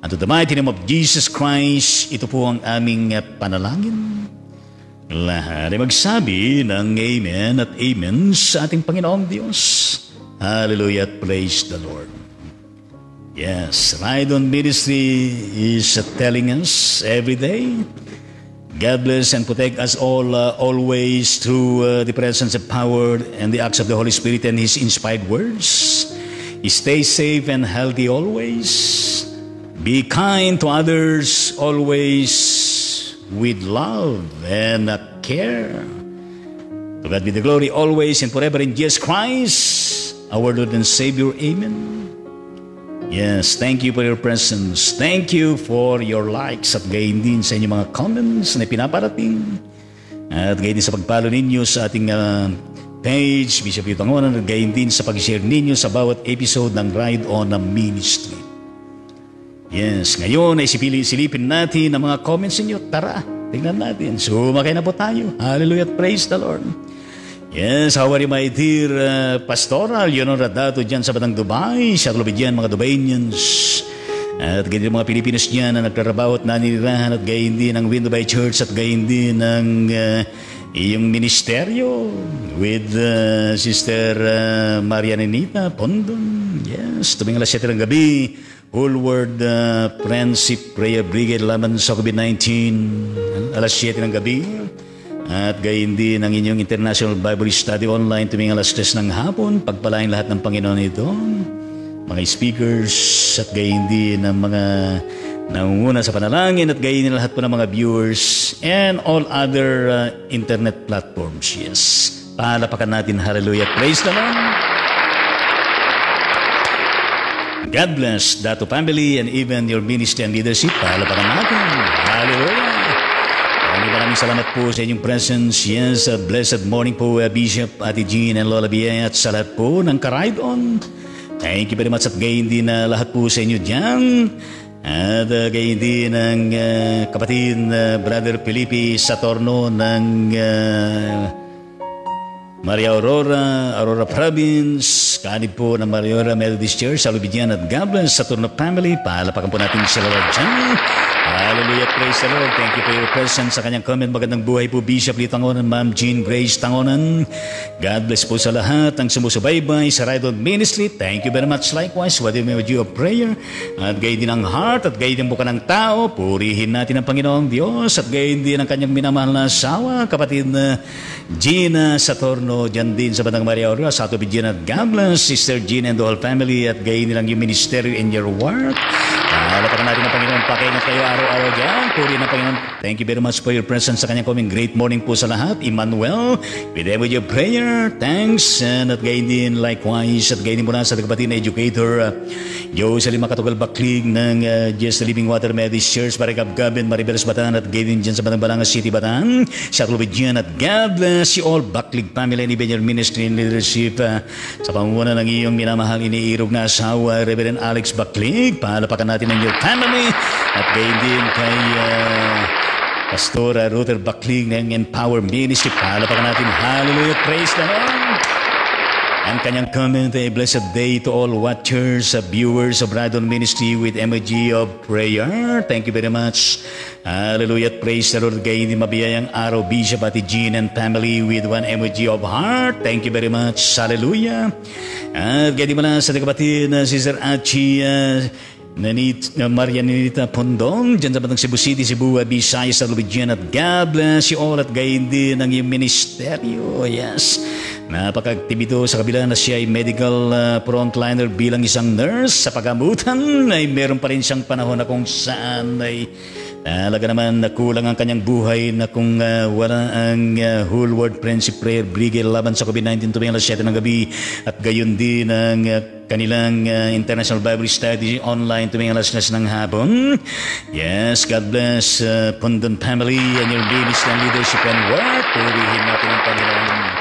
And to the mighty name of Jesus Christ, ito po ang aming uh, panalangin. Lahat ay magsabi ng Amen at Amen sa ating Panginoong Diyos. Hallelujah praise the Lord. Yes, Ride on Ministry is telling us every day God bless and protect us all uh, always through uh, the presence of power and the acts of the Holy Spirit and His inspired words. Stay safe and healthy always. Be kind to others always with love and care. To God be the glory always and forever in Jesus Christ, our Lord and Savior. Amen. Yes, thank you for your presence. Thank you for your likes at gayon din sa inyong mga comments na pinaparating. At gayon din sa pagpalo ninyo sa ating uh, page, Bishop Yutangonan, at gayon din sa pag-share ninyo sa bawat episode ng Ride on a Ministry. Yes, ngayon ay sipili, silipin natin ang mga comments ninyo. Tara, tingnan natin. Sumakay na po tayo. Hallelujah, praise the Lord. Yes, how are you my dear uh, pastoral? Yun ang radato dyan sa Batang Dubai, sa Tulubidyan, mga Dubaians. At gayon mga Pilipinos dyan na nagtrabaho at nanirahan at gayon din ang Window by Church at gayon din ang uh, iyong ministeryo with uh, Sister uh, Maria Pondon. Yes, tuming alas 7 ng gabi, Whole World uh, Friendship Prayer Brigade laman sa COVID-19. Alas 7 ng gabi. At gayon din ang inyong International Bible Study Online tuming alas 3 ng hapon. Pagpalain lahat ng Panginoon ito. Mga speakers at gayon din ang mga nangunguna sa panalangin at gayon din lahat po ng mga viewers and all other uh, internet platforms. Yes. Palapakan natin. Hallelujah. Praise the Lord. God bless Dato family and even your ministry and leadership. Palapakan natin. Hallelujah. Maraming salamat po sa inyong presence. Yes, uh, blessed morning po, uh, Bishop, Ate Jean, and Lola Bia, at sa lahat po ng ka-ride on. Thank you very much at gayon din na uh, lahat po sa inyo dyan. At uh, gayon din ng uh, kapatid uh, Brother Felipe Satorno ng uh, Maria Aurora, Aurora Province, kanib po ng Maria Aurora Methodist Church, sa at Gablin, Saturno Family. Palapakan po natin sila dyan. Hallelujah, praise the Lord. Thank you for your presence sa kanyang comment. Magandang buhay po, Bishop Lee Tangonan, Ma'am Jean Grace Tangonan. God bless po sa lahat ang sumusubaybay sa on Ministry. Thank you very much likewise. What may you of prayer. At gayon din ang heart at gayon din buka ng tao. Purihin natin ang Panginoong Diyos at gayon din ang kanyang minamahal na asawa, kapatid na Gina Satorno, dyan din sa Bandang Maria Aurora, sa Ato Gina at God bless, Sister Gina and the whole family at gayon nilang yung ministry in your work. Halapakan natin ang Panginoon. Pakaingat kayo araw-araw dyan. Puri ng Panginoon. Thank you very much for your presence sa kanyang coming. Great morning po sa lahat. Emmanuel, with with your prayer. Thanks. And at gayon din, likewise, at gayon din muna sa kapatid na educator, uh, Jocelyn Makatugal Baklig ng uh, Just Living Water Methodist Church, Marikab Gabin, Maribeles Bataan, at gayon din dyan sa Batang Balanga City, Bataan. Sa Clubidyan at God bless you all, Baklig family and even your ministry and leadership. Uh, sa pangunguna ng iyong minamahal, iniirog na asawa, Reverend Alex Baklig. Pahalapakan natin ang your family at gayon din kay uh, Pastora Ruther Bakling ng Empower Ministry. Palapakan natin. Hallelujah. Praise the Lord. Ang kanyang comment ay blessed day to all watchers, uh, viewers of Radon Ministry with emoji of prayer. Thank you very much. Hallelujah. Praise the Lord. Gayon din mabiyayang araw, Bishop Ati Jean and family with one emoji of heart. Thank you very much. Hallelujah. At gayon din mo na sa kapatid na Sister Achi, uh, Nanit, uh, Maria Ninita Pondong, dyan sa Batang Cebu City, Cebu, Visayas, at Lubigian, at God bless you all at gayon din ang iyong ministeryo. Yes. Napaka-aktibo sa kabila na siya ay medical uh, frontliner bilang isang nurse sa pagamutan ay meron pa rin siyang panahon na kung saan ay Talaga naman nakulang ang kanyang buhay na kung uh, wala ang uh, whole world friendship prayer brigade laban sa COVID-19 tuwing alas 7 ng gabi at gayon din ang uh, kanilang uh, International Bible Study online tuwing alas 9 ng hapon. Yes, God bless uh, Pundon family and your ministry and leadership and work. Purihin natin ang Panginoon.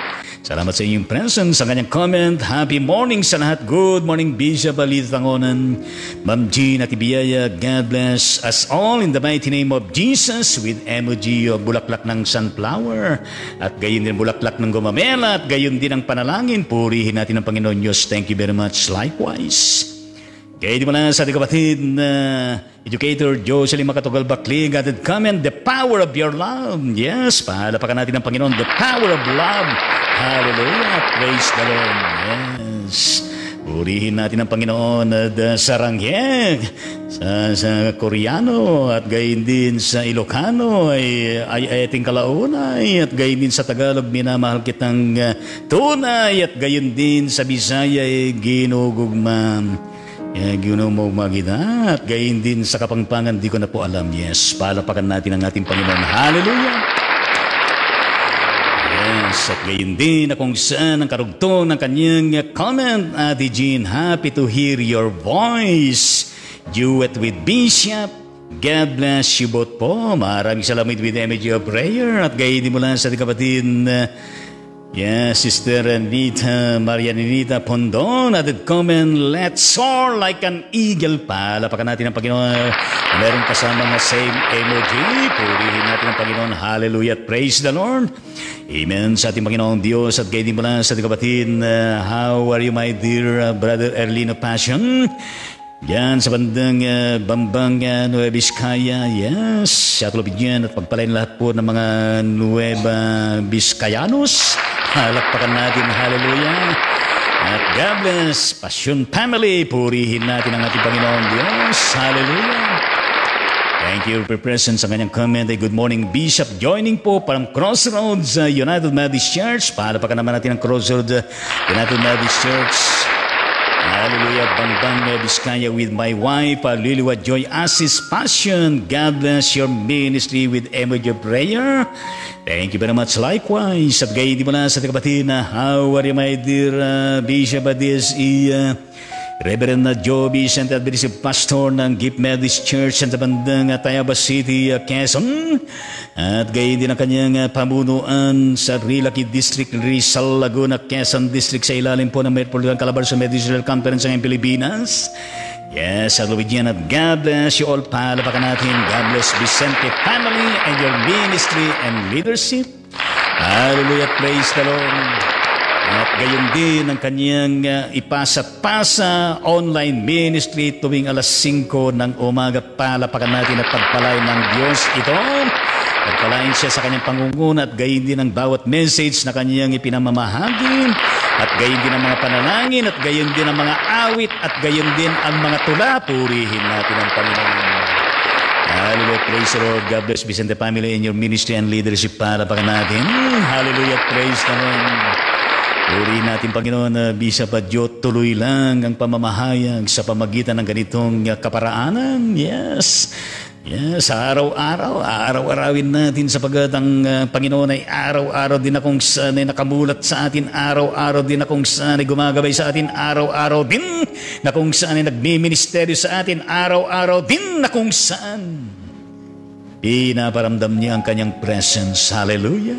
Salamat sa inyong presence, sa kanyang comment. Happy morning sa lahat. Good morning, Bishop Alita Tangonan. Ma'am Jean at Ibiyaya, God bless us all in the mighty name of Jesus with emoji of bulaklak ng sunflower. At gayon din bulaklak ng gumamela at gayon din ang panalangin. Purihin natin ang Panginoon Diyos. Thank you very much. Likewise. Kaya di mo na sa ating kapatid na educator Jocelyn Makatogal Bakli, God had comment, the power of your love. Yes, pahalapakan natin ang Panginoon, the power of love. Hallelujah. Praise the Lord. Yes. Purihin natin ang Panginoon at uh, sa Rangyeg, sa, sa Koreano, at gayon din sa Ilocano, ay, ay ating kalaunay, at gayon din sa Tagalog, minamahal kitang uh, tunay, at gayon din sa Bisaya, ay ginugugmam. Yeah, ginaw mo magina at gayon din sa kapangpangan, di ko na po alam. Yes, palapakan natin ang ating Panginoon. Hallelujah! Yes, at gayon din na kung saan ang karugtong ng kanyang comment, Ate Jean, happy to hear your voice. Duet with Bishop. God bless you both po. Maraming salamat with image of prayer. At gayon din mo lang sa kapatid na Yes, Sister Anita, Maria Ninita Pondon, added comment, let's soar like an eagle. Palapakan natin ang Panginoon. Meron kasama na same emoji. Purihin natin ang Panginoon. Hallelujah. Praise the Lord. Amen sa ating Panginoong Diyos at kayo din mo lang sa ating kapatid. Uh, how are you, my dear uh, brother Erlino Passion? Yan sa bandang uh, Bambang uh, Nueva Vizcaya. Yes, Shuttle dyan at pagpalain lahat po ng mga Nueva Vizcayanos. Halakpakan natin, hallelujah. At God bless, Passion Family, purihin natin ang ating Panginoon Diyos. Hallelujah. Thank you for presence sa kanyang comment. Good morning, Bishop. Joining po from Crossroads uh, United Methodist Church. Palapakan naman natin ang Crossroads uh, United Methodist Church. Hallelujah. Bangbang Vizcaya with my wife, uh, Liliwa Joy Asis Passion. God bless your ministry with emoji prayer. Thank you very much. Likewise. At gayon di mo na sa kapatid na how are you, my dear uh, Bishop Adis i uh, Reverend na Joby St. Adventist Pastor ng Gift Methodist Church sa bandang Tayaba City, uh, Quezon. At gayon din ang kanyang uh, pamunuan sa Rilaki District, Rizal, Laguna, Quezon District sa ilalim po ng Metropolitan Calabarzon Medicinal Conference ng Pilipinas. Yes, Luigian at God bless you all. Palapakan natin. God bless Vicente family and your ministry and leadership. Hallelujah. Praise the Lord. Gayon din ang kanyang uh, ipasa-pasa online ministry tuwing alas 5 ng umaga. Palapakan natin at pagpalain ng Diyos ito. Pagpalain siya sa kanyang pangunguna at gayon din ang bawat message na kanyang ipinamamahagi. At gayon din ang mga panalangin at gayon din ang mga awit at gayon din ang mga tula. Purihin natin ang Panginoon. Hallelujah. Praise the Lord. God bless Vicente family and your ministry and leadership para pa natin. Hallelujah. Praise the Lord. Puri natin, Panginoon, na Bishop Adyo, tuloy lang ang pamamahayag sa pamagitan ng ganitong kaparaanan. Yes. Yes, araw-araw, araw-arawin natin sapagat ang uh, Panginoon ay araw-araw din akong saan ay nakamulat sa atin, araw-araw din akong saan ay gumagabay sa atin, araw-araw din na kung saan ay nagmiministeryo sa atin, araw-araw din na kung saan pinaparamdam niya ang kanyang presence. Hallelujah.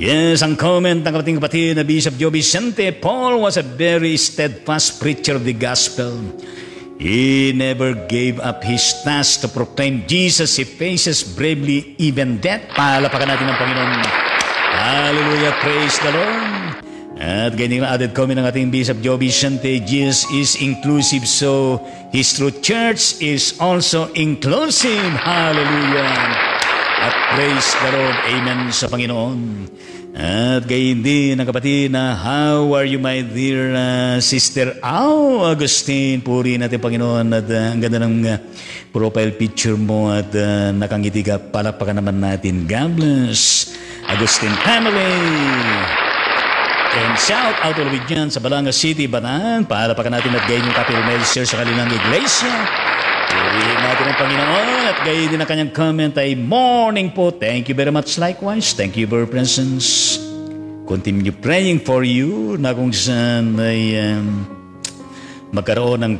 Yes, ang comment ng ating kapatid na Bishop Joe Vicente, Paul was a very steadfast preacher of the gospel. He never gave up his task to proclaim Jesus. He faces bravely even death. Palapakan natin ang Panginoon. Hallelujah, praise the Lord. At ganyan na added comment ng ating Bishop Joe Vicente, Jesus is inclusive so His true church is also inclusive. Hallelujah. At praise the Lord. Amen sa Panginoon. At gayon din ang kapatid na How are you my dear uh, sister Au Agustin? Puri natin Panginoon at uh, ang ganda ng uh, profile picture mo at uh, nakangiti ka. Palakpakan naman natin. God bless. Agustin family. And shout out with dyan sa Balanga City, Bataan. Paalapakan natin at gayon yung capital measure sa kanilang iglesia. Natin ang Panginoon at gayon din ang kanyang comment ay morning po. Thank you very much likewise. Thank you for your presence. Continue praying for you na kung saan ay um, magkaroon ng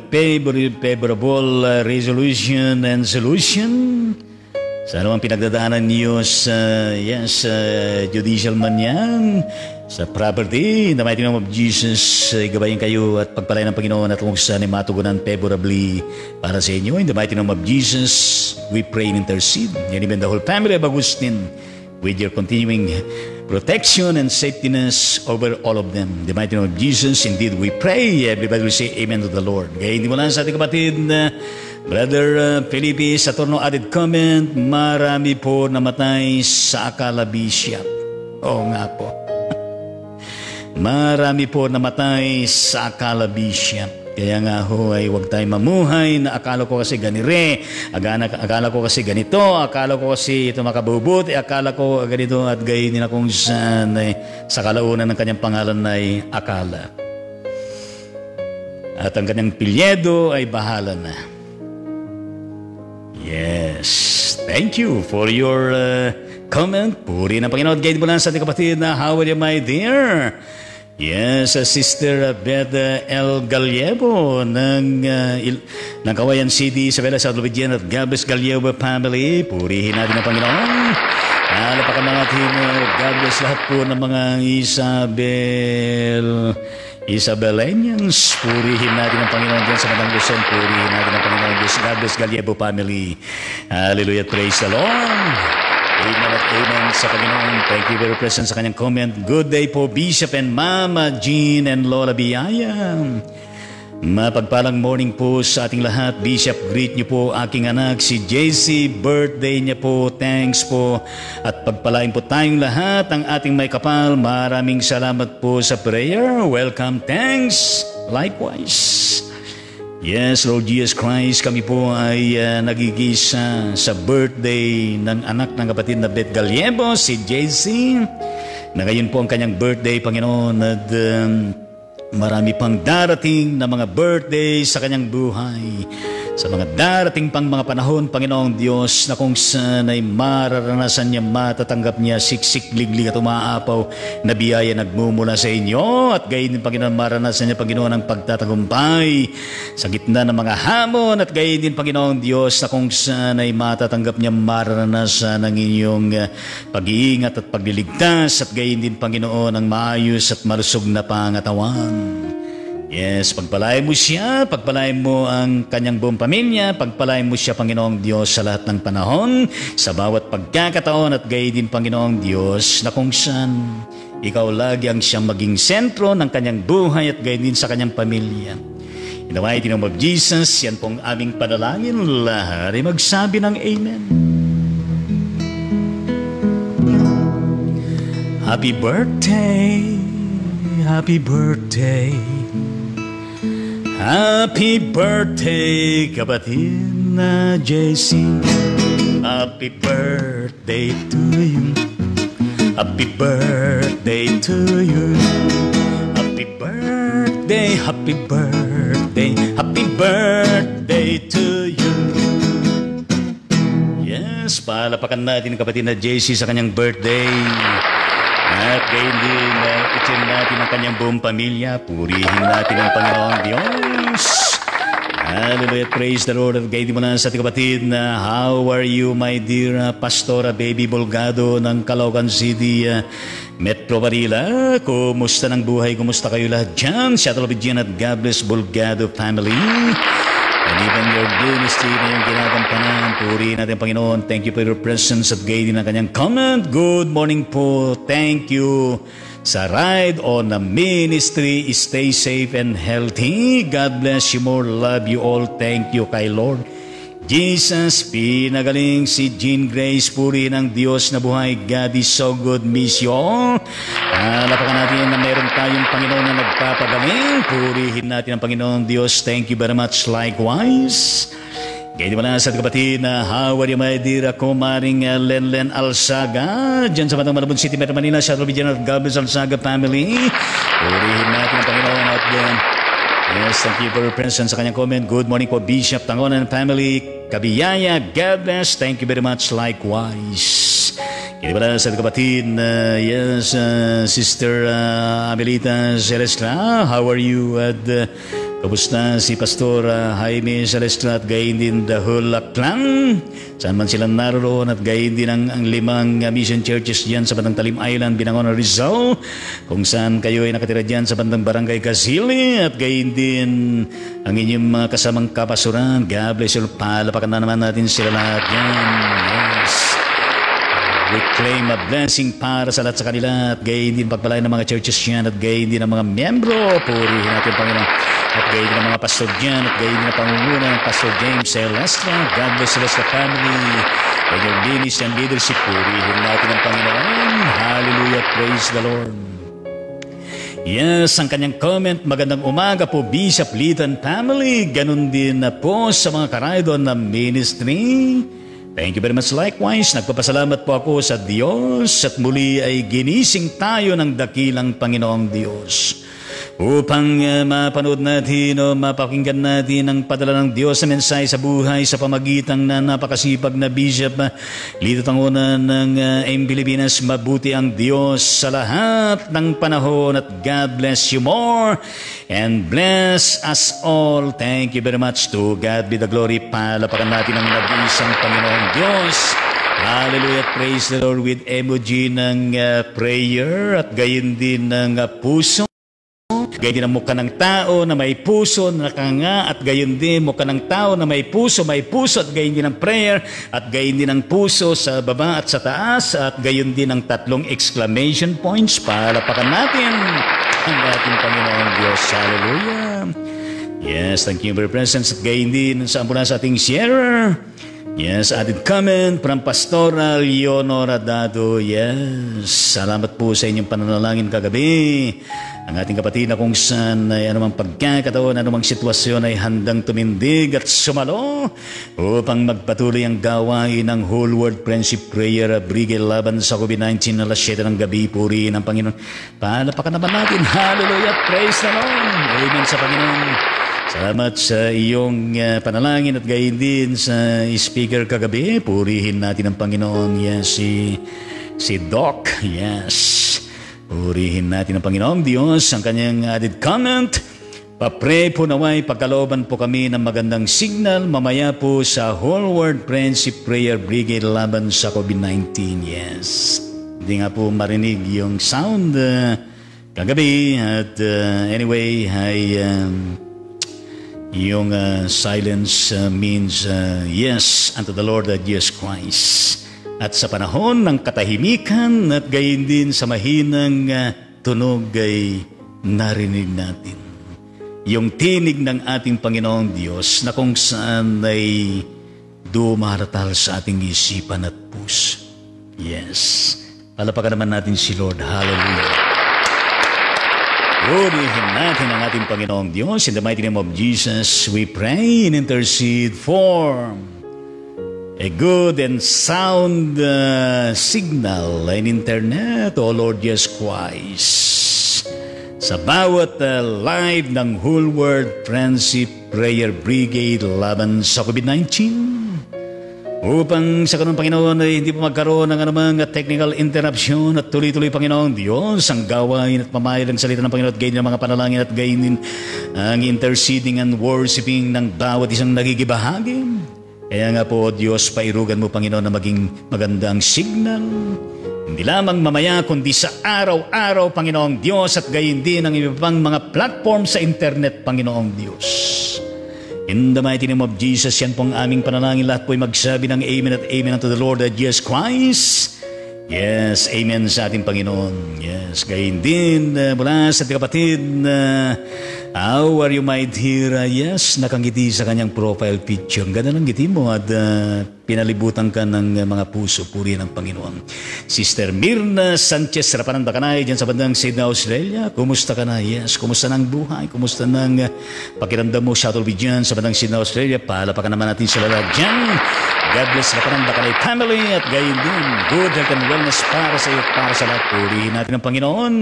favorable, uh, resolution and solution sa anumang pinagdadaanan niyo sa, yes, sa judicial man yan, sa property, in the mighty name of Jesus, ay gabayin kayo at pagpalay ng Panginoon at kung saan ay matugunan favorably para sa inyo. In the mighty name of Jesus, we pray and intercede. And even the whole family of Agustin, with your continuing protection and safetyness over all of them. In the mighty name of Jesus, indeed we pray. Everybody will say amen to the Lord. Gaya hindi mo lang sa ating kapatid na Brother uh, Felipe Saturno added comment, marami po namatay sa Akala Bishop. Oo nga po. Marami po namatay sa akala. Kaya nga ho ay huwag tayong mamuhay na akala ko kasi ganire, akala, akala ko kasi ganito, akala ko kasi ito makabubuti, akala ko ganito at gayon na saan ay, sa kalaunan ng kanyang pangalan ay akala. At ang kanyang pilyedo ay bahala na. Yes. Thank you for your uh, comment. Puri ng Panginoon. Guide mo lang sa ating kapatid na how are you my dear? Yes, uh, Sister Beth L. Gallego ng, uh, Il- ng Kawayan City, Isabela, South Lubigian at Gabes Gallego family. Purihin natin ang Panginoon. Nalapakan na natin, uh, God bless lahat po ng mga Isabel, Isabelenians. Purihin natin ang Panginoon dyan sa Madang Luzon. Purihin natin ang. God bless Gallego family. Hallelujah. Praise the Lord. Amen at amen sa Panginoon. Thank you very present sa kanyang comment. Good day po, Bishop and Mama Jean and Lola Biyaya. Mapagpalang morning po sa ating lahat. Bishop, greet niyo po aking anak si JC. Birthday niya po. Thanks po. At pagpalain po tayong lahat ang ating may kapal. Maraming salamat po sa prayer. Welcome. Thanks. Likewise. Yes, Lord Jesus Christ, kami po ay uh, nagigisa sa birthday ng anak ng kapatid na Beth Galiebo, si JC, na ngayon po ang kanyang birthday, Panginoon, at um, marami pang darating na mga birthday sa kanyang buhay. Sa mga darating pang mga panahon, Panginoong Diyos, na kung saan ay mararanasan niya, matatanggap niya, siksik, liglig at umaapaw na biyaya nagmumula sa inyo. At gayon din, Panginoon, maranasan niya, Panginoon, ang pagtatagumpay sa gitna ng mga hamon. At gayon din, Panginoong Diyos, na kung saan ay matatanggap niya, mararanasan ang inyong uh, pag-iingat at pagliligtas. At gayon din, Panginoon, ang maayos at malusog na pangatawan. Yes, pagpalain mo siya, pagpalain mo ang kanyang buong pamilya, pagpalain mo siya, Panginoong Diyos, sa lahat ng panahon, sa bawat pagkakataon at gayon din, Panginoong Diyos, na kung saan ikaw lagi ang siyang maging sentro ng kanyang buhay at gayon din sa kanyang pamilya. In the mighty name of Jesus, yan pong aming panalangin. Lahat ay magsabi ng Amen. Happy birthday, happy birthday. Happy birthday, kapatid na JC. Happy birthday to you. Happy birthday to you. Happy birthday, happy birthday, happy birthday to you. Yes, palapakan natin kapatid na JC sa kanyang birthday. At gayon din, uh, itin natin ang kanyang buong pamilya. Purihin natin ang Panginoong Diyos. Hallelujah. Praise the Lord. Din mo na sa ating kapatid na how are you, my dear uh, Pastora Baby Bolgado ng Caloocan City, uh, Metro Manila. Kumusta ng buhay? Kumusta kayo lahat dyan? Shuttle Bidyan at God bless Bolgado family. And even your dynasty na yung ginagampanan, puri natin Panginoon. Thank you for your presence at gayon din ang kanyang comment. Good morning po. Thank you sa ride on the ministry. Stay safe and healthy. God bless you more. Love you all. Thank you kay Lord. Jesus, pinagaling si Jean Grace, puri ng Diyos na buhay. God is so good, miss you all. Alapakan natin na meron tayong Panginoon na nagpapagaling. Purihin natin ang Panginoon Diyos. Thank you very much likewise. Kaya pala sa kapatid na how are you my dear ako maring uh, Lenlen Alsaga dyan sa Batang Malabon City, Metro Manila, Shuttle Regional Gabes Alsaga family. Purihin natin ang Panginoon at yan. Yes, thank you for your presence sa kanyang comment. Good morning po, Bishop Tangonan family. Kabiyaya, God bless. Thank you very much likewise. Kaya pala sa kapatid uh, yes, uh, Sister uh, Amelita Celestra, how are you? At uh, Kamusta si Pastor uh, Jaime Celestra at gayon din the whole clan? Saan man sila naroon at gayon din ang, ang limang uh, mission churches diyan sa bandang Talim Island, Binangon, Rizal. Kung saan kayo ay nakatira diyan sa bandang Barangay Casili at gayon din ang inyong mga kasamang kapasuran. God bless you. Palapakan na naman natin sila lahat yan. Yes. We claim a blessing para sa lahat sa kanila at gayon din pagpalain ng mga churches yan at gayon din ang mga miyembro. Purihin natin Panginoon. At gayon ang mga pastor dyan at gayon ang pangunguna ng Pastor James Celestra. God bless Celestra family. Your ministry and leadership, purihin natin ang Panginoon. Hallelujah, praise the Lord. Yes, ang kanyang comment, magandang umaga po, Bishop Litan family. Ganon din na po sa mga karaydon na ministry. Thank you very much likewise. Nagpapasalamat po ako sa Diyos at muli ay ginising tayo ng dakilang Panginoong Diyos upang uh, mapanood natin o mapakinggan natin ang padala ng Diyos sa mensahe sa buhay sa pamagitan na napakasipag na Bishop uh, Lito Tanguna ng uh, M. Pilipinas. Mabuti ang Diyos sa lahat ng panahon at God bless you more and bless us all. Thank you very much to God be the glory. Palapakan natin ang nag-iisang Panginoong Diyos. Hallelujah. Praise the Lord with emoji ng uh, prayer at gayon din ng uh, puso. Gayon din ang mukha ng tao na may puso, nakanga, at gayon din mukha ng tao na may puso, may puso, at gayon din ang prayer, at gayon din ang puso sa baba at sa taas, at gayon din ang tatlong exclamation points. Palapakan natin ang ating Panginoong Diyos. Hallelujah. Yes, thank you for your presence. At gayon din sa ambulans ating sharer. Yes, added comment from Pastoral Leonora Dado. Yes, salamat po sa inyong pananalangin kagabi ang ating kapatid na kung saan ay anumang pagkakataon, anumang sitwasyon ay handang tumindig at sumalo upang magpatuloy ang gawain ng Whole World Friendship Prayer Brigade laban sa COVID-19 na alas 7 ng gabi. Purihin ang Panginoon. Palapakan naman natin. Hallelujah. Praise the Lord. Amen sa Panginoon. Salamat sa iyong uh, panalangin at gayon din sa speaker kagabi. Purihin natin ang Panginoon. Yes, si, si Doc. Yes. Purihin natin ang Panginoong Diyos ang kanyang added comment. Papre po naway pagkalooban po kami ng magandang signal mamaya po sa Whole World Friendship Prayer Brigade laban sa COVID-19. Yes. Hindi nga po marinig yung sound uh, kagabi at uh, anyway, ay um, yung uh, silence uh, means uh, yes unto the Lord uh, Jesus Christ. At sa panahon ng katahimikan at gayon din sa mahinang uh, tunog ay narinig natin yung tinig ng ating Panginoong Diyos na kung saan ay dumaratal sa ating isipan at puso. Yes. Palapakan naman natin si Lord. Hallelujah. Purihin natin ang ating Panginoong Diyos. In the mighty name of Jesus, we pray and intercede for a good and sound uh, signal and internet, O Lord Jesus Christ. Sa bawat uh, live ng Whole World Friendship Prayer Brigade laban sa COVID-19, upang sa kanong Panginoon ay hindi po magkaroon ng anumang technical interruption at tuloy-tuloy Panginoon Diyos ang gawain at pamayad ng salita ng Panginoon at gayon ng mga panalangin at gayon ang interceding and worshiping ng bawat isang nagigibahagi. Kaya nga po, Diyos, pairugan mo, Panginoon, na maging magandang signal. Hindi lamang mamaya, kundi sa araw-araw, Panginoong Diyos, at gayon din ang ibang mga platform sa internet, Panginoong Diyos. In the mighty name of Jesus, yan pong aming panalangin. Lahat po'y magsabi ng Amen at Amen unto the Lord at Jesus Christ Yes, amen sa ating Panginoon. Yes, gayon din uh, mula sa ating kapatid na uh, how are you my dear? Uh, yes, nakangiti sa kanyang profile picture. Ang ganda ng ngiti mo at uh, pinalibutan ka ng uh, mga puso. Puri ng Panginoon. Sister Mirna Sanchez Rapanan Bacanay dyan sa bandang Sydney, Australia. Kumusta ka na? Yes, kumusta ng buhay? Kumusta ng uh, pakiramdam mo? Shuttle dyan sa bandang Sydney, Australia. Palapakan naman natin sila dyan. God bless Rapanan Bacanay family at gayon din. Good health and wellness para sa iyo, para sa lahat. Purihin natin ang Panginoon.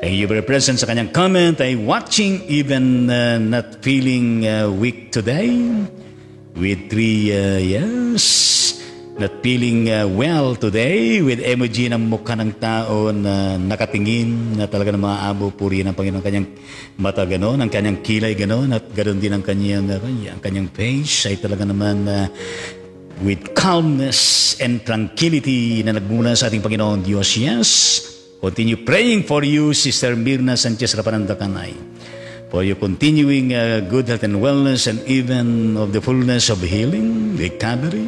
Thank you for your presence sa kanyang comment. Ay watching even uh, not feeling uh, weak today. With three uh, yes, not feeling uh, well today with emoji ng mukha ng tao na nakatingin na talaga ng mga abo puri ng Panginoon kanyang mata gano'n, ang kanyang kilay gano'n at gano'n din ang kanyang, uh, ang kanyang face ay talaga naman uh, with calmness and tranquility na nagmula sa ating Panginoon Diyos. Yes, continue praying for you, Sister Mirna Sanchez Rapanandakanay, for your continuing uh, good health and wellness and even of the fullness of healing, recovery,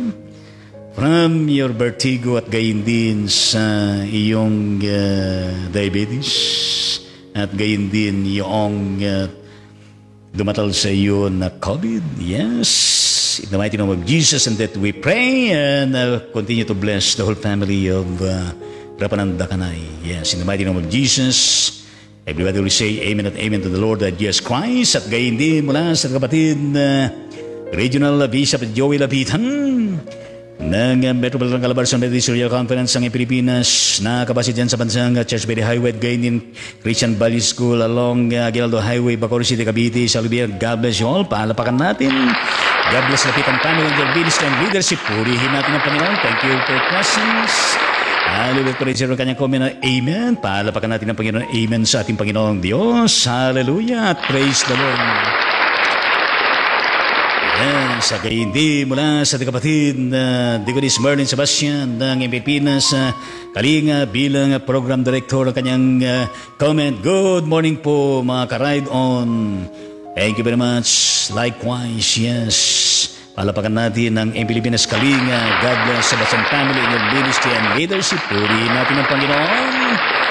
from your vertigo at gayon din sa iyong uh, diabetes at gayon din yung uh, dumatal sa iyo na COVID. Yes, in the mighty name of Jesus and that we pray and uh, continue to bless the whole family of uh, Rapananda. Yes, in the mighty name of Jesus, everybody will say Amen at Amen to the Lord that Jesus Christ. At gayon din mula sa kapatid uh, Regional Bishop Joey Lapitan ng Metropolitan Calabarzon Area Conference ng Pilipinas na kabasit dyan sa bansang Churchbury Highway at gayon din Christian Valley School along uh, Aguinaldo Highway, Bacoor City, Cavite, Salubia. God bless you all. Paalapakan natin. God bless Lapitan family and your ministry and leadership. Purihin natin ang Panginoon. Thank you for your presence. Hallelujah. Praise the kanyang comment na Amen. Paalapakan natin ang Panginoon. Amen sa ating Panginoong Diyos. Hallelujah. Praise the Lord. Yan, sa gaindi mula sa ating kapatid na uh, Digonis Merlin Sebastian ng Pilipinas sa uh, Kalinga bilang program director ng kanyang uh, comment. Good morning po mga ka-ride on. Thank you very much. Likewise, yes. Palapakan natin ng Pilipinas Kalinga. God bless sa Basan Family and your ministry and leadership. Purihin natin ang Panginoon.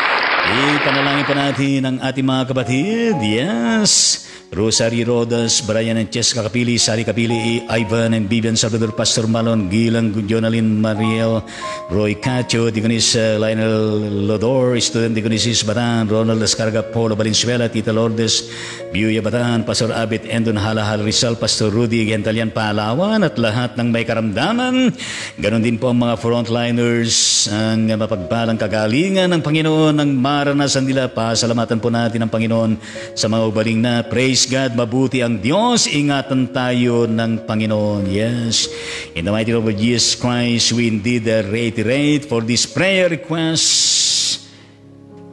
Ipanalangin pa natin ang ating mga kapatid. Yes. Rosary Rodas, Brian and Cheska Kapili, Sari Kapili, Ivan and Vivian Salvador, Pastor Malon, Gilang Jonalyn Mariel, Roy Cacho, Digonis uh, Lionel Lodor, Student Digonisis Batan, Ronald Descarga, Paulo Valenzuela, Tita Lourdes, Biuya Batan, Pastor Abit, Endon Halahal Rizal, Pastor Rudy Gentalian Palawan, at lahat ng may karamdaman. Ganon din po ang mga frontliners, ang mapagpalang kagalingan ng Panginoon, ang maranasan nila. Pasalamatan po natin ang Panginoon sa mga ubaling na praise Praise God, mabuti ang Diyos. Ingatan tayo ng Panginoon. Yes. In the mighty name of Jesus Christ, we indeed reiterate for this prayer request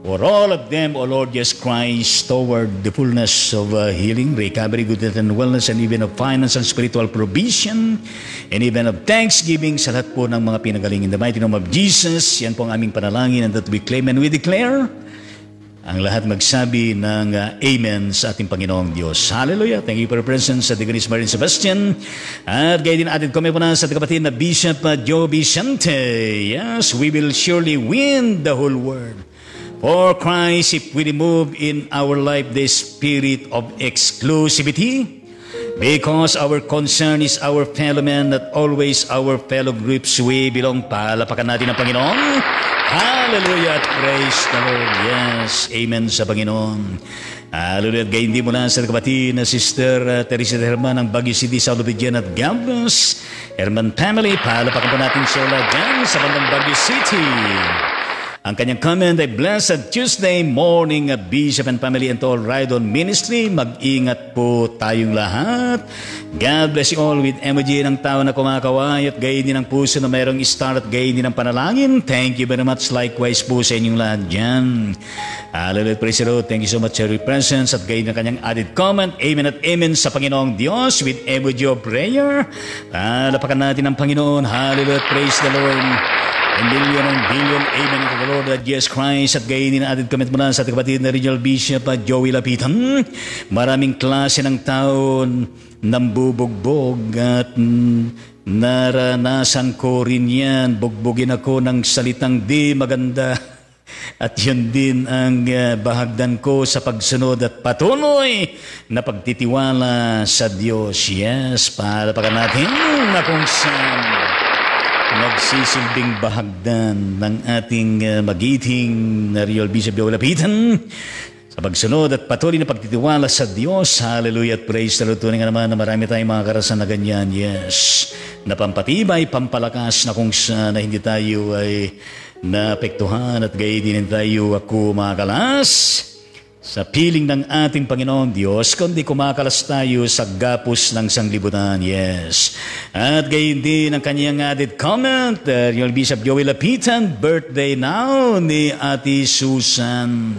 for all of them, O Lord Jesus Christ, toward the fullness of uh, healing, recovery, good health, and wellness, and even of finance and spiritual provision, and even of thanksgiving sa lahat po ng mga pinagaling. In the mighty name of Jesus, yan po ang aming panalangin and that we claim and we declare ang lahat magsabi ng uh, Amen sa ating Panginoong Diyos. Hallelujah! Thank you for your presence sa Digonis Marin Sebastian. At gaya din atin kami po na sa kapatid na Bishop uh, Joe Vicente. Yes, we will surely win the whole world. For Christ, if we remove in our life the spirit of exclusivity, because our concern is our fellow men, not always our fellow groups, we belong. Palapakan natin ang Panginoon. Hallelujah praise the Lord. Yes, amen sa Panginoon. Hallelujah. At gayon din mo na sa kapatid na Sister uh, Teresa Herman ng Baguio City, South Obedian at Gambas. Herman family, palapakan po natin sila dyan sa bandang Baguio City. Ang kanyang comment ay Blessed Tuesday morning, Bishop and family and all Ride On Ministry. Mag-ingat po tayong lahat. God bless you all with emoji ng tao na kumakaway at gayon din ang puso na mayroong star at gayon din ang panalangin. Thank you very much. Likewise po sa inyong lahat dyan. Hallelujah, praise the. Thank you so much for your presence at gayon ng kanyang added comment. Amen at amen sa Panginoong Diyos with emoji of prayer. Palapakan natin ang Panginoon. Hallelujah, praise the Lord. And billion and billion. Amen to the Lord that Jesus Christ. At gayon din atin kami mula sa ating kapatid na Regional Bishop at Joey Lapitan. Maraming klase ng taon nambubugbog at naranasan ko rin yan. Bugbugin ako ng salitang di maganda. (laughs) At yun din ang uh, bahagdan ko sa pagsunod at patuloy na pagtitiwala sa Diyos. Yes, para pa natin na kung saan nagsisilbing bahagdan ng ating uh, magiting na Real Bishop Yola Pitan sa pagsunod at patuloy na pagtitiwala sa Diyos. Hallelujah at praise the Lord. Tunay nga naman na marami tayong mga karasan na ganyan. Yes. Na pampatibay, pampalakas na kung saan na hindi tayo ay naapektuhan at gayon din tayo ako makalas sa piling ng ating Panginoon Diyos, kundi kumakalas tayo sa gapos ng sanglibutan. Yes. At gayon din ang kanyang added comment, uh, yung Bishop Joey Lapitan, birthday now ni Ate Susan.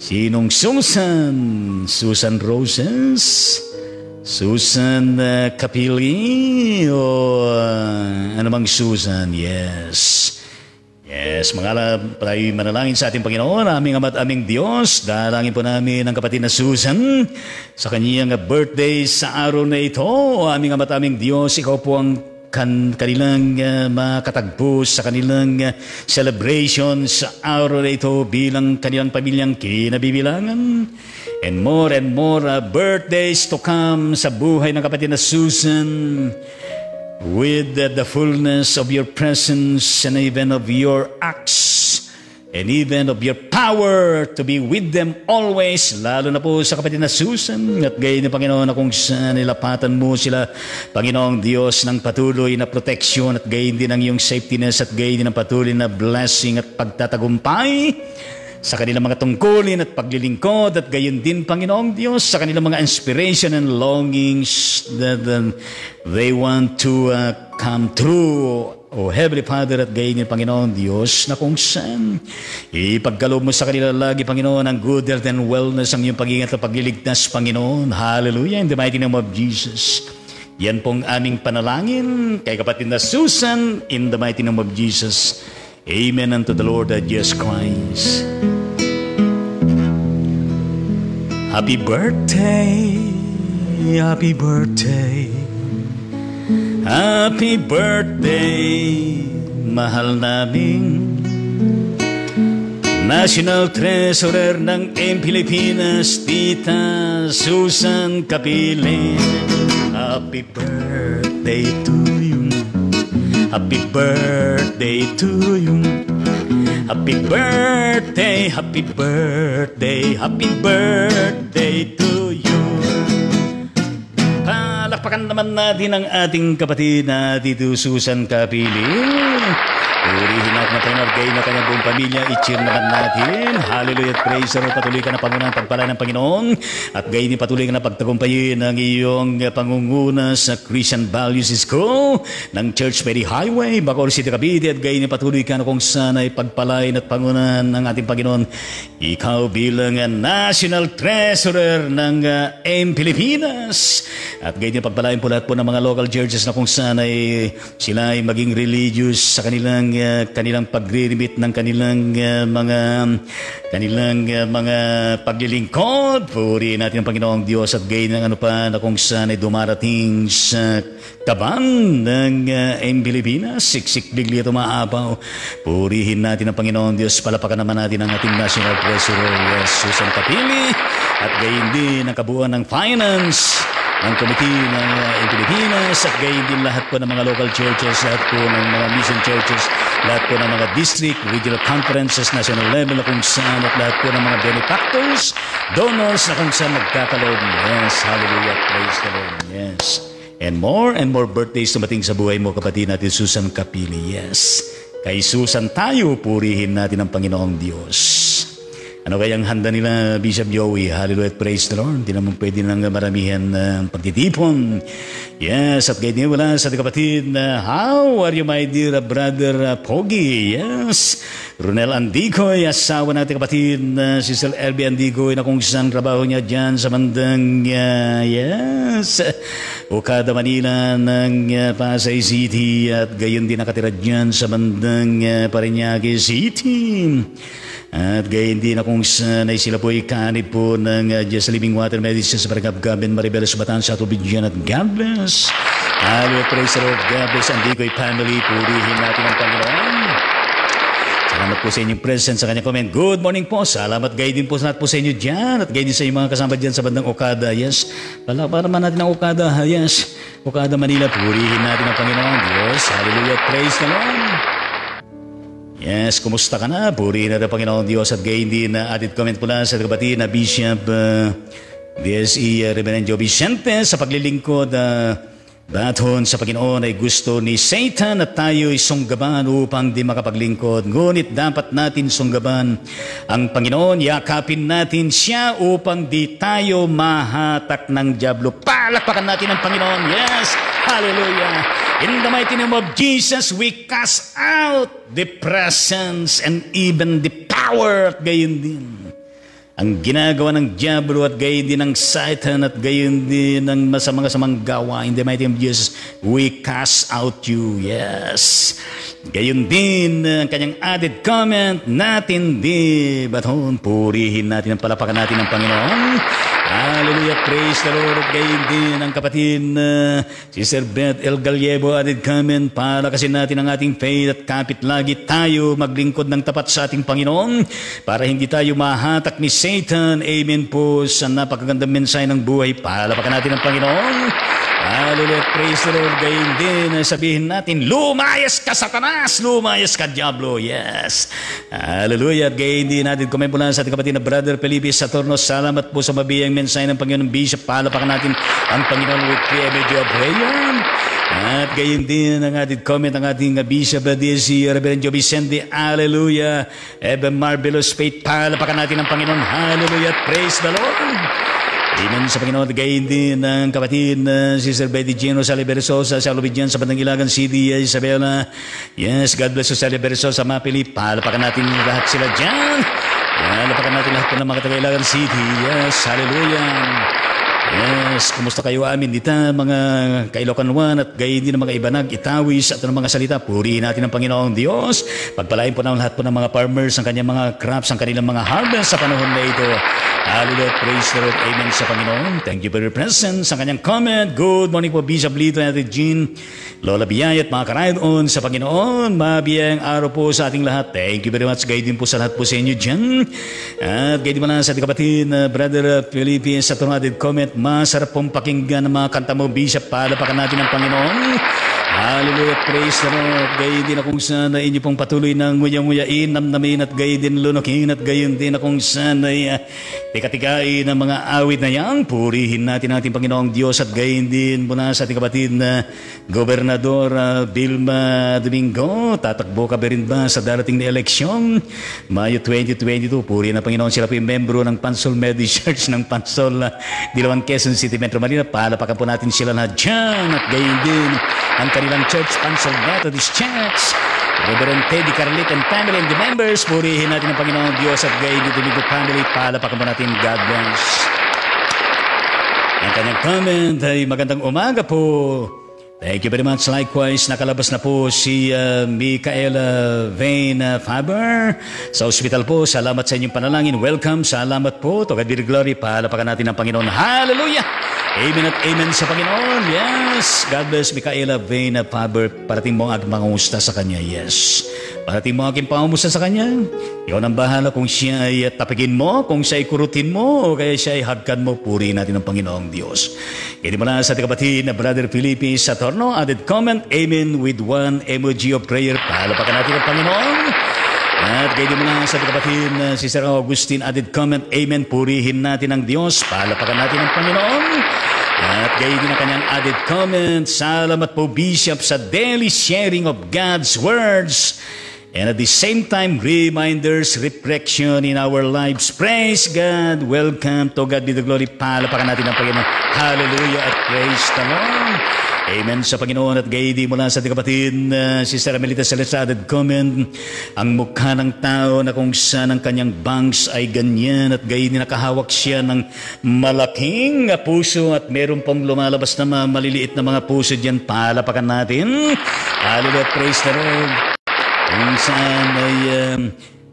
Sinong Susan? Susan Roses? Susan uh, Kapili? O uh, anumang Susan? Yes. Yes, mga tayo manalangin sa ating Panginoon, aming ama't aming Diyos. Dalangin po namin ang kapatid na Susan sa kanyang birthday sa araw na ito. Aming ama't aming Diyos, ikaw po ang kan kanilang uh, makatagpo sa kanilang uh, celebration sa araw na ito bilang kanilang pamilyang kinabibilangan. And more and more uh, birthdays to come sa buhay ng kapatid na Susan with the fullness of your presence and even of your acts and even of your power to be with them always, lalo na po sa kapatid na Susan. At gayon ni Panginoon na kung saan nilapatan mo sila, Panginoong Diyos ng patuloy na protection at gayon din ang iyong safetyness at gayon din ang patuloy na blessing at pagtatagumpay sa kanilang mga tungkulin at paglilingkod at gayon din, Panginoong Diyos, sa kanilang mga inspiration and longings that uh, they want to uh, come true o oh, Heavenly Father at gayon Panginoon Diyos na kung saan ipagkalob mo sa kanila lagi Panginoon ang good health and wellness ang iyong pag-ingat at pagliligtas Panginoon. Hallelujah. In the mighty name of Jesus. Yan pong aming panalangin kay kapatid na Susan in the mighty name of Jesus. Amen unto the Lord Jesus Christ. Happy birthday, happy birthday. Happy birthday, mahal naming National Treasurer ng M. Pilipinas, Tita Susan Kapile. Happy birthday to you. Happy birthday to you. Happy birthday, happy birthday, happy birthday to you. Palakpakan naman natin ang ating kapatid na Tito Susan Kapili. Purihin natin na kanyang buong pamilya. I-cheer naman natin. Hallelujah at praise the. Patuloy ka na pangunang pagpala ng Panginoon. At gayon patuloy ka na pagtagumpayin ang iyong pangunguna sa Christian Values School ng Church Ferry Highway, Bacoor City, Cavite. At gayon patuloy ka na kung saan ay pagpalain at pangunan ng ating Panginoon. Ikaw bilang National Treasurer ng uh, M. Pilipinas. At gayon pagpalain po lahat po ng mga local churches na kung saan ay sila ay maging religious sa kanilang uh, kanilang pagre-remit ng kanilang uh, mga kanilang uh, mga paglilingkod. Puri natin ang Panginoong Diyos at gayon ng ano pa na kung saan ay dumarating sa kaban ng uh, M. Pilipinas. Siksik bigli maapaw. Purihin natin ang Panginoong Diyos. Palapakan naman natin ang ating National Treasurer, Susan Kapili. At gayon din ang kabuuan ng finance ng Committee ng uh, Pilipinas at gayon din lahat po ng mga local churches, lahat po ng mga mission churches, lahat po ng mga district, regional conferences, national level na kung saan at lahat po ng mga benefactors, donors na kung saan magkakalob. Yes, hallelujah, praise the Lord. Yes. And more and more birthdays tumating sa buhay mo, kapatid natin, Susan Kapili. Yes. Kay Susan tayo, purihin natin ang Panginoong Diyos. Ano kayang handa nila, Bishop Joey? Hallelujah, praise the Lord. Hindi naman pwede nang maramihan ng uh, pagtitipon. Yes, at ganyan wala sa kapatid na, how are you, my dear brother uh, Pogi? Yes, Ronel Andicoy, asawa natin kapatid na si Sir Elby Andicoy na kung saan trabaho niya dyan sa bandang, uh, yes, Okada, Manila ng uh, Pasay City at gayon din nakatira dyan sa bandang uh, Parañaque City. At gayon din na kung saan ay sila po ikanib po ng uh, Just Living Water Medicine sa Paragabgaben, Maribel Subatan sa Tubigyan at God bless. Praise the Lord, God bless Andicoy family, purihin natin ang Panginoon. Salamat po sa inyong presence sa kanyang comment. Good morning po. Salamat gay din po sa lahat po sa inyo dyan. At gay din sa inyong mga kasama dyan sa bandang Okada. Yes. Pala, para naman natin ang Okada. Yes. Okada, Manila. Purihin natin ang Panginoon. Yes. Hallelujah. Praise the Lord. Yes, kumusta ka na? Purihin natin ang Panginoon Diyos at gay din na added comment po lang sa kapatid na Bishop uh, DSE uh, Reverend Joe Vicente sa paglilingkod uh, Baton sa Panginoon ay gusto ni Satan na tayo sunggaban upang di makapaglingkod. Ngunit dapat natin sunggaban ang Panginoon. Yakapin natin siya upang di tayo mahatak ng Diablo. Palakpakan natin ang Panginoon. Yes! Hallelujah! In the mighty name of Jesus, we cast out the presence and even the power at gayon din. Ang ginagawa ng Diablo at gayon din ng Satan at gayon din ng masamang samang gawa. In the mighty name of Jesus we cast out you yes. Gayon din ang kanyang added comment natin di baton purihin natin ang palapakan natin ng Panginoon Hallelujah, praise the Lord. Gayon din ang kapatid uh, si Sir Beth El Gallego added comment para kasi natin ang ating faith at kapit lagi tayo maglingkod ng tapat sa ating Panginoon para hindi tayo mahatak ni Satan. Amen po sa napakagandang mensahe ng buhay. Palapakan natin ang Panginoon. Hallelujah, praise the Lord. Gayon din, sabihin natin, lumayas ka satanas, lumayas ka diablo. Yes. Hallelujah. At gayon din natin, kumain po lang sa ating kapatid na Brother Felipe Saturno. Salamat po sa mabiyang mensahe ng Panginoon Bishop. Palapakan natin ang Panginoon with prayer, medyo prayer. At gayon din ang ating comment ng ating Bishop si Reverend Joe Vicente. Hallelujah. Ever marvelous faith. Palapakan natin ang Panginoon. Hallelujah. Praise the Lord. Amen sa Panginoon. Gayon din ng kapatid na si Sir Betty Gino Sally Bersosa sa Lubidian sa Bandang Ilagan City, Isabela. Yes, God bless you Sally Bersosa, mapili. Palapakan natin lahat sila dyan. Palapakan natin lahat ng mga taga-Ilagan City. Yes, hallelujah. Yes, kumusta kayo amin dito mga kailokan one at gayon din ng mga ibanag, itawis at ng mga salita. Purihin natin ang Panginoong Diyos. Pagpalain po ng lahat po ng mga farmers ang kanyang mga crops, ang kanilang mga harvest sa panahon na ito. Hallelujah, praise the Lord, amen sa Panginoon. Thank you for your presence. Ang kanyang comment, good morning po Bishop Lito at Jean, Lola Biyay at mga karayon sa Panginoon. Mabiyang araw po sa ating lahat. Thank you very much. Gayon din po sa lahat po sa inyo dyan. At din mo na sa ating kapatid, uh, Brother Felipe sa tunadid comment, Masarap pong pakinggan ang mga kanta mo, Bishop. Palapakan natin ang Panginoon. Hallelujah, praise the Lord. Gayon din akong sana inyo pong patuloy ng nguyang-nguyain, namnamin at gayon din lunukin at gayon din akong sana uh, tikatigain ng mga awit na yan. Purihin natin ating Panginoong Diyos at gayon din muna sa ating kapatid na Gobernador uh, Vilma Domingo. Tatakbo ka ba rin ba sa darating na eleksyon? Mayo 2022, purihin na Panginoon sila po yung membro ng Pansol Methodist (laughs) Church ng Pansol uh, Dilawan Quezon City, Metro Manila. Palapakan po natin sila na dyan at gayon din ang kanilang church, Pansol Methodist Church. Reverend Teddy Carlit and family and the members, purihin natin ang Panginoon Diyos at gayon din Domingo family. Palapakan po natin, God bless. Ang kanyang comment ay magandang umaga po. Thank you very much. Likewise, nakalabas na po si uh, Micaela Vane Faber sa hospital po. Salamat sa inyong panalangin. Welcome. Salamat po. To God be the glory. Palapakan natin ang Panginoon. Hallelujah! Amen at amen sa Panginoon. Yes. God bless Micaela Vane Faber. Parating mo ang aking mangungusta sa Kanya. Yes. Parating mo aking pangumusta sa Kanya. Ikaw ang bahala kung siya ay tapigin mo, kung siya ay kurutin mo, o kaya siya ay hagkan mo. Puri natin ang Panginoong Diyos. Kaya mo na sa ating kapatid na Brother Felipe Satorno, added comment, Amen with one emoji of prayer. Palapakan natin ang Panginoon. At ganyan mo na sa kapatid na si Sir Augustine, added comment, Amen. Purihin natin ang Diyos. Palapakan natin ang Panginoon. At gayon din ang kanyang added comment, Salamat po Bishop sa daily sharing of God's words. And at the same time, reminders, reflection in our lives. Praise God. Welcome to God be the glory. Palapakan natin ang Panginoon. Hallelujah at praise the Lord. Amen sa Panginoon at gaydi mula sa ating kapatid uh, Sister Amelita Celestadad comment ang mukha ng tao na kung saan ang kanyang bangs ay ganyan at gaydi nakahawak siya ng malaking puso at meron pong lumalabas na maliliit na mga puso diyan. Palapakan natin. Hallelujah praise the Lord. Kung saan ay uh,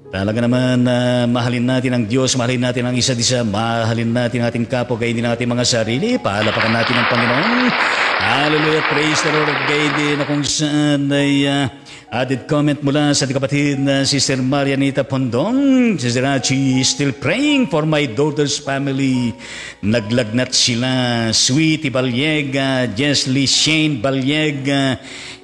Talaga naman na uh, mahalin natin ang Diyos, mahalin natin ang isa't isa, mahalin natin ang ating kapo, gayon din natin mga sarili, pahalapakan natin ang Panginoon. Hallelujah, praise the Lord, din na kung saan ay uh, added comment mula sa kapatid na Sister Marianita Pondong. Sister Rachi still praying for my daughter's family. Naglagnat sila, Sweetie Balyega, Jesly Shane Balyega,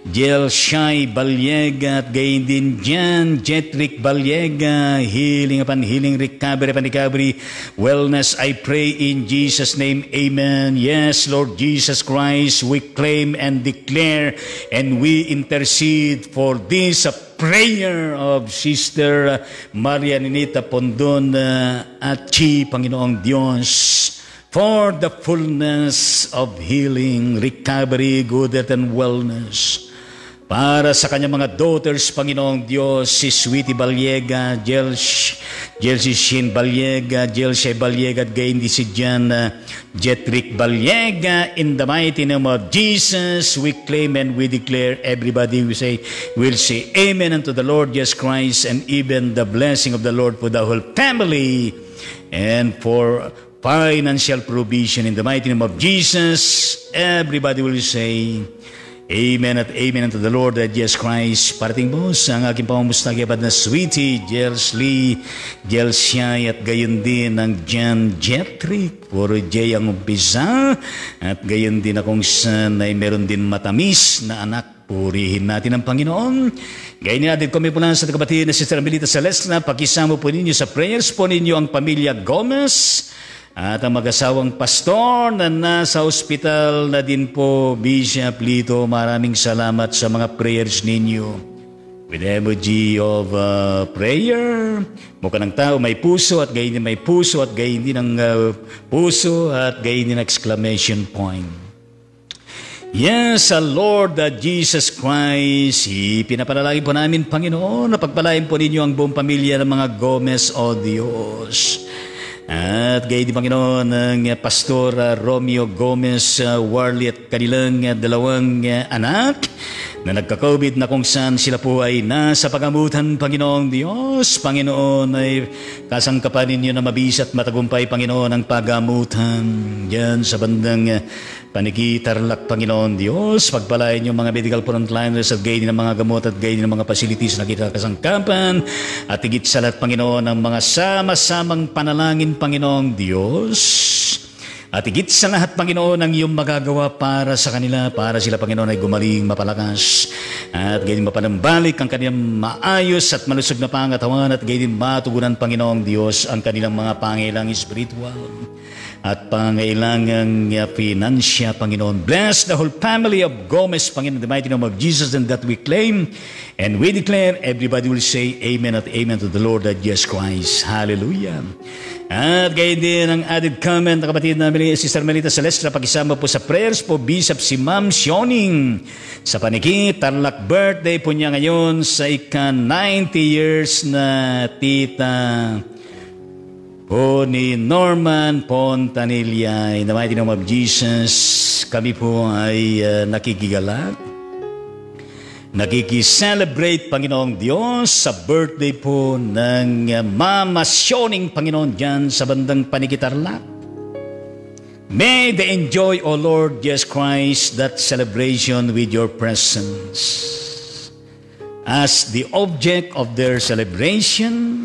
Jel Shai Balyega at gayon din dyan, Jetrick Balyega, healing upon healing, recovery upon recovery, wellness, I pray in Jesus' name, Amen. Yes, Lord Jesus Christ, we claim and declare and we intercede for this prayer of Sister Maria Ninita Pondon uh, at Chi, Panginoong Diyos for the fullness of healing, recovery, good health, and wellness. Para sa kanyang mga daughters, Panginoong Diyos, si Sweetie Balyega, Jelsh, Jelsi Shin Balyega, Jelshe Balyega, at gayon di si Jan uh, Jetrick Balyega. In the mighty name of Jesus, we claim and we declare, everybody we say, will say Amen unto the Lord Jesus Christ, and even the blessing of the Lord for the whole family, and for financial provision. In the mighty name of Jesus, everybody will say, Amen at amen unto the Lord that Jesus Christ. Parating po sa ang aking pamumusta kipad na sweetie, Jels Lee, Jels Shai at gayon din ang Jan Jetrick. Puro J ang umpisa. At gayon din akong son ay meron din matamis na anak. Purihin natin ang Panginoon. Gayon natin kami po lang sa kapatid na Sister Amelita Celestina. Pakisama po ninyo sa prayers po ninyo ang pamilya Gomez. At ang mag-asawang pastor na nasa ospital na din po, Bishop Lito, maraming salamat sa mga prayers ninyo. With emoji of uh, prayer, mukha ng tao may puso at gayon din may puso at gayon din ang uh, puso at gayon din exclamation point. Yes, our Lord uh, Jesus Christ, ipinapanalangin po namin, Panginoon, na pagpalain po ninyo ang buong pamilya ng mga Gomez o Diyos. At gayon din Panginoon ng Pastor uh, Romeo Gomez uh, Warley at kanilang uh, dalawang anak na nagka-COVID na kung saan sila po ay nasa pagamutan, Panginoong Diyos. Panginoon ay kasangkapan ninyo na mabisa at matagumpay, Panginoon, ang pagamutan. Yan sa bandang panikitarlak, Panginoon Diyos. Pagpalain yung mga medical frontliners at gayon ng mga gamot at gayon ng mga facilities na kita kasangkapan. At higit sa lahat, Panginoon, ang mga sama-samang panalangin, Panginoong Diyos at higit sa lahat, Panginoon, ang iyong magagawa para sa kanila, para sila, Panginoon, ay gumaling, mapalakas, at ganyan mapanambalik ang kanilang maayos at malusog na pangatawan, at ganyan matugunan, Panginoong Diyos, ang kanilang mga pangailang spiritual at pangailangang uh, finansya, Panginoon. Bless the whole family of Gomez, Panginoon, in the mighty name of Jesus, and that we claim and we declare, everybody will say, Amen at Amen to the Lord that Jesus Christ. Hallelujah. At gayon din ang added comment ng kapatid namin, Sister Melita Celestra, pakisama po sa prayers po, Bishop si Ma'am Sioning. Sa panikit, tarlak birthday po niya ngayon sa ika 90 years na tita po ni Norman Pontanilla. In the mighty name of Jesus, kami po ay uh, nakikigalak Nakikiselebrate, Panginoong Diyos, sa birthday po ng mamasyoning Panginoon dyan sa bandang panikitarlak. May they enjoy, O Lord Jesus Christ, that celebration with your presence. As the object of their celebration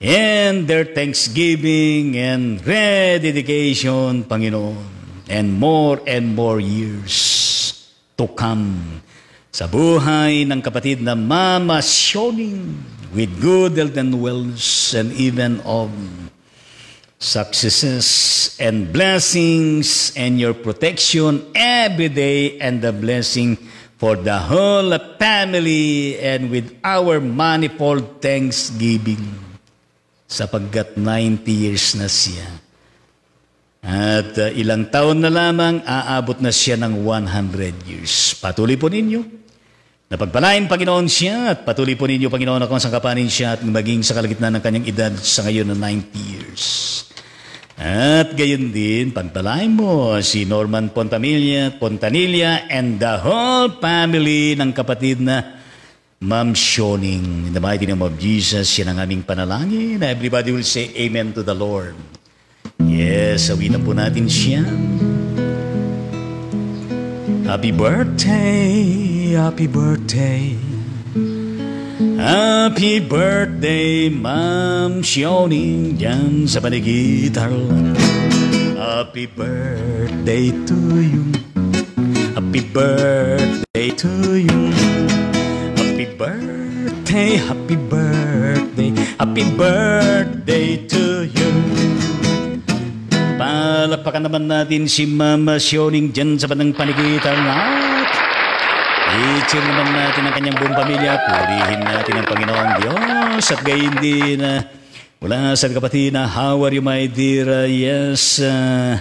and their thanksgiving and rededication, Panginoon, and more and more years to come sa buhay ng kapatid na Mama Shoning with good health and wellness and even of successes and blessings and your protection every day and the blessing for the whole family and with our manifold thanksgiving sapagkat 90 years na siya. At uh, ilang taon na lamang, aabot na siya ng 100 years. Patuloy po ninyo. Napagpalain, Panginoon siya at patuloy po ninyo, Panginoon, ako sa kapanin siya at maging sa kalagitnaan ng kanyang edad sa ngayon na 90 years. At gayon din, pagpalain mo si Norman Pontamilla, Pontanilla and the whole family ng kapatid na Ma'am Shoning. In the mighty name of Jesus, yan ang aming panalangin. Everybody will say Amen to the Lord. Yes, awitan po natin siya. Happy birthday, happy birthday. Happy birthday, Ma'am Shoning, dyan sa panigitar Happy birthday to you. Happy birthday to you. Birthday, happy birthday, happy birthday to you. Palakpakan naman natin si Mama Shoning dyan sa panang panigitan at i naman natin ang kanyang buong pamilya. Purihin natin ang Panginoong Diyos at gayon din uh, mula sa kapatid na how are you my dear? Uh, yes, uh,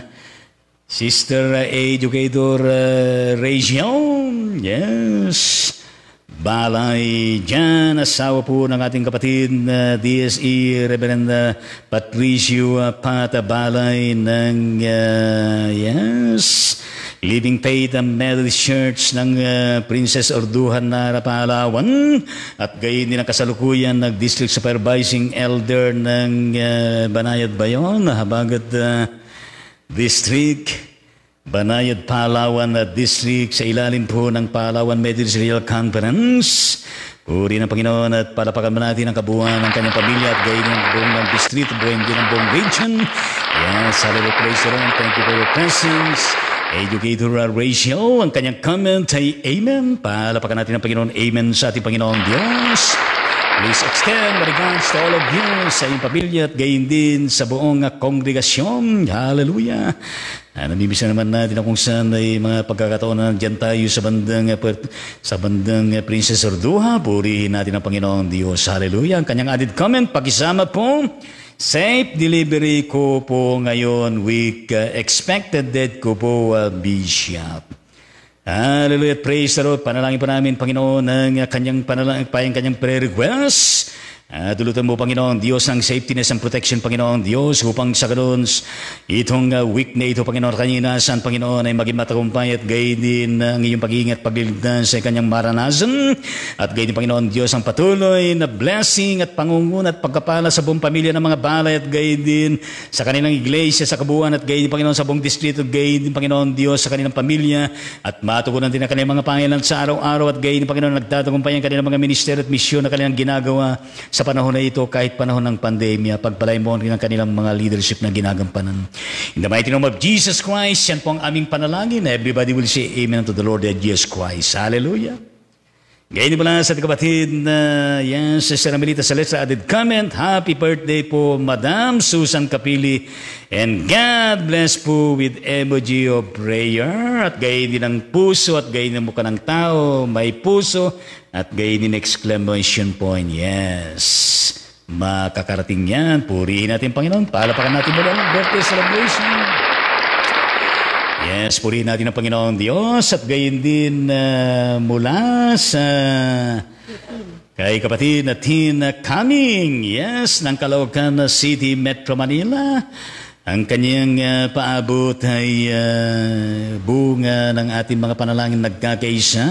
Sister uh, Educator uh, Region. Yes. Balay dyan, asawa po ng ating kapatid na uh, DSE Reverend uh, Patricio uh, Pata Balay ng uh, yes, Living Faith and Methodist Church ng uh, Princess Orduhan na Palawan at gayon din ang kasalukuyan ng District Supervising Elder ng uh, Banayad Bayon, Habagat uh, District Banayad Palawan na District sa ilalim po ng Palawan Ministerial Conference. Puri ng Panginoon at palapakan mo natin ang kabuuan ng kanyang pamilya at gayon ng buong ng distrito, buong din ng buong region. Yes, hallelujah, praise the Lord. Thank you for your presence. Educator Ratio, ang kanyang comment ay Amen. Palapakan natin ang Panginoon. Amen sa ating Panginoon Diyos. Please extend regards to all of you sa iyong pamilya at gayon din sa buong kongregasyon. Hallelujah. Ah, namimisa naman natin kung saan ay mga pagkakataon na dyan tayo sa bandang, sa bandang Princess Orduha. Purihin natin ang Panginoong Diyos. Hallelujah. Ang kanyang added comment, pakisama po. Safe delivery ko po ngayon week. Uh, expected death ko po, uh, Bishop. Hallelujah. Praise the Lord. Panalangin po namin, Panginoon, ng kanyang panalangin, kanyang prayer request. Uh, dulutan mo, Panginoon, Diyos ng safetyness and protection, Panginoon, Diyos, upang sa ganun, itong uh, week na ito, Panginoon, kanina, saan, Panginoon, ay maging matagumpay at gayon din ang iyong pag-iingat, pagliligtas sa kanyang maranasan. At gayon din, Panginoon, Diyos, ang patuloy na blessing at pangungun at pagkapala sa buong pamilya ng mga balay at gayon din sa kanilang iglesia, sa kabuuan. At gayon din, Panginoon, sa buong distrito, gayon din, Panginoon, Diyos, sa kanilang pamilya at matugunan din ang kanilang mga pangilan sa araw-araw. At gayon din, Panginoon, nagtatagumpay ang kanilang mga minister at misyon na kanilang ginagawa sa panahon na ito, kahit panahon ng pandemya, pagpalay mo ng kanilang mga leadership na ginagampanan. In the mighty name of Jesus Christ, yan po ang aming panalangin. Everybody will say Amen to the Lord and Jesus Christ. Hallelujah. Ngayon lang sa kapatid na yan, si Sister Amelita Salesa added comment, Happy birthday po, Madam Susan Kapili. And God bless po with emoji of prayer. At gayon din ang puso at gayon ng mukha ng tao. May puso at gayon din exclamation point. Yes. Makakarating yan. Purihin natin Panginoon. Palapakan natin mula ng birthday celebration. Yes, purihin natin ang Panginoong Diyos at gayon din uh, mula sa kay kapatid na Tina Coming, yes, ng Caloocan City, Metro Manila. Ang kanyang uh, paabot ay uh, bunga ng ating mga panalangin nagkakaisa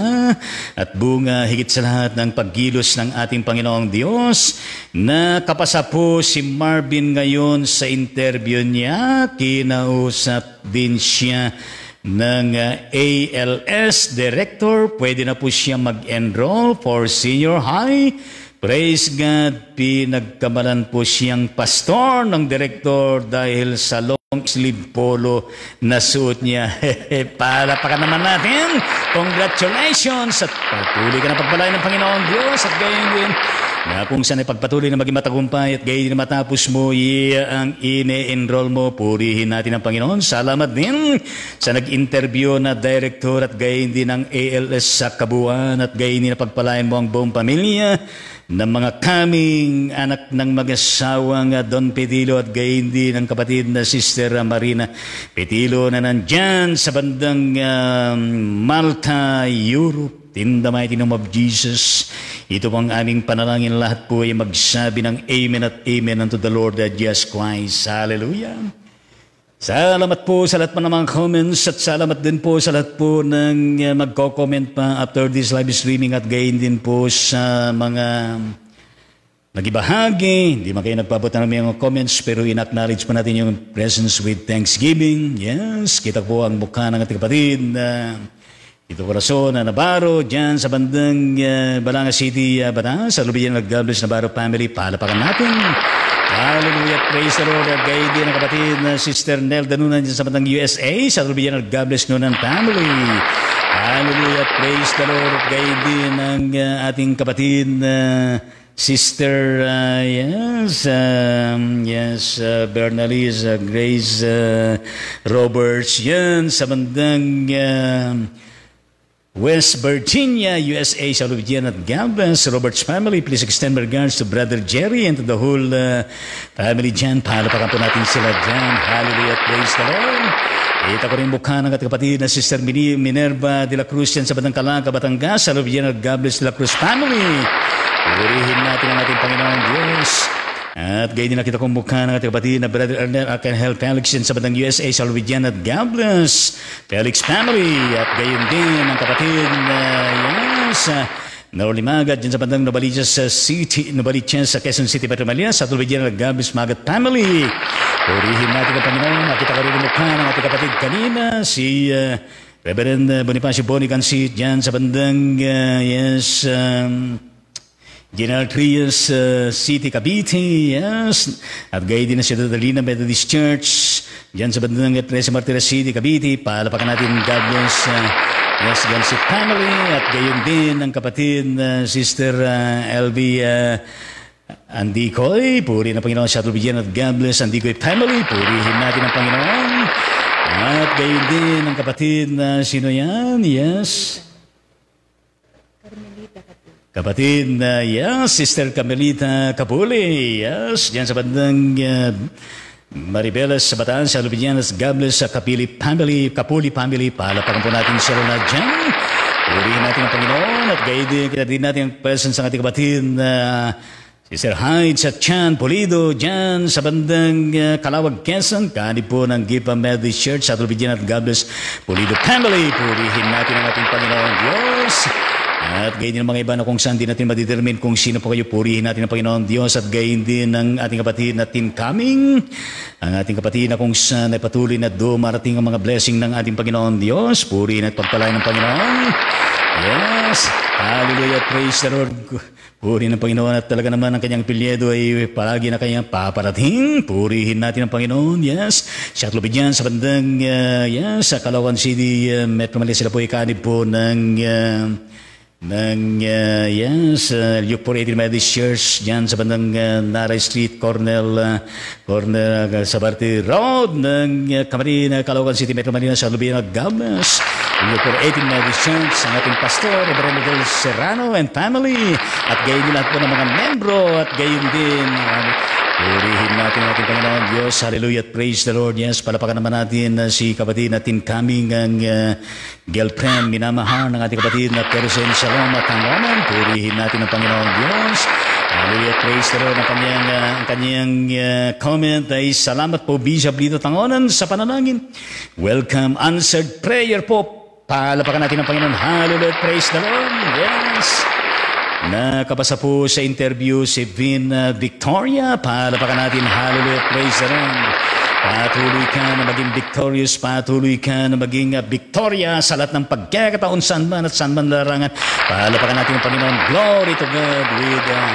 at bunga higit sa lahat ng paggilos ng ating Panginoong Diyos na kapasa po si Marvin ngayon sa interview niya. Kinausap din siya ng uh, ALS Director. Pwede na po siya mag-enroll for senior high Praise God, pinagkamalan po siyang pastor ng direktor dahil sa long sleeve polo na suot niya. (laughs) Palapakan naman natin. Congratulations at patuloy ka na pagpalain ng Panginoon Diyos at gayon din na kung saan ay pagpatuloy na maging matagumpay at gayon na matapos mo, iya ang ine-enroll mo. Purihin natin ang Panginoon. Salamat din sa nag-interview na director at gayon din ng ALS sa kabuuan at gayon din na pagpalain mo ang buong pamilya ng mga kaming anak ng mag-asawang Don Petilo at gayon ang kapatid na Sister Marina Petilo na nandyan sa bandang uh, Malta, Europe. In the mighty name of Jesus, ito po ang aming panalangin. Lahat po ay magsabi ng Amen at Amen unto the Lord Jesus Christ. Hallelujah. Salamat po sa lahat po ng mga comments at salamat din po sa lahat po ng uh, magko-comment pa after this live streaming at gain din po sa mga nagibahagi. Hindi man kayo nagpapunta ng mga comments pero in-acknowledge po natin yung presence with thanksgiving. Yes, kita po ang mukha ng ating kapatid na uh, ito Corazon na Navarro, dyan sa bandang uh, Balanga City, uh, Batangas. Sa lubiyan God bless Navarro family, palapakan natin. Hallelujah, praise the Lord. At gay din ang kapatid na Sister Nel Danunan dyan sa bandang USA. Sa lubiyan ng God bless Nunan family. Hallelujah, praise the Lord. At din ang uh, ating kapatid na uh, Sister, uh, yes, um, yes, uh, Bernalise, uh, Grace uh, Roberts, yan, sa bandang uh, West Virginia, USA, sa Louisiana at Gambas, Robert's family, please extend regards to Brother Jerry and to the whole uh, family dyan. Palapakan po natin sila dyan. Hallelujah, praise the Lord. Kita ko rin mukha ng kapatid na Sister Minerva de la Cruz yan sa Batang Calaga, Batangas, sa Louisiana at Gambas de la Cruz family. Purihin natin ang ating Panginoon Diyos. At gayon din nakita kong mukha ng ating kapatid na Brother Ernest Arcangel Felix sa bandang USA, sa Louisiana at God bless Felix family. At gayon din ang kapatid na yes, Norly Magad dyan sa bandang Novaliches sa City, Novaliches sa Quezon City, Petro Malia, sa at God bless Magat family. Purihin natin ang Panginoon. Nakita ko rin ang mukha ng ating kapatid kanina, si uh, Reverend Bonifacio Bonicansi dyan sa bandang uh, yes, um, General Trias uh, City, Cavite, yes. At gaya din na si Dadalina Methodist Church, dyan sa bandang Teresa Martires City, Cavite. Palapakan natin God bless, uh, yes, dyan si family. At gayon din ang kapatid, uh, Sister uh, LB uh, Andikoy. Puri na Panginoon sa Tubigyan at God bless Andikoy family. Purihin natin ang Panginoon. At gayon din ang kapatid na uh, sino yan? Yes. Kapatid uh, yes, Sister Carmelita Capuli, yes, diyan sa bandang uh, Maribelas sa Bataan, sa Lupianas, Gables sa Kapili Family, Kapuli Family, palapakan po natin sila na dyan. Purihin natin ang Panginoon at gayon din kita din natin ang presence ng ating kapatid na uh, Sister Hyde sa Chan Polido, dyan sa bandang uh, Kalawag, Quezon, kani po ng Gipa Methodist Church sa Lupian at Gables Polido Family. Purihin natin ang ating Panginoon Diyos. At gayon din ang mga iba na kung saan din natin madetermine kung sino po kayo. Purihin natin ang Panginoon Diyos at gayon din ang ating kapatid na Tim Coming. Ang ating kapatid na kung saan ay patuloy na dumarating ang mga blessing ng ating Panginoon Diyos. Purihin at pagpalain ng Panginoon. Yes. Hallelujah. Praise the Lord. Purihin ng Panginoon at talaga naman ang kanyang pilyedo ay palagi na kanyang paparating. Purihin natin ang Panginoon. Yes. Siya lubid yan sa bandang, uh, yes, sa Kalawan City, uh, Metro Manila sila po ikanib po ng uh, ng uh, yes, uh, Euphoriated Methodist Church dyan sa bandang uh, Naray Street, Cornell, uh, Cornell uh, Sabarte Road ng uh, Camarina, Caloocan City, Metro Manila sa Lubina, Gamas. Euphoriated Methodist Church, ang ating pastor, Reverend Miguel Serrano and family. At gayon din lahat po ng mga membro at gayon din uh, Purihin natin ating Panginoon Diyos. Hallelujah. Praise the Lord. Yes, palapakan naman natin uh, si kapatid natin kaming ang uh, girlfriend, minamahal ng ating kapatid na Persen Shalom at Tangonan. Purihin natin ang Panginoon Diyos. Hallelujah. Praise the Lord. Ang kanyang, uh, ang kanyang uh, comment ay salamat po Bishop Lito Tangonan sa panalangin. Welcome. Answered prayer po. Palapakan natin ang Panginoon. Hallelujah. Praise the Lord. Yes. Nakabasa po sa interview si Vin uh, Victoria. Palapakan natin, hallelujah, praise the Lord. Patuloy ka na maging victorious, patuloy ka na maging uh, victoria sa lahat ng pagkakataon saan man at saan man larangan. Palapakan natin ang Panginoon. Glory to God with uh,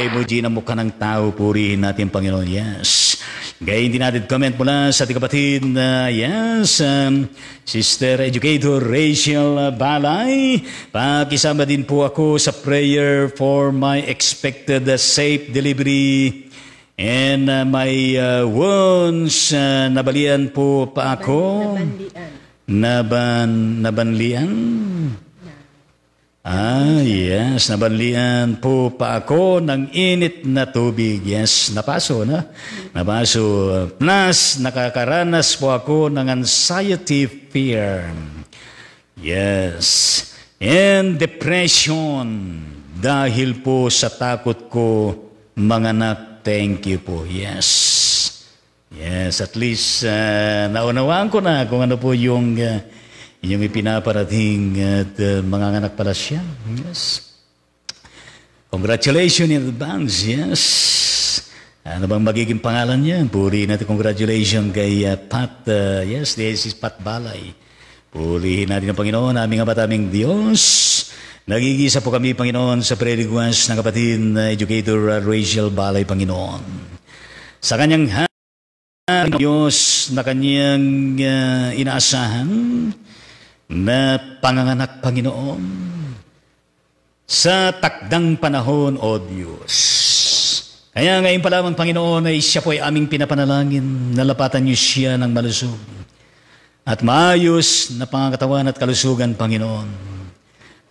emoji na mukha ng tao. Purihin natin, Panginoon. Yes. Gayon din natin comment mula sa ating kapatid na yes, um, Sister Educator Rachel Balay. Pakisama din po ako sa prayer for my expected uh, safe delivery and uh, my uh, wounds. Uh, nabalian po pa ako. Naban, nabanlian? Ah, yes. Nabanlian po pa ako ng init na tubig. Yes, napaso na. Napaso. Plus, nakakaranas po ako ng anxiety fear. Yes. And depression. Dahil po sa takot ko, mga anak, thank you po. Yes. Yes, at least uh, naunawaan ko na kung ano po yung uh, yung ipinaparating at uh, mga anak pala siya. Yes. Congratulations in advance. Yes. Ano bang magiging pangalan niya? Puri natin congratulations kay uh, Pat. Uh, yes, this is Pat Balay. Purihin natin ang Panginoon, aming abataming Diyos. Nagigisa po kami, Panginoon, sa prayer request ng kapatid na educator uh, Rachel Balay, Panginoon. Sa kanyang hand, Diyos na kanyang uh, inaasahan, na panganganak Panginoon sa takdang panahon, O Diyos. Kaya ngayon pa lamang, Panginoon, ay siya po ay aming pinapanalangin, nalapatan niyo siya ng malusog at maayos na pangangatawan at kalusugan, Panginoon.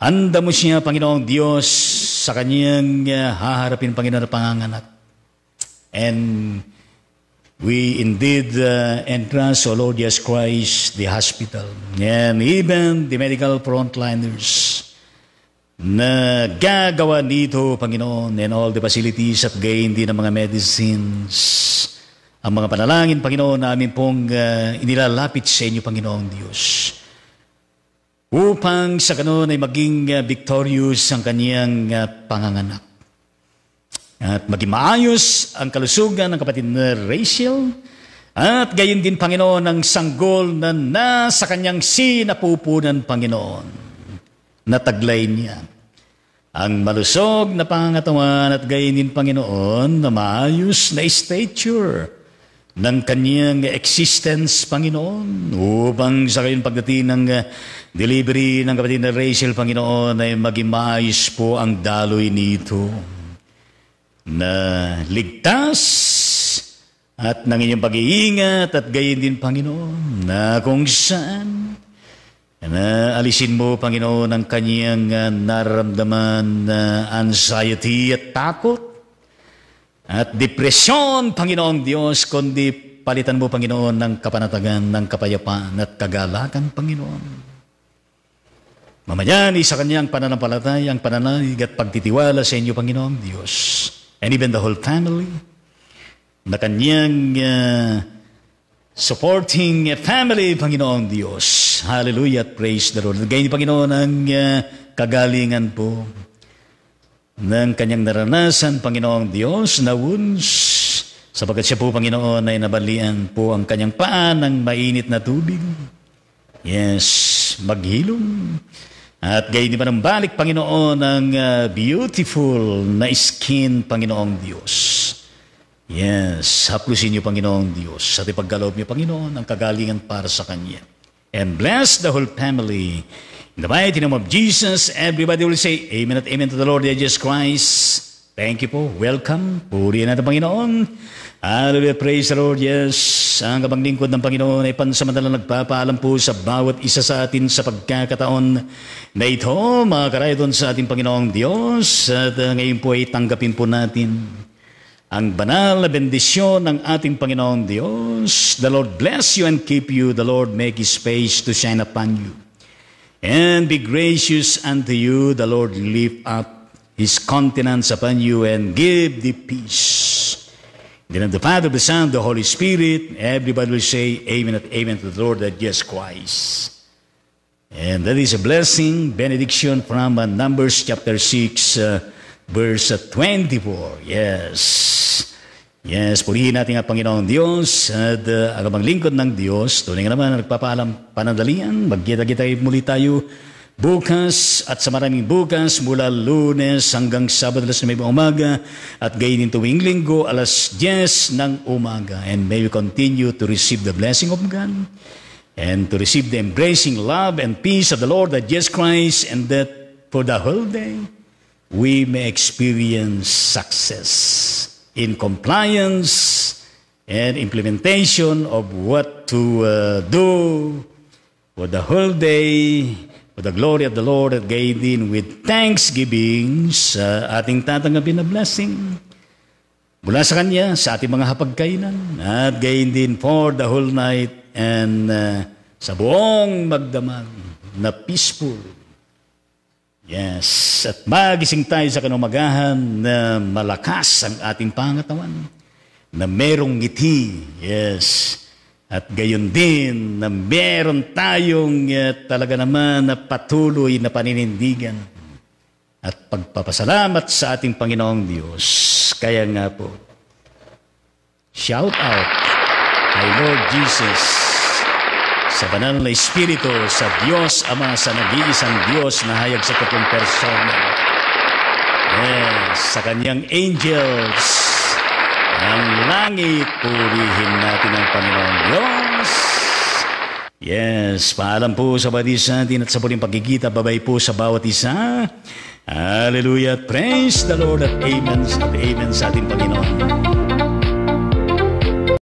Handa mo siya, Panginoong Diyos, sa kanyang uh, haharapin, Panginoon, na panganganak. And We indeed uh, entrust, O Lord Jesus Christ, the hospital, and even the medical frontliners na gagawa dito, Panginoon, and all the facilities at gain din ng mga medicines. Ang mga panalangin, Panginoon, namin pong uh, inilalapit sa inyo, Panginoon Diyos. Upang sa ganoon ay maging uh, victorious ang kaniyang uh, panganganak. At maging maayos ang kalusugan ng kapatid na Rachel. At gayon din, Panginoon, ang sanggol na nasa kanyang sinapupunan, Panginoon. Nataglay niya. Ang malusog na pangatawan at gayon din, Panginoon, na maayos na stature ng kanyang existence, Panginoon, upang sa gayon pagdating ng uh, delivery ng kapatid na Rachel, Panginoon, ay maging maayos po ang daloy nito na ligtas at ng inyong pag-iingat at gayon din, Panginoon, na kung saan na alisin mo, Panginoon, ang kanyang uh, nararamdaman na uh, anxiety at takot at depresyon, Panginoon Diyos, kundi palitan mo, Panginoon, ng kapanatagan, ng kapayapaan at kagalakan, Panginoon. Mamayan, sa kanyang pananampalataya, ang pananalig at pagtitiwala sa inyo, Panginoon Diyos and even the whole family, na kanyang uh, supporting family, Panginoon Diyos. Hallelujah praise the Lord. Ganyan, Panginoon, ang uh, kagalingan po ng kanyang naranasan, Panginoong Diyos, na wounds, sapagkat siya po, Panginoon, ay nabalian po ang kanyang paan ng mainit na tubig. Yes, maghilom. At gayon din pa ng balik, Panginoon, ang uh, beautiful na skin, Panginoong Diyos. Yes, haplusin niyo, Panginoong Diyos. Sa ipaggalaw niyo, Panginoon, ang kagalingan para sa Kanya. And bless the whole family. In the mighty name of Jesus, everybody will say, Amen at Amen to the Lord Jesus Christ. Thank you po. Welcome. Purihan natin, Panginoon. Hallelujah. Praise the Lord. Yes. Ang kabang lingkod ng Panginoon ay pansamantala nagpapaalam po sa bawat isa sa atin sa pagkakataon na ito, mga sa ating Panginoong Diyos. At uh, ngayon po ay tanggapin po natin ang banal na bendisyon ng ating Panginoong Diyos. The Lord bless you and keep you. The Lord make His face to shine upon you. And be gracious unto you. The Lord lift up His countenance upon you and give thee peace. In the name of the Father, the Son, the Holy Spirit, everybody will say amen and amen to the Lord that Jesus Christ. And that is a blessing, benediction from uh, Numbers chapter 6, uh, verse 24. Yes. Yes, purihin natin ang Panginoong Diyos at uh, ang lingkod ng Diyos. Tunay nga naman, nagpapaalam panandalian. Magkita-kita muli tayo bukas at sa maraming bukas mula lunes hanggang sabado alas 9 umaga at gayon din tuwing linggo alas 10 ng umaga. And may we continue to receive the blessing of God and to receive the embracing love and peace of the Lord that Jesus Christ and that for the whole day we may experience success in compliance and implementation of what to uh, do for the whole day for the glory of the Lord at gain din with thanksgiving sa ating tatanggapin na blessing. Mula sa Kanya sa ating mga hapagkainan at gain din for the whole night and uh, sa buong magdamag na peaceful. Yes, at magising tayo sa kanumagahan na malakas ang ating pangatawan, na merong ngiti, yes, at gayon din na meron tayong uh, talaga naman na patuloy na paninindigan at pagpapasalamat sa ating Panginoong Diyos. Kaya nga po, shout out kay Lord Jesus sa banal na Espiritu, sa Diyos Ama, sa nag-iisang Diyos na hayag sa tatlong persona. Yes, sa kanyang angels, ang langit, purihin natin ang Panginoong Diyos. Yes, paalam po sa bawat isa natin at sa puling pagkikita, babay po sa bawat isa. Hallelujah, praise the Lord at amen at amen sa ating Panginoon.